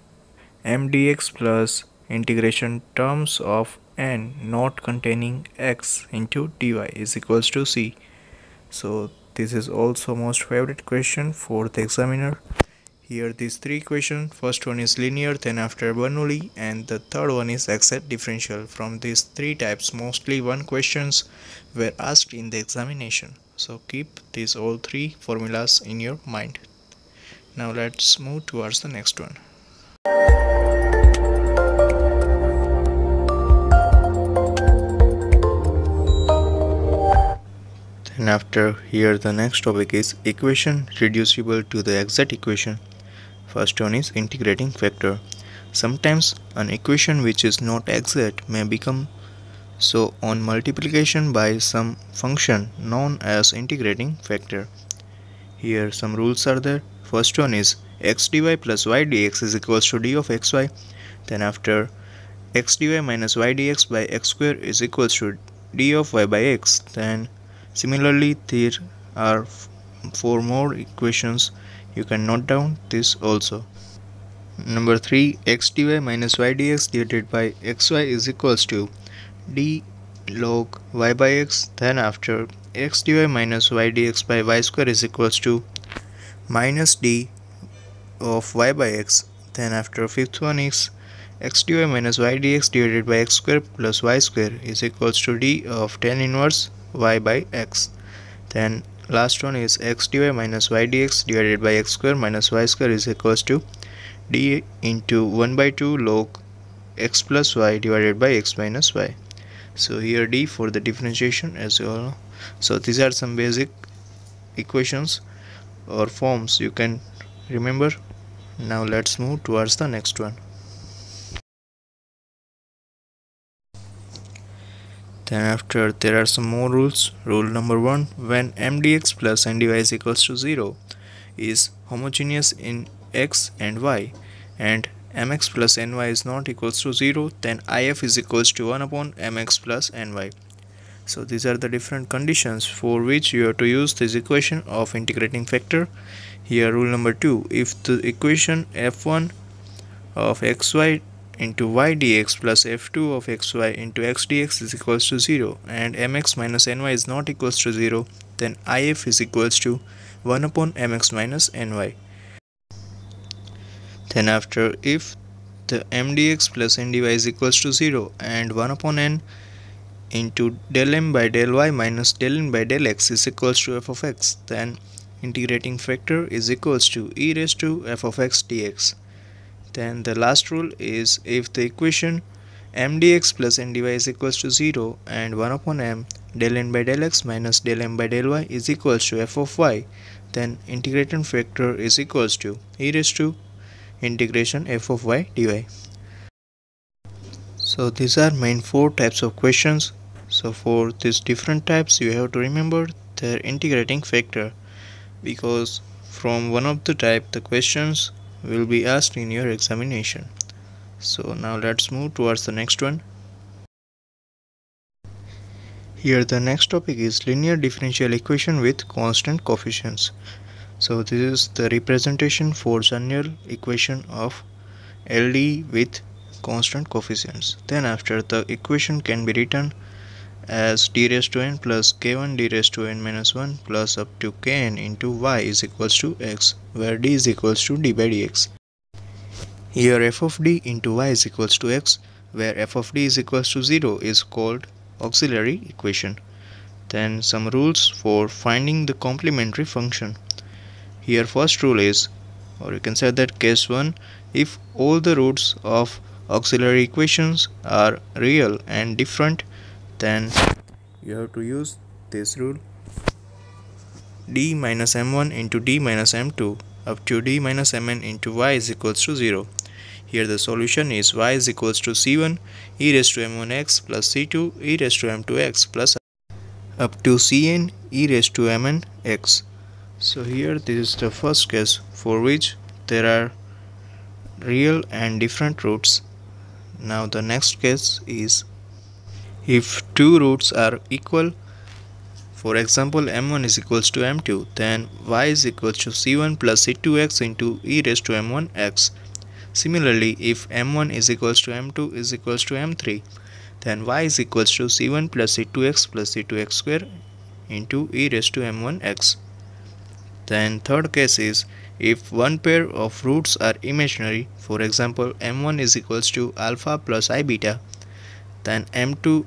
m dx plus integration terms of n not containing x into dy is equals to c. So this is also most favorite question for the examiner. Here these three questions, first one is linear then after Bernoulli and the third one is exact differential. From these three types mostly one questions were asked in the examination. So keep these all three formulas in your mind. Now let's move towards the next one then after here the next topic is equation reducible to the exact equation First one is integrating factor. Sometimes an equation which is not exact may become so on multiplication by some function known as integrating factor. Here some rules are there. First one is x dy plus y dx is equals to d of xy. Then after x dy minus y dx by x square is equals to d of y by x. Then similarly there are four more equations. You can note down this also. Number 3 x dy minus y dx divided by xy is equals to d log y by x. Then after x dy minus y dx by y square is equals to minus d of y by x. Then after fifth one is x dy minus y dx divided by x square plus y square is equals to d of tan inverse y by x. Then last one is x dy minus y dx divided by x square minus y square is equals to d into 1 by 2 log x plus y divided by x minus y. So here d for the differentiation as you all know. So these are some basic equations or forms you can remember. Now let's move towards the next one Then after there are some more rules. Rule number one when mdx plus ndy is equals to 0 is homogeneous in x and y and mx plus ny is not equals to 0 then if is equals to 1 upon mx plus ny. So these are the different conditions for which you have to use this equation of integrating factor. Here rule number 2 if the equation f1 of xy into y dx plus f2 of xy into x dx is equals to 0 and mx minus ny is not equals to 0 then if is equals to 1 upon mx minus ny. Then after if the mdx plus ndy is equals to 0 and 1 upon n into del m by del y minus del n by del x is equals to f of x then integrating factor is equals to e raised to f of x dx then the last rule is if the equation m dx plus n dy is equals to 0 and 1 upon m del n by del x minus del m by del y is equals to f of y then integration factor is equals to e raised to integration f of y dy. So these are main four types of questions. So for these different types you have to remember their integrating factor because from one of the type the questions will be asked in your examination. So now let's move towards the next one. Here the next topic is linear differential equation with constant coefficients. So this is the representation for general equation of LD with constant coefficients. Then after the equation can be written as d raised to n plus k1 d raised to n minus 1 plus up to kn into y is equals to x where d is equals to d by dx. Here f of d into y is equals to x where f of d is equals to 0 is called auxiliary equation. Then some rules for finding the complementary function. Here first rule is or you can say that case 1 if all the roots of auxiliary equations are real and different then you have to use this rule. D minus m1 into d minus m2 up to d minus mn into y is equals to 0 here the solution is y is equals to c1 e raised to m1x plus c2 e raised to m2x plus up to cn e raised to mn x. So here this is the first case for which there are real and different roots. Now the next case is if two roots are equal for example m1 is equals to m2 then y is equals to c1 plus c2x into e raised to m1x similarly if m1 is equals to m2 is equals to m3 then y is equals to c1 plus c2x plus c2x square into e raised to m1x then third case is if one pair of roots are imaginary for example m1 is equals to alpha plus i beta then m2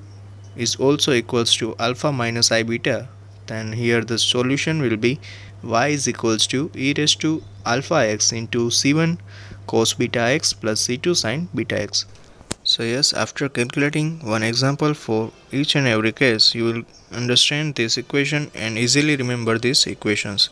is also equals to alpha minus i beta. Then here the solution will be y is equals to e raised to alpha x into c1 cos beta x plus c2 sin beta x. So yes after calculating one example for each and every case you will understand this equation and easily remember these equations.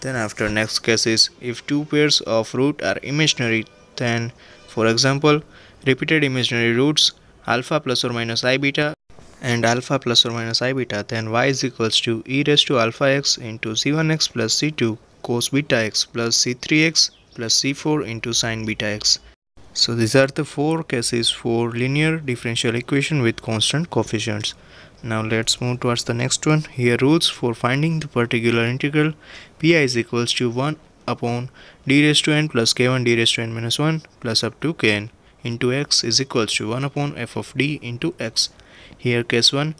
Then after next case is if two pairs of root are imaginary then for example repeated imaginary roots alpha plus or minus i beta and alpha plus or minus i beta then y is equals to e raised to alpha x into c1x plus c2 cos beta x plus c3x plus c4 into sin beta x. So these are the four cases for linear differential equation with constant coefficients. Now let's move towards the next one. Here rules for finding the particular integral pi is equals to 1 upon d raised to n plus k1 d raised to n minus 1 plus up to kn into x is equals to 1 upon f of d into x. Here case 1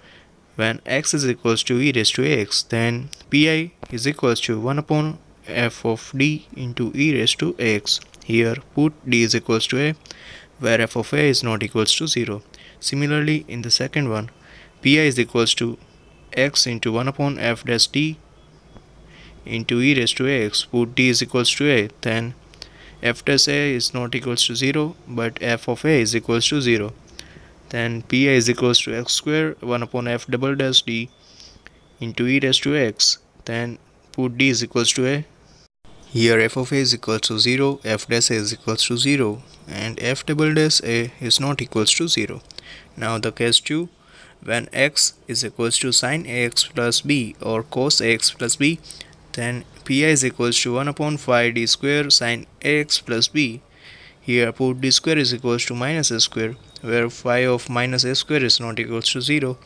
when x is equals to e raised to ax then pi is equals to 1 upon f of d into e raised to ax. Here put d is equals to a where f of a is not equals to 0. Similarly in the second one pi is equals to x into 1 upon f dash d into e raised to ax put d is equals to a then f dash a is not equals to 0 but f of a is equals to 0 then pi is equals to x square 1 upon f double dash d into e raised to x. Then put d is equals to a. Here f of a is equals to 0 f dash a is equals to 0 and f double dash a is not equals to 0 now the case 2 when x is equals to sine ax plus b or cos ax plus b then pi is equals to 1 upon phi d square sine ax plus b. Here put d square is equals to minus a square where phi of minus a square is not equals to 0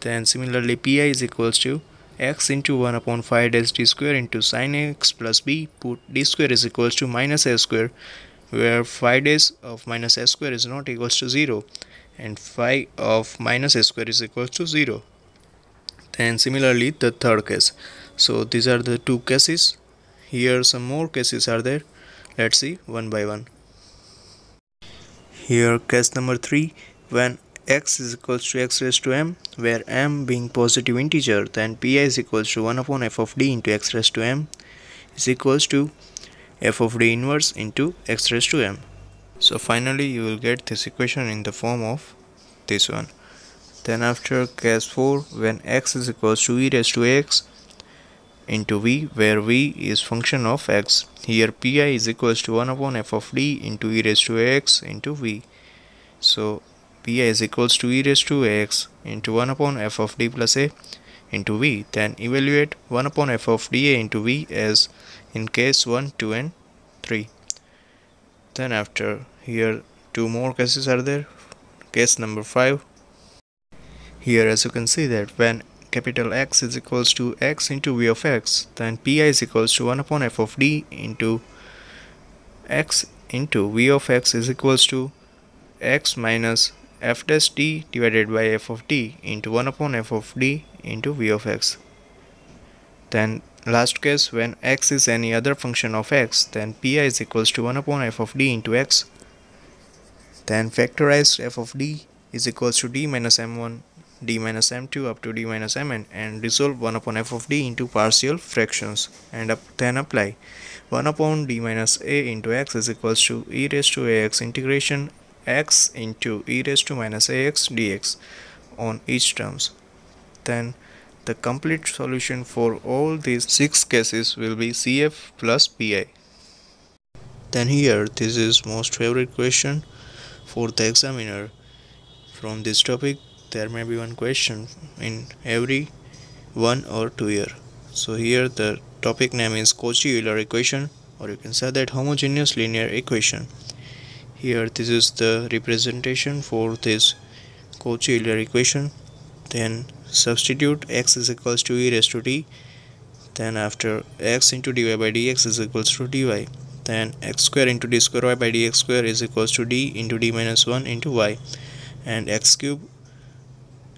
then similarly pi is equals to x into 1 upon dash d square into sine x plus b. Put d square is equals to minus a square where phi dash of minus a square is not equals to 0 and phi of minus a square is equals to 0 then similarly the third case so these are the two cases here some more cases are there let's see one by one here case number 3 when x is equals to x raised to m where m being positive integer then pi is equals to 1 upon f of d into x raised to m is equals to f of d inverse into x raised to m. So finally you will get this equation in the form of this one. Then after case 4 when x is equals to e raised to x into v where v is function of x. Here pi is equals to 1 upon f of d into e raised to x into v. So pi is equals to e raised to x into 1 upon f of d plus a into v. Then evaluate 1 upon f of dA into v as in case 1 2 and 3 then after here two more cases are there. Case number 5 here as you can see that when capital X is equals to x into v of x then pi is equals to 1 upon f of d into x into v of x is equals to x minus f dash d divided by f of d into 1 upon f of d into v of x. Then last case when x is any other function of x then pi is equals to 1 upon f of d into x. Then factorize f of d is equals to d minus m1 d minus m2 up to d minus mn and resolve 1 upon f of d into partial fractions. And up, then apply 1 upon d minus a into x is equals to e raised to ax integration x into e raised to minus ax dx on each terms. Then the complete solution for all these six cases will be cf plus pi then here this is most favorite question for the examiner. From this topic there may be one question in every one or two year. So here the topic name is Cauchy-Euler equation or you can say that homogeneous linear equation. Here this is the representation for this Cauchy-Euler equation. Then substitute x is equals to e raised to d. Then after x into dy by dx is equals to dy. Then x square into d square y by dx square is equals to d into d minus 1 into y. And x cube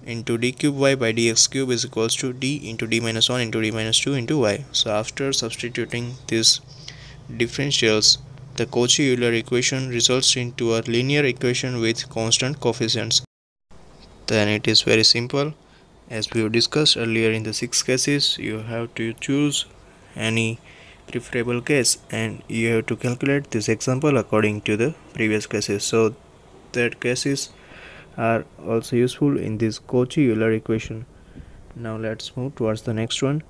into d cube y by dx cube is equals to d into d minus 1 into d minus 2 into y. So after substituting these differentials, the Cauchy-Euler equation results into a linear equation with constant coefficients. Then it is very simple. As we discussed earlier in the six cases, you have to choose any preferable case and you have to calculate this example according to the previous cases. So that cases are also useful in this Cauchy-Euler equation. Now let's move towards the next one.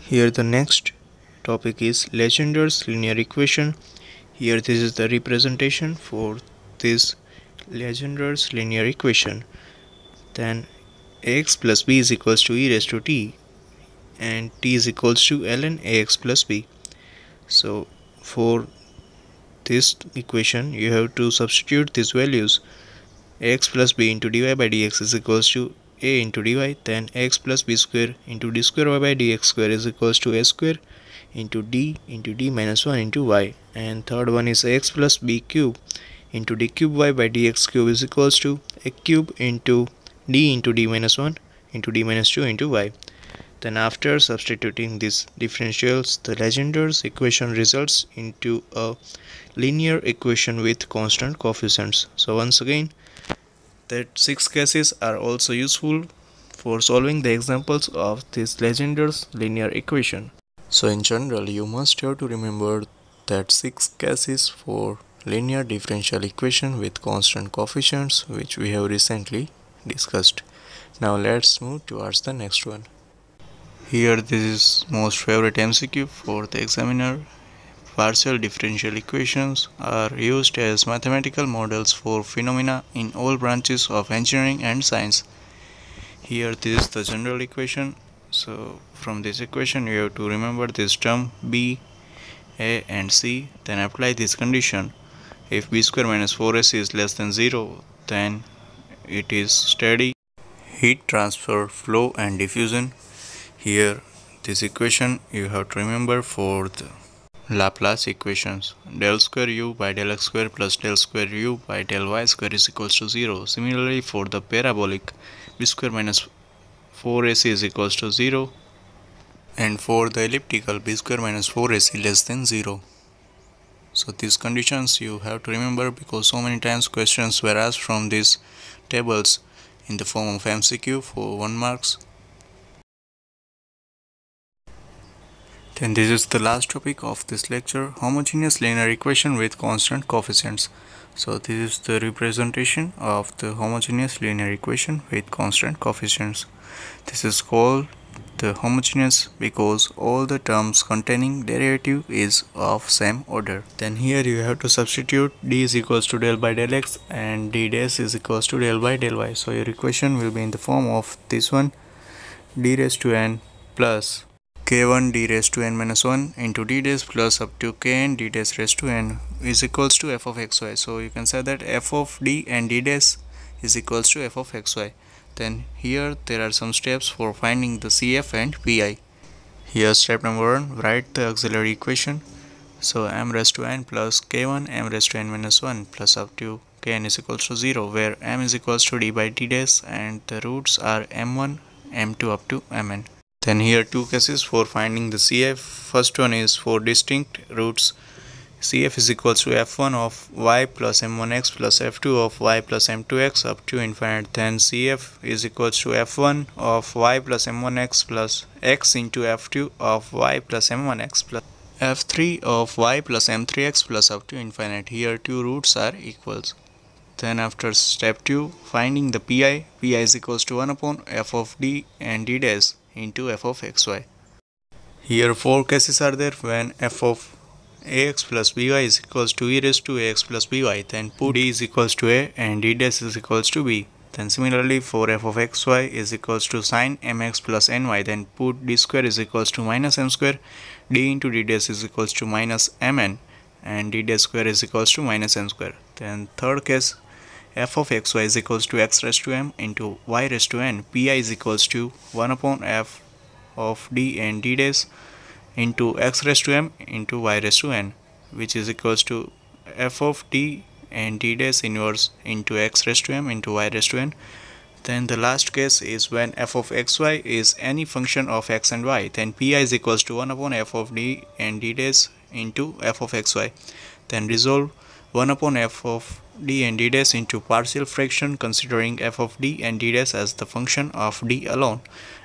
Here the next topic is Legendre's linear equation. Here this is the representation for this Legendre's linear equation. Then ax plus b is equals to e raised to t and t is equals to ln ax plus b. So for this equation you have to substitute these values x plus b into dy by dx is equals to a into dy then x plus b square into d square y by dx square is equals to a square into d into d minus 1 into y. And third one is x plus b cube into d cube y by dx cube is equals to a cube into d into d minus 1 into d minus 2 into y. Then after substituting these differentials the Legendre's equation results into a linear equation with constant coefficients. So once again that six cases are also useful for solving the examples of this Legendre's linear equation. So in general you must have to remember that six cases for linear differential equation with constant coefficients which we have recently discussed. Now let's move towards the next one. Here this is most favorite MCQ for the examiner partial differential equations are used as mathematical models for phenomena in all branches of engineering and science. Here this is the general equation. So from this equation you have to remember this term b, a and c then apply this condition. If b square minus 4ac is less than 0 then it is steady heat transfer flow and diffusion. Here this equation you have to remember for the Laplace equations del square u by del x square plus del square u by del y square is equals to 0. Similarly for the parabolic b square minus 4ac is equals to 0 and for the elliptical b square minus 4ac less than 0. So these conditions you have to remember because so many times questions were asked from these tables in the form of MCQ for 1 marks Then this is the last topic of this lecture, homogeneous linear equation with constant coefficients. So this is the representation of the homogeneous linear equation with constant coefficients. This is called the homogeneous because all the terms containing derivative is of same order. Then here you have to substitute d is equals to del by del x and d dash is equals to del by del y. So your equation will be in the form of this one d raised to n plus k1 d raised to n minus 1 into d dash plus up to kn d dash raised to n is equals to f of xy so you can say that f of d and d dash is equals to f of xy then here there are some steps for finding the cf and pi. Here step number one. Write the auxiliary equation. So m raised to n plus k1 m raised to n minus 1 plus up to kn is equals to 0 where m is equals to d by d dash and the roots are m1 m2 up to mn then here two cases for finding the CF. First one is for distinct roots. CF is equals to f1 of y plus m1x plus f2 of y plus m2x up to infinite. Then CF is equals to f1 of y plus m1x plus x into f2 of y plus m1x plus f3 of y plus m3x plus up to infinite. Here two roots are equals. Then after step 2 finding the pi, pi is equals to 1 upon f of d and d dash into f of xy. Here four cases are there when f of ax plus by is equals to e raised to ax plus by then put d is equals to a and d dash is equals to b. Then similarly for f of xy is equals to sine mx plus ny then put d square is equals to minus m square d into d dash is equals to minus mn and d dash square is equals to minus n square. Then third case f of xy is equals to x raised to m into y raised to n pi is equals to 1 upon f of d and d dash into x raised to m into y raised to n which is equals to f of d and d dash inverse into x raised to m into y raised to n Then the last case is when f of xy is any function of x and y. Then pi is equals to 1 upon f of d and d dash into f of xy. Then resolve 1 upon f of d and d into partial fraction considering f of d and d as the function of d alone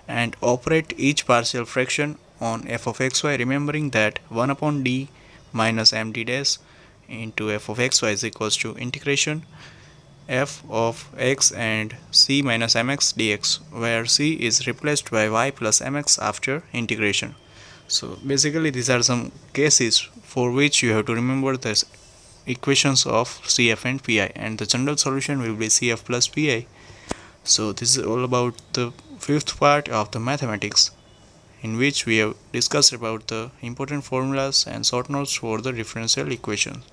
and operate each partial fraction on f of xy remembering that 1 upon d minus md dash into f of xy is equals to integration f of x and c minus mx dx where c is replaced by y plus mx after integration. So basically these are some cases for which you have to remember this equations of CF and PI and the general solution will be CF plus PI. So this is all about the fifth part of the mathematics in which we have discussed about the important formulas and short notes for the differential equations.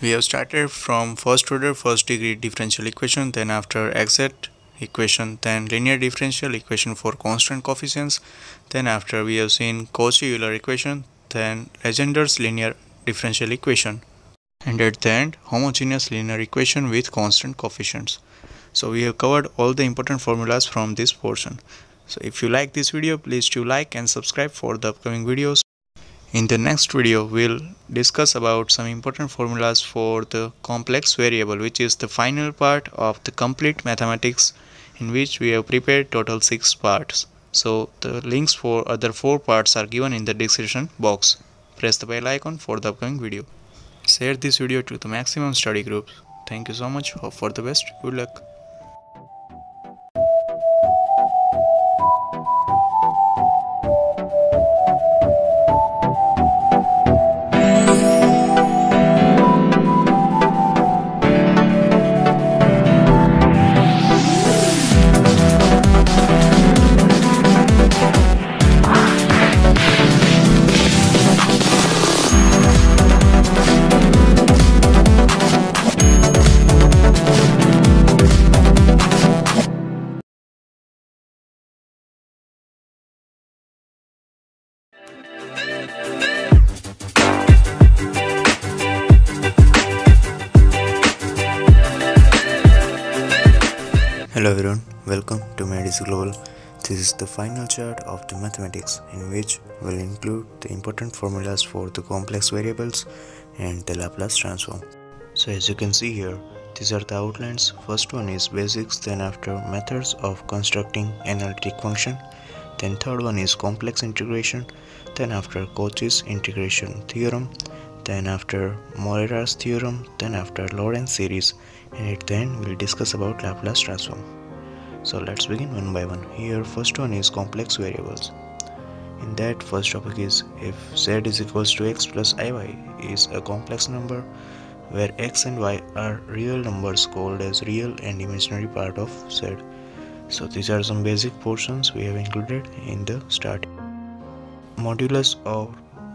We have started from first order first degree differential equation then after exact equation then linear differential equation for constant coefficients then after we have seen Cauchy-Euler equation then Legendre's linear differential equation and at the end homogeneous linear equation with constant coefficients. So we have covered all the important formulas from this portion. So if you like this video please do like and subscribe for the upcoming videos. In the next video we'll discuss about some important formulas for the complex variable which is the final part of the complete mathematics in which we have prepared total 6 parts. So the links for other 4 parts are given in the description box. Press the bell icon for the upcoming video Share this video to the maximum study groups. Thank you so much. Hope for the best. Good luck. Medis Global. This is the final chart of the mathematics in which will include the important formulas for the complex variables and the Laplace transform. So as you can see here, these are the outlines. First one is basics, then after methods of constructing analytic function. Then third one is complex integration, then after Cauchy's integration theorem, then after Morera's theorem, then after Laurent's series and at the end we'll discuss about Laplace transform. So let's begin one by one. Here first one is complex variables. In that first topic is if z is equals to x plus iy is a complex number where x and y are real numbers called as real and imaginary part of z. So these are some basic portions we have included in the start. Modulus of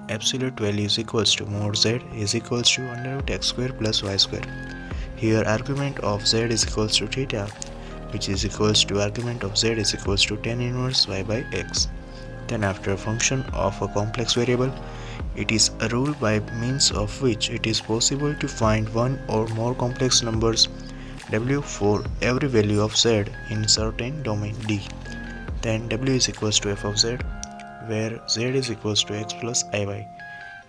absolute value is equals to mod z is equals to under root x square plus y square here argument of z is equals to theta which is equals to argument of z is equals to tan inverse y by x. Then after a function of a complex variable, it is a rule by means of which it is possible to find one or more complex numbers w for every value of z in certain domain D. Then w is equals to f of z where z is equals to x plus iy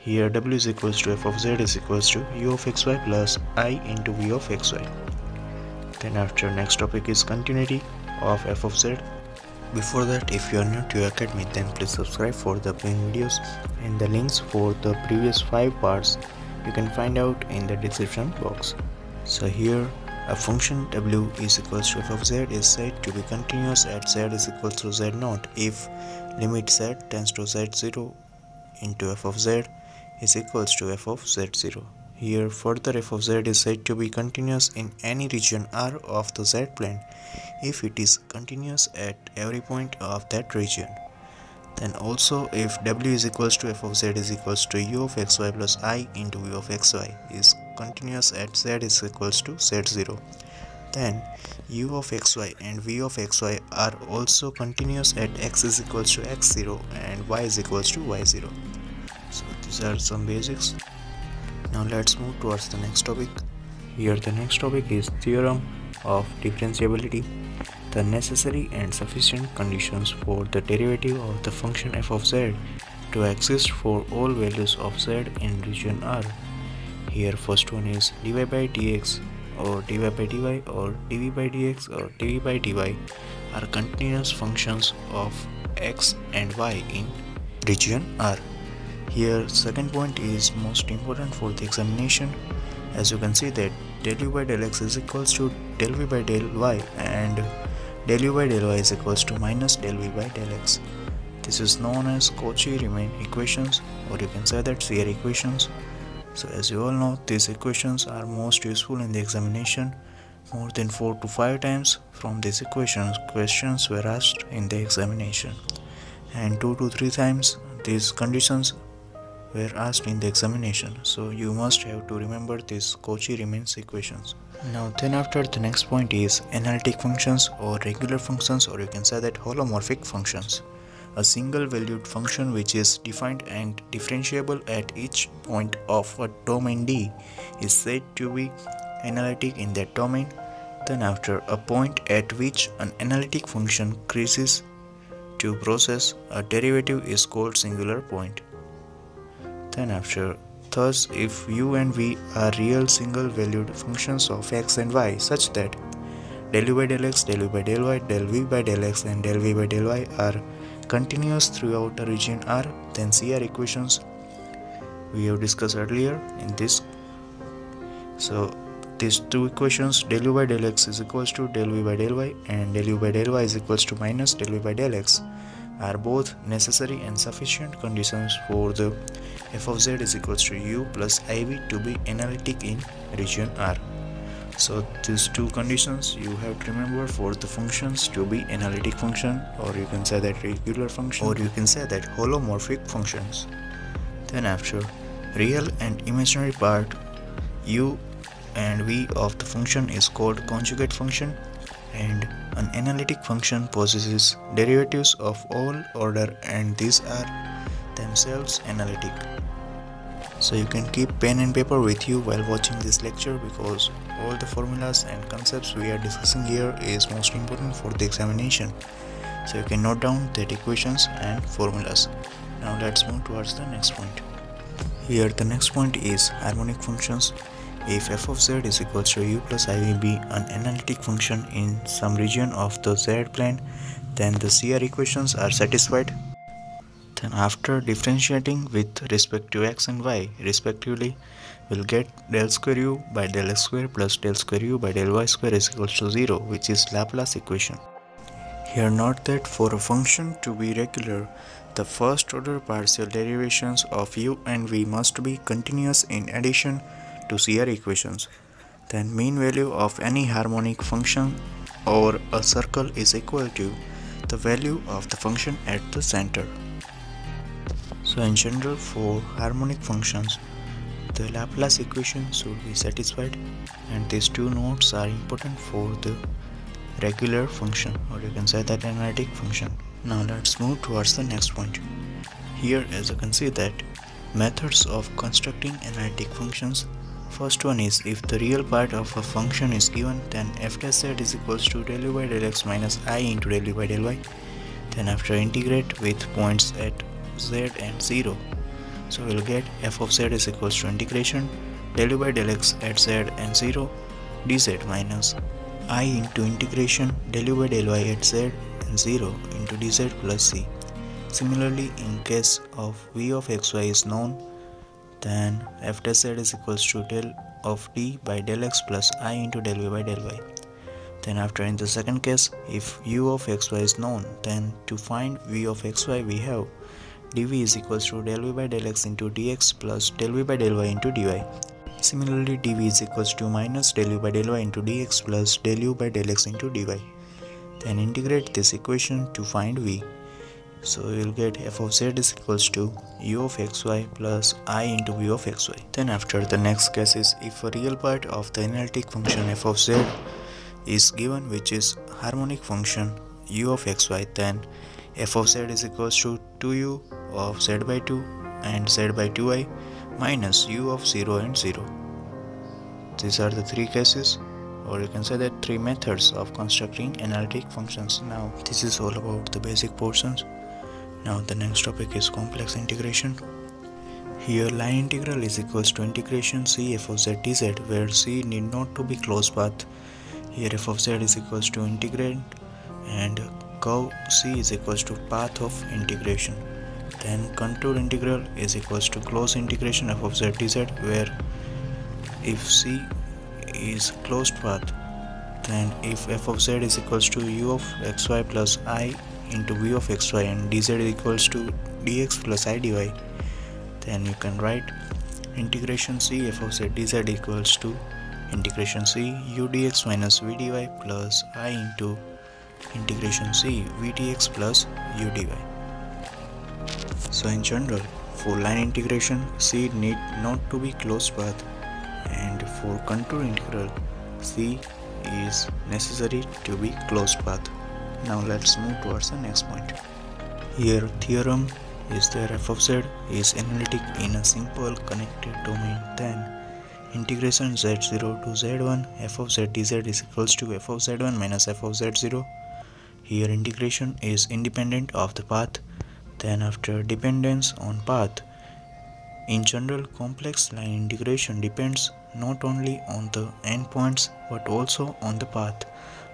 here w is equals to f of z is equals to u of xy plus i into v of xy. Then after next topic is continuity of f of z. Before that if you are new to academy then please subscribe for the upcoming videos and the links for the previous 5 parts you can find out in the description box. So here a function w is equals to f of z is said to be continuous at z is equals to z naught if limit z tends to z0 into f of z is equals to f of z0. Here further f of z is said to be continuous in any region R of the z plane if it is continuous at every point of that region. Then also if w is equals to f of z is equals to u of xy plus i into v of xy is continuous at z is equals to z0. Then u of xy and v of xy are also continuous at x is equals to x0 and y is equals to y0 so these are some basics now let's move towards the next topic here the next topic is theorem of differentiability the necessary and sufficient conditions for the derivative of the function f of z to exist for all values of z in region R. Here first one is dy by dx or dy by dy or dv by dx or dv by dy are continuous functions of x and y in region R. Here second point is most important for the examination as you can see that del u by del x is equals to del v by del y and del u by del y is equals to minus del v by del x. This is known as Cauchy-Riemann equations or you can say that CR equations. So as you all know, these equations are most useful in the examination. More than 4 to 5 times from these equations, questions were asked in the examination. And 2 to 3 times these conditions were asked in the examination. So you must have to remember these Cauchy-Riemann equations. Now then after the next point is analytic functions or regular functions or you can say that holomorphic functions a single valued function which is defined and differentiable at each point of a domain D is said to be analytic in that domain. Then after a point at which an analytic function creases to process, a derivative is called singular point. Then after. Thus, if u and v are real single valued functions of x and y such that del u by del x, del u by del y, del v by del x and del v by del y are continuous throughout a region R then CR equations we have discussed earlier in this. So these two equations del u by del x is equals to del v by del y and del u by del y is equals to minus del v by del x are both necessary and sufficient conditions for the f of z is equals to u plus iv to be analytic in region R. So these two conditions you have to remember for the functions to be analytic function or you can say that regular function or you can say that holomorphic functions. Then after real and imaginary part u and v of the function is called conjugate function and an analytic function possesses derivatives of all order and these are themselves analytic. So you can keep pen and paper with you while watching this lecture because all the formulas and concepts we are discussing here is most important for the examination. So you can note down that equations and formulas. Now let's move towards the next point. Here the next point is harmonic functions if f of z is equal to u plus i will be an analytic function in some region of the z plane then the CR equations are satisfied then after differentiating with respect to x and y respectively, we'll get del square u by del x square plus del square u by del y square is equal to 0 which is Laplace equation. Here note that for a function to be regular, the first order partial derivations of u and v must be continuous in addition to CR equations. Then mean value of any harmonic function or a circle is equal to the value of the function at the center. So in general for harmonic functions the Laplace equation should be satisfied and these two notes are important for the regular function or you can say that analytic function. Now let's move towards the next point. Here as you can see that methods of constructing analytic functions First one is if the real part of a function is given then f dash z is equals to del u by del x minus i into del u by del y. Then after integrate with points at z and 0 so we'll get f of z is equals to integration del u by del x at z and 0 dz minus i into integration del u by del y at z and 0 into dz plus c similarly in case of v of xy is known then f dash z is equals to del of d by del x plus i into del v by del y then after in the second case if u of xy is known then to find v of xy we have dv is equals to del v by del x into dx plus del v by del y into dy. Similarly, dv is equals to minus del u by del y into dx plus del u by del x into dy. Then integrate this equation to find v. So will get f of z is equals to u of xy plus i into v of xy. Then after the next case is if a real part of the analytic function f of z is given which is harmonic function u of xy then f of z is equals to 2u of z by 2 and z by 2i minus u of 0 and 0. These are the three cases or you can say that three methods of constructing analytic functions. Now this is all about the basic portions. Now the next topic is complex integration. Here line integral is equals to integration c f of z dz where c need not to be closed path. Here f of z is equals to integrand and curve c is equals to path of integration. Then contour integral is equals to closed integration f of z dz where if c is closed path then if f of z is equals to u of xy plus i into v of xy and dz equals to dx plus i dy then you can write integration c f of z dz equals to integration c u dx minus v dy plus i into integration c v dx plus u dy so in general for line integration c need not to be closed path and for contour integral c is necessary to be closed path now let's move towards the next point. Here theorem is there f of z is analytic in a simple connected domain. Then integration z0 to z1 f of z dz is equals to f of z1 minus f of z0 here integration is independent of the path. Then after dependence on path in general complex line integration depends not only on the endpoints but also on the path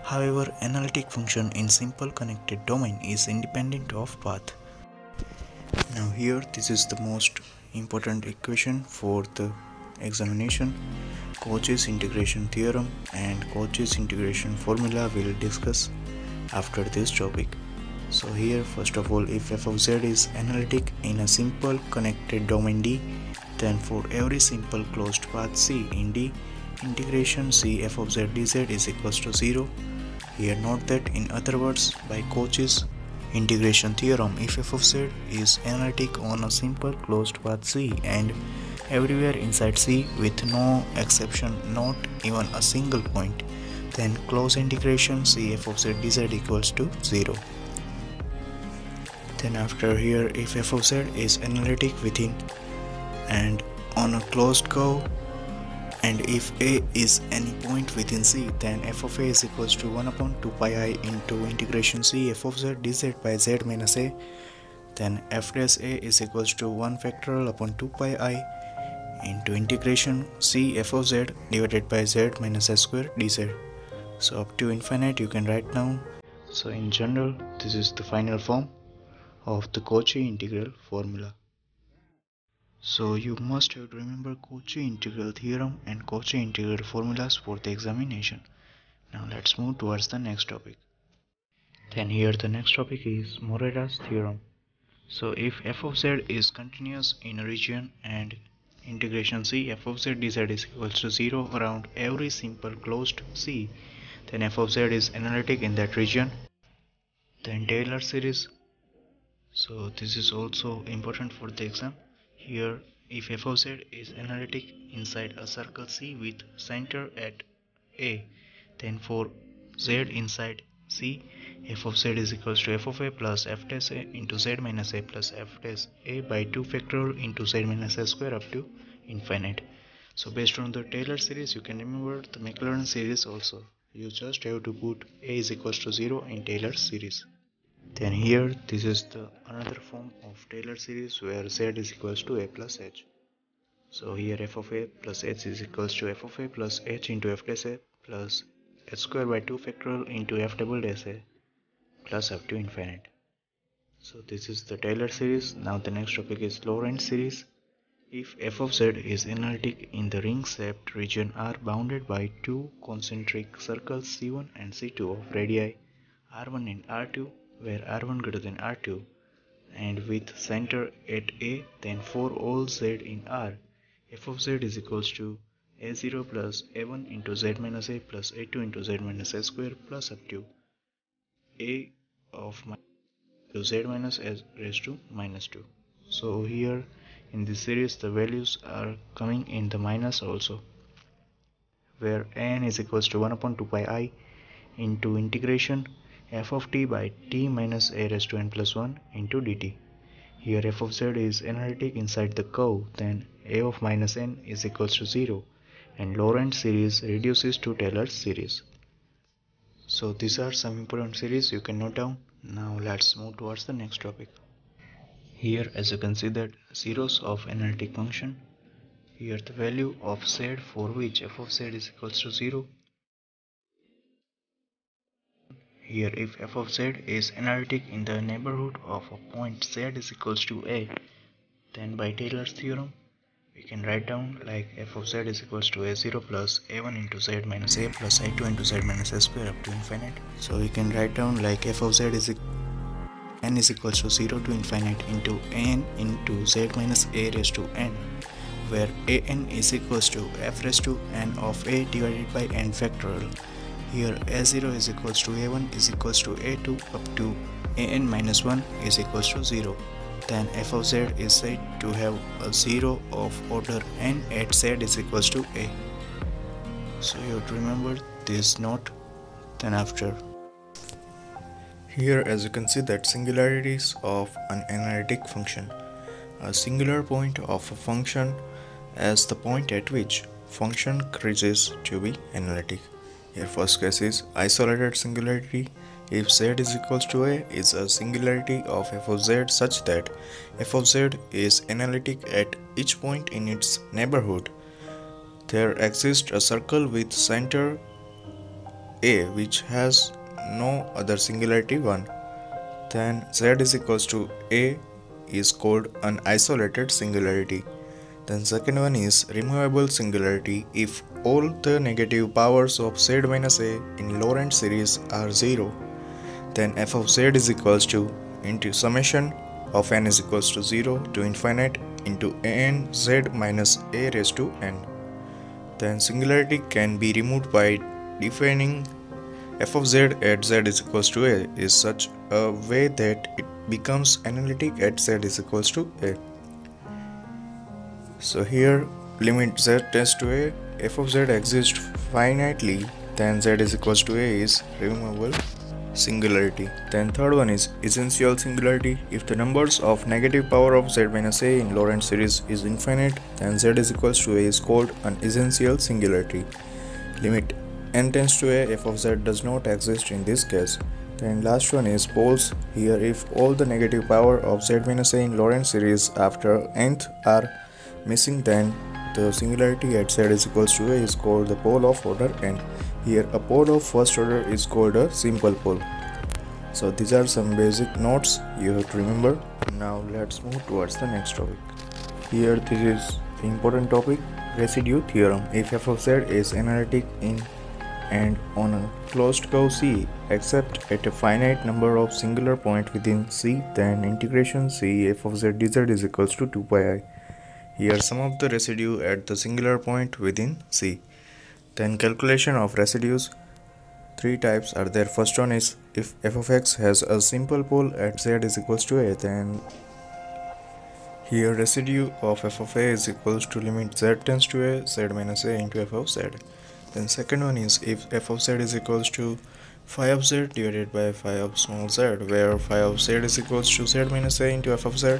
however analytic function in simple connected domain is independent of path. Now here this is the most important equation for the examination. Cauchy's integration theorem and Cauchy's integration formula will discuss after this topic. So here first of all if f of z is analytic in a simple connected domain D then for every simple closed path C in D integration C f of z dz is equals to 0 here note that in other words by Cauchy's integration theorem if f of z is analytic on a simple closed path c and everywhere inside c with no exception not even a single point then closed integration c f of z dz equals to 0 then after here if f of z is analytic within and on a closed curve and if a is any point within c then f of a is equals to 1 upon 2 pi i into integration c. F of z dz by z minus a. Then f dash a is equals to 1 factorial upon 2 pi i into integration c. F of z divided by z minus s square dz. So up to infinite you can write down. So in general this is the final form of the Cauchy integral formula so you must have to remember Cauchy integral theorem and Cauchy integral formulas for the examination. Now let's move towards the next topic. Then here the next topic is Morera's theorem. So if f of z is continuous in a region and integration c f of z dz is equals to 0 around every simple closed c then f of z is analytic in that region then Taylor series so this is also important for the exam here, if f of z is analytic inside a circle C with center at A, then for z inside C, f of z is equals to f of a plus f dash a into z minus a plus f dash a by 2 factorial into z minus a square up to infinite. So based on the Taylor series, you can remember the Maclaurin series also. You just have to put a is equals to 0 in Taylor series then here this is the another form of Taylor series where z is equals to a plus h. So here f of a plus h is equals to f of a plus h into f dash a plus h square by 2 factorial into f double dash a plus up to infinite. So this is the Taylor series. Now the next topic is Laurent's series. If f of z is analytic in the ring shaped region R bounded by two concentric circles C1 and C2 of radii R1 and R2 where R1 greater than R2 and with center at A then for all Z in R. F of z is equals to a0 plus a1 into z minus a plus a2 into z minus a square plus up to a of to z minus s raised to minus 2 so here in this series the values are coming in the minus also where n is equals to 1 upon 2 pi i into integration f of t by t minus a raised to n plus 1 into dt. Here f of z is analytic inside the curve then a of minus n is equals to 0 and Laurent's series reduces to Taylor series. So these are some important series you can note down. Now let's move towards the next topic. Here as you can see that zeros of analytic function. Here the value of z for which f of z is equals to 0. Here if f of z is analytic in the neighborhood of a point z is equals to a then by Taylor's theorem we can write down like f of z is equals to a0 plus a1 into z minus a plus i2 into z minus a square up to infinite. So we can write down like f of z is n is equals to 0 to infinite into n into z minus a raised to n where an is equals to f raised to n of a divided by n factorial. Here a0 is equals to a1 is equals to a2 up to an minus 1 is equals to 0 then f of z is said to have a 0 of order n at z is equals to a. So you have to remember this note then after. Here as you can see that singularities of an analytic function. A singular point of a function as the point at which function increases to be analytic. First case is isolated singularity if z is equals to a is a singularity of f of z such that f of z is analytic at each point in its neighborhood. There exists a circle with center a which has no other singularity 1. Then z is equals to a is called an isolated singularity. Then second one is removable singularity if all the negative powers of z minus a in Laurent's series are 0 then f of z is equals to into summation of n is equals to 0 to infinite into n z minus a raised to n. Then singularity can be removed by defining f of z at z is equals to a is such a way that it becomes analytic at z is equals to a. So here limit z tends to a f of z exists finitely then z is equals to a is removable singularity. Then third one is essential singularity. If the numbers of negative power of z minus a in Laurent's series is infinite, then z is equals to a is called an essential singularity. Limit n tends to a f of z does not exist in this case. Then last one is poles. Here if all the negative power of z minus a in Laurent's series after nth are missing then the singularity at z is equals to a is called the pole of order n. Here a pole of first order is called a simple pole. So these are some basic notes you have to remember. Now let's move towards the next topic. Here this is the important topic residue theorem. If f of z is analytic in and on a closed curve C except at a finite number of singular points within C then integration C f of z dz is equals to 2 pi i. Here some of the residue at the singular point within C. Then calculation of residues. Three types are there. First one is if f of x has a simple pole at z is equals to a then here residue of f of a is equals to limit z tends to a z minus a into f of z. Then second one is if f of z is equals to phi of z divided by phi of small z where phi of z is equals to z minus a into f of z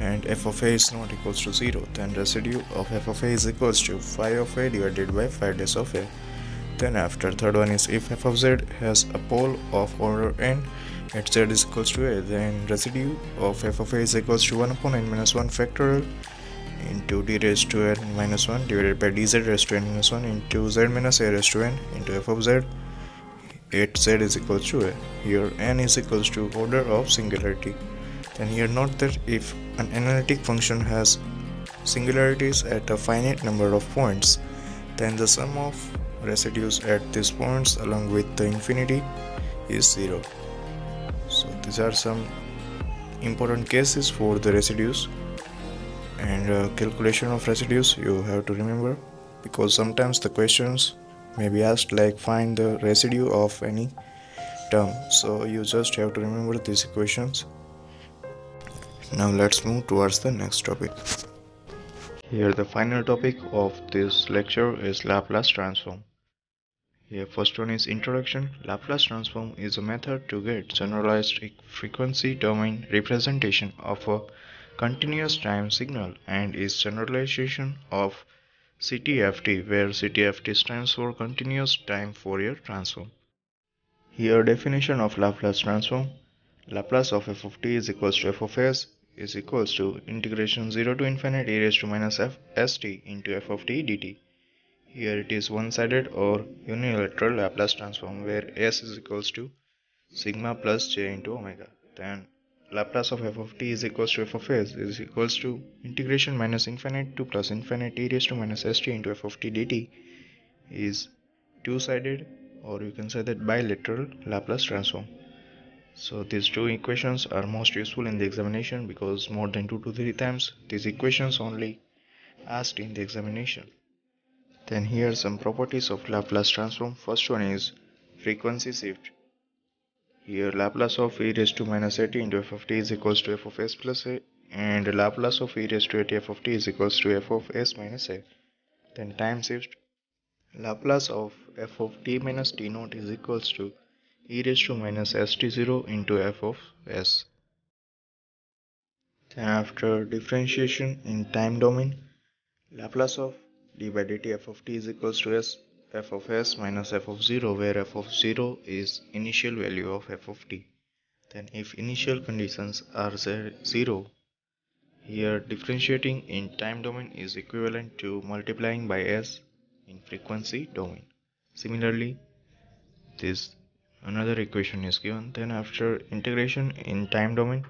and f of a is not equals to 0 then residue of f of a is equals to phi of a divided by phi dash of a. Then after third one is if f of z has a pole of order n at z is equals to a then residue of f of a is equals to 1 upon n minus 1 factorial into d raised to n minus 1 divided by dz raised to n minus 1 into z minus a raised to n into f of z at z is equals to a. Here n is equals to order of singularity then here note that if an analytic function has singularities at a finite number of points, then the sum of residues at these points along with the infinity is 0. So these are some important cases for the residues. And uh, calculation of residues you have to remember because sometimes the questions may be asked like find the residue of any term. So you just have to remember these equations now let's move towards the next topic. Here the final topic of this lecture is Laplace transform. Here first one is introduction. Laplace transform is a method to get generalized frequency domain representation of a continuous time signal and is generalization of CTFT where CTFT stands for continuous time Fourier transform. Here definition of Laplace transform. Laplace of f of t is equals to f of s is equals to integration 0 to infinity e raised to minus f st into f of t dt. Here it is one-sided or unilateral Laplace transform where s is equals to sigma plus j into omega. Then Laplace of f of t is equals to f of s is equals to integration minus infinite to plus infinite e raised to minus st into f of t dt is two-sided or you can say that bilateral Laplace transform. So these two equations are most useful in the examination because more than 2 to 3 times these equations only asked in the examination. Then here are some properties of Laplace transform. First one is frequency shift. Here Laplace of e raised to minus at into f of t is equals to f of s plus a and Laplace of e raised to at f of t is equals to f of s minus a. Then time shift. Laplace of f of t minus t naught is equals to e raised to minus st0 into f of s. Then after differentiation in time domain, Laplace of d by dt f of t is equals to s f of s minus f of 0 where f of 0 is initial value of f of t. Then if initial conditions are 0, here differentiating in time domain is equivalent to multiplying by s in frequency domain. Similarly, this another equation is given then after integration in time domain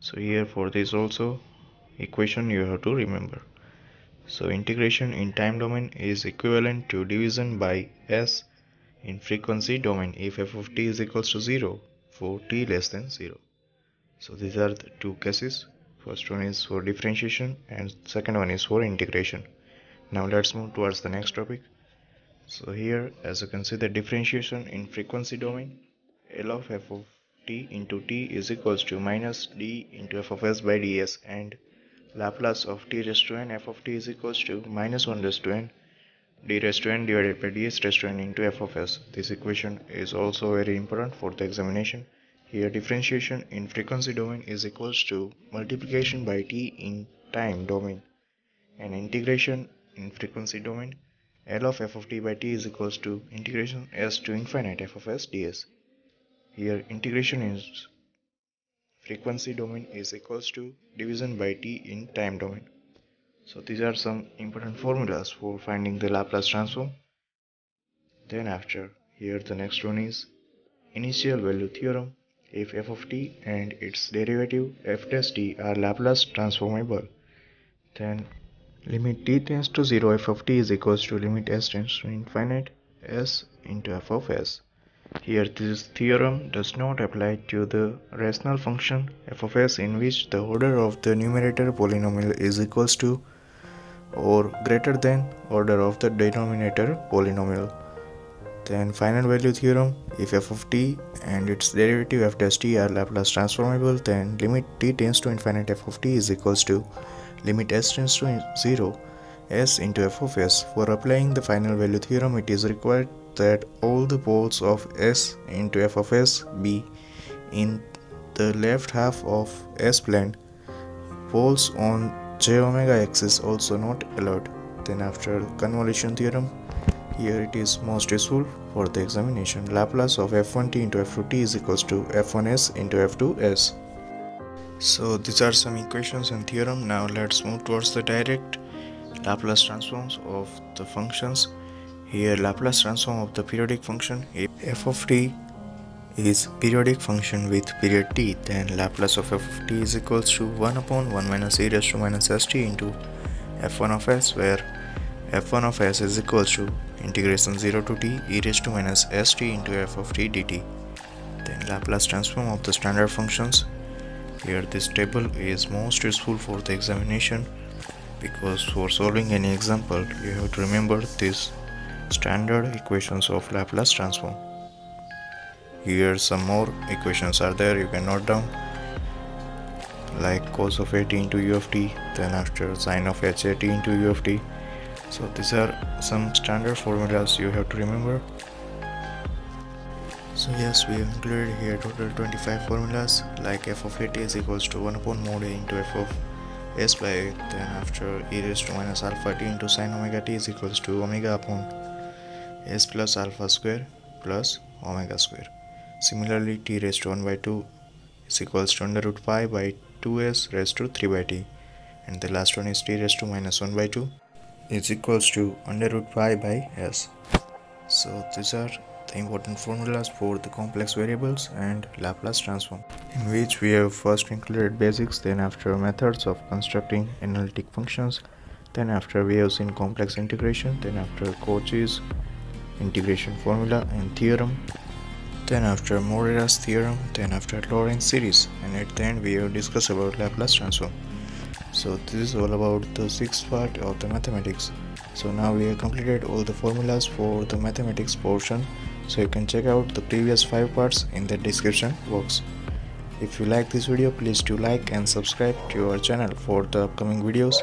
so here for this also equation you have to remember so integration in time domain is equivalent to division by s in frequency domain if f of t is equals to 0 for t less than 0. So these are the two cases. First one is for differentiation and second one is for integration. Now let's move towards the next topic. So here as you can see the differentiation in frequency domain L of f of t into t is equals to minus d into f of s by ds and Laplace of t raised to n f of t is equals to minus 1 raised to n d raised to n divided by ds raised to n into f of s. This equation is also very important for the examination. Here differentiation in frequency domain is equals to multiplication by t in time domain and integration in frequency domain L of f of t by t is equals to integration s to infinite f of s ds. Here integration is frequency domain is equals to division by t in time domain. So these are some important formulas for finding the Laplace transform. Then after here the next one is initial value theorem. If f of t and its derivative f dash t are Laplace transformable, then limit t tends to 0 f of t is equals to limit s tends to infinite s into f of s. Here this theorem does not apply to the rational function f of s in which the order of the numerator polynomial is equals to or greater than order of the denominator polynomial. Then final value theorem if f of t and its derivative f dash t are Laplace transformable then limit t tends to infinite f of t is equals to limit s tends to 0 s into f of s. For applying the final value theorem it is required that all the poles of S into f of s be in the left half of S plane. Poles on j omega axis also not allowed. Then after convolution theorem, here it is most useful for the examination. Laplace of f1t into f2t is equals to f1s into f2s. So these are some equations and theorem. Now let's move towards the direct Laplace transforms of the functions here Laplace transform of the periodic function f of t is periodic function with period t then Laplace of f of t is equals to 1 upon 1 minus e raised to minus st into f1 of s where f1 of s is equals to integration 0 to t e raised to minus st into f of t dt. Then Laplace transform of the standard functions. Here this table is most useful for the examination because for solving any example you have to remember this standard equations of Laplace transform. Here some more equations are there you can note down like cos of at into u of t then after sine of h at into u of t. So these are some standard formulas you have to remember. So yes we have included here total 25 formulas like f of at is equals to 1 upon mod a into f of s by a. then after e raised to minus alpha t into sine omega t is equals to omega upon s plus alpha square plus omega square. Similarly t raised to 1 by 2 is equals to under root pi by 2s raised to 3 by t and the last one is t raised to minus 1 by 2 is equals to under root pi by s. So these are the important formulas for the complex variables and Laplace transform in which we have first included basics then after methods of constructing analytic functions then after we have seen complex integration then after Cauchy's integration formula and theorem then after Morera's theorem then after Laurent's series and at the end we have discussed about Laplace transform. So this is all about the sixth part of the mathematics. So now we have completed all the formulas for the mathematics portion so you can check out the previous 5 parts in the description box. If you like this video please do like and subscribe to our channel for the upcoming videos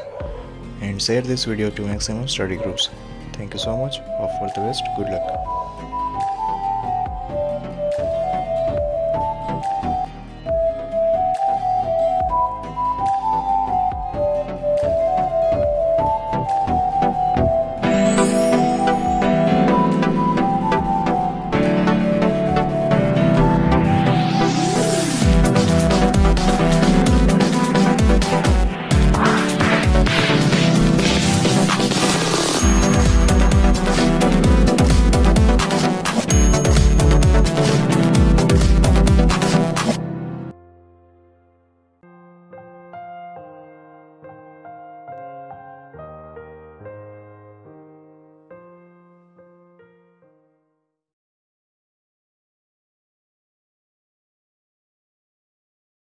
and share this video to maximum study groups. Thank you so much. All for the best. Good luck.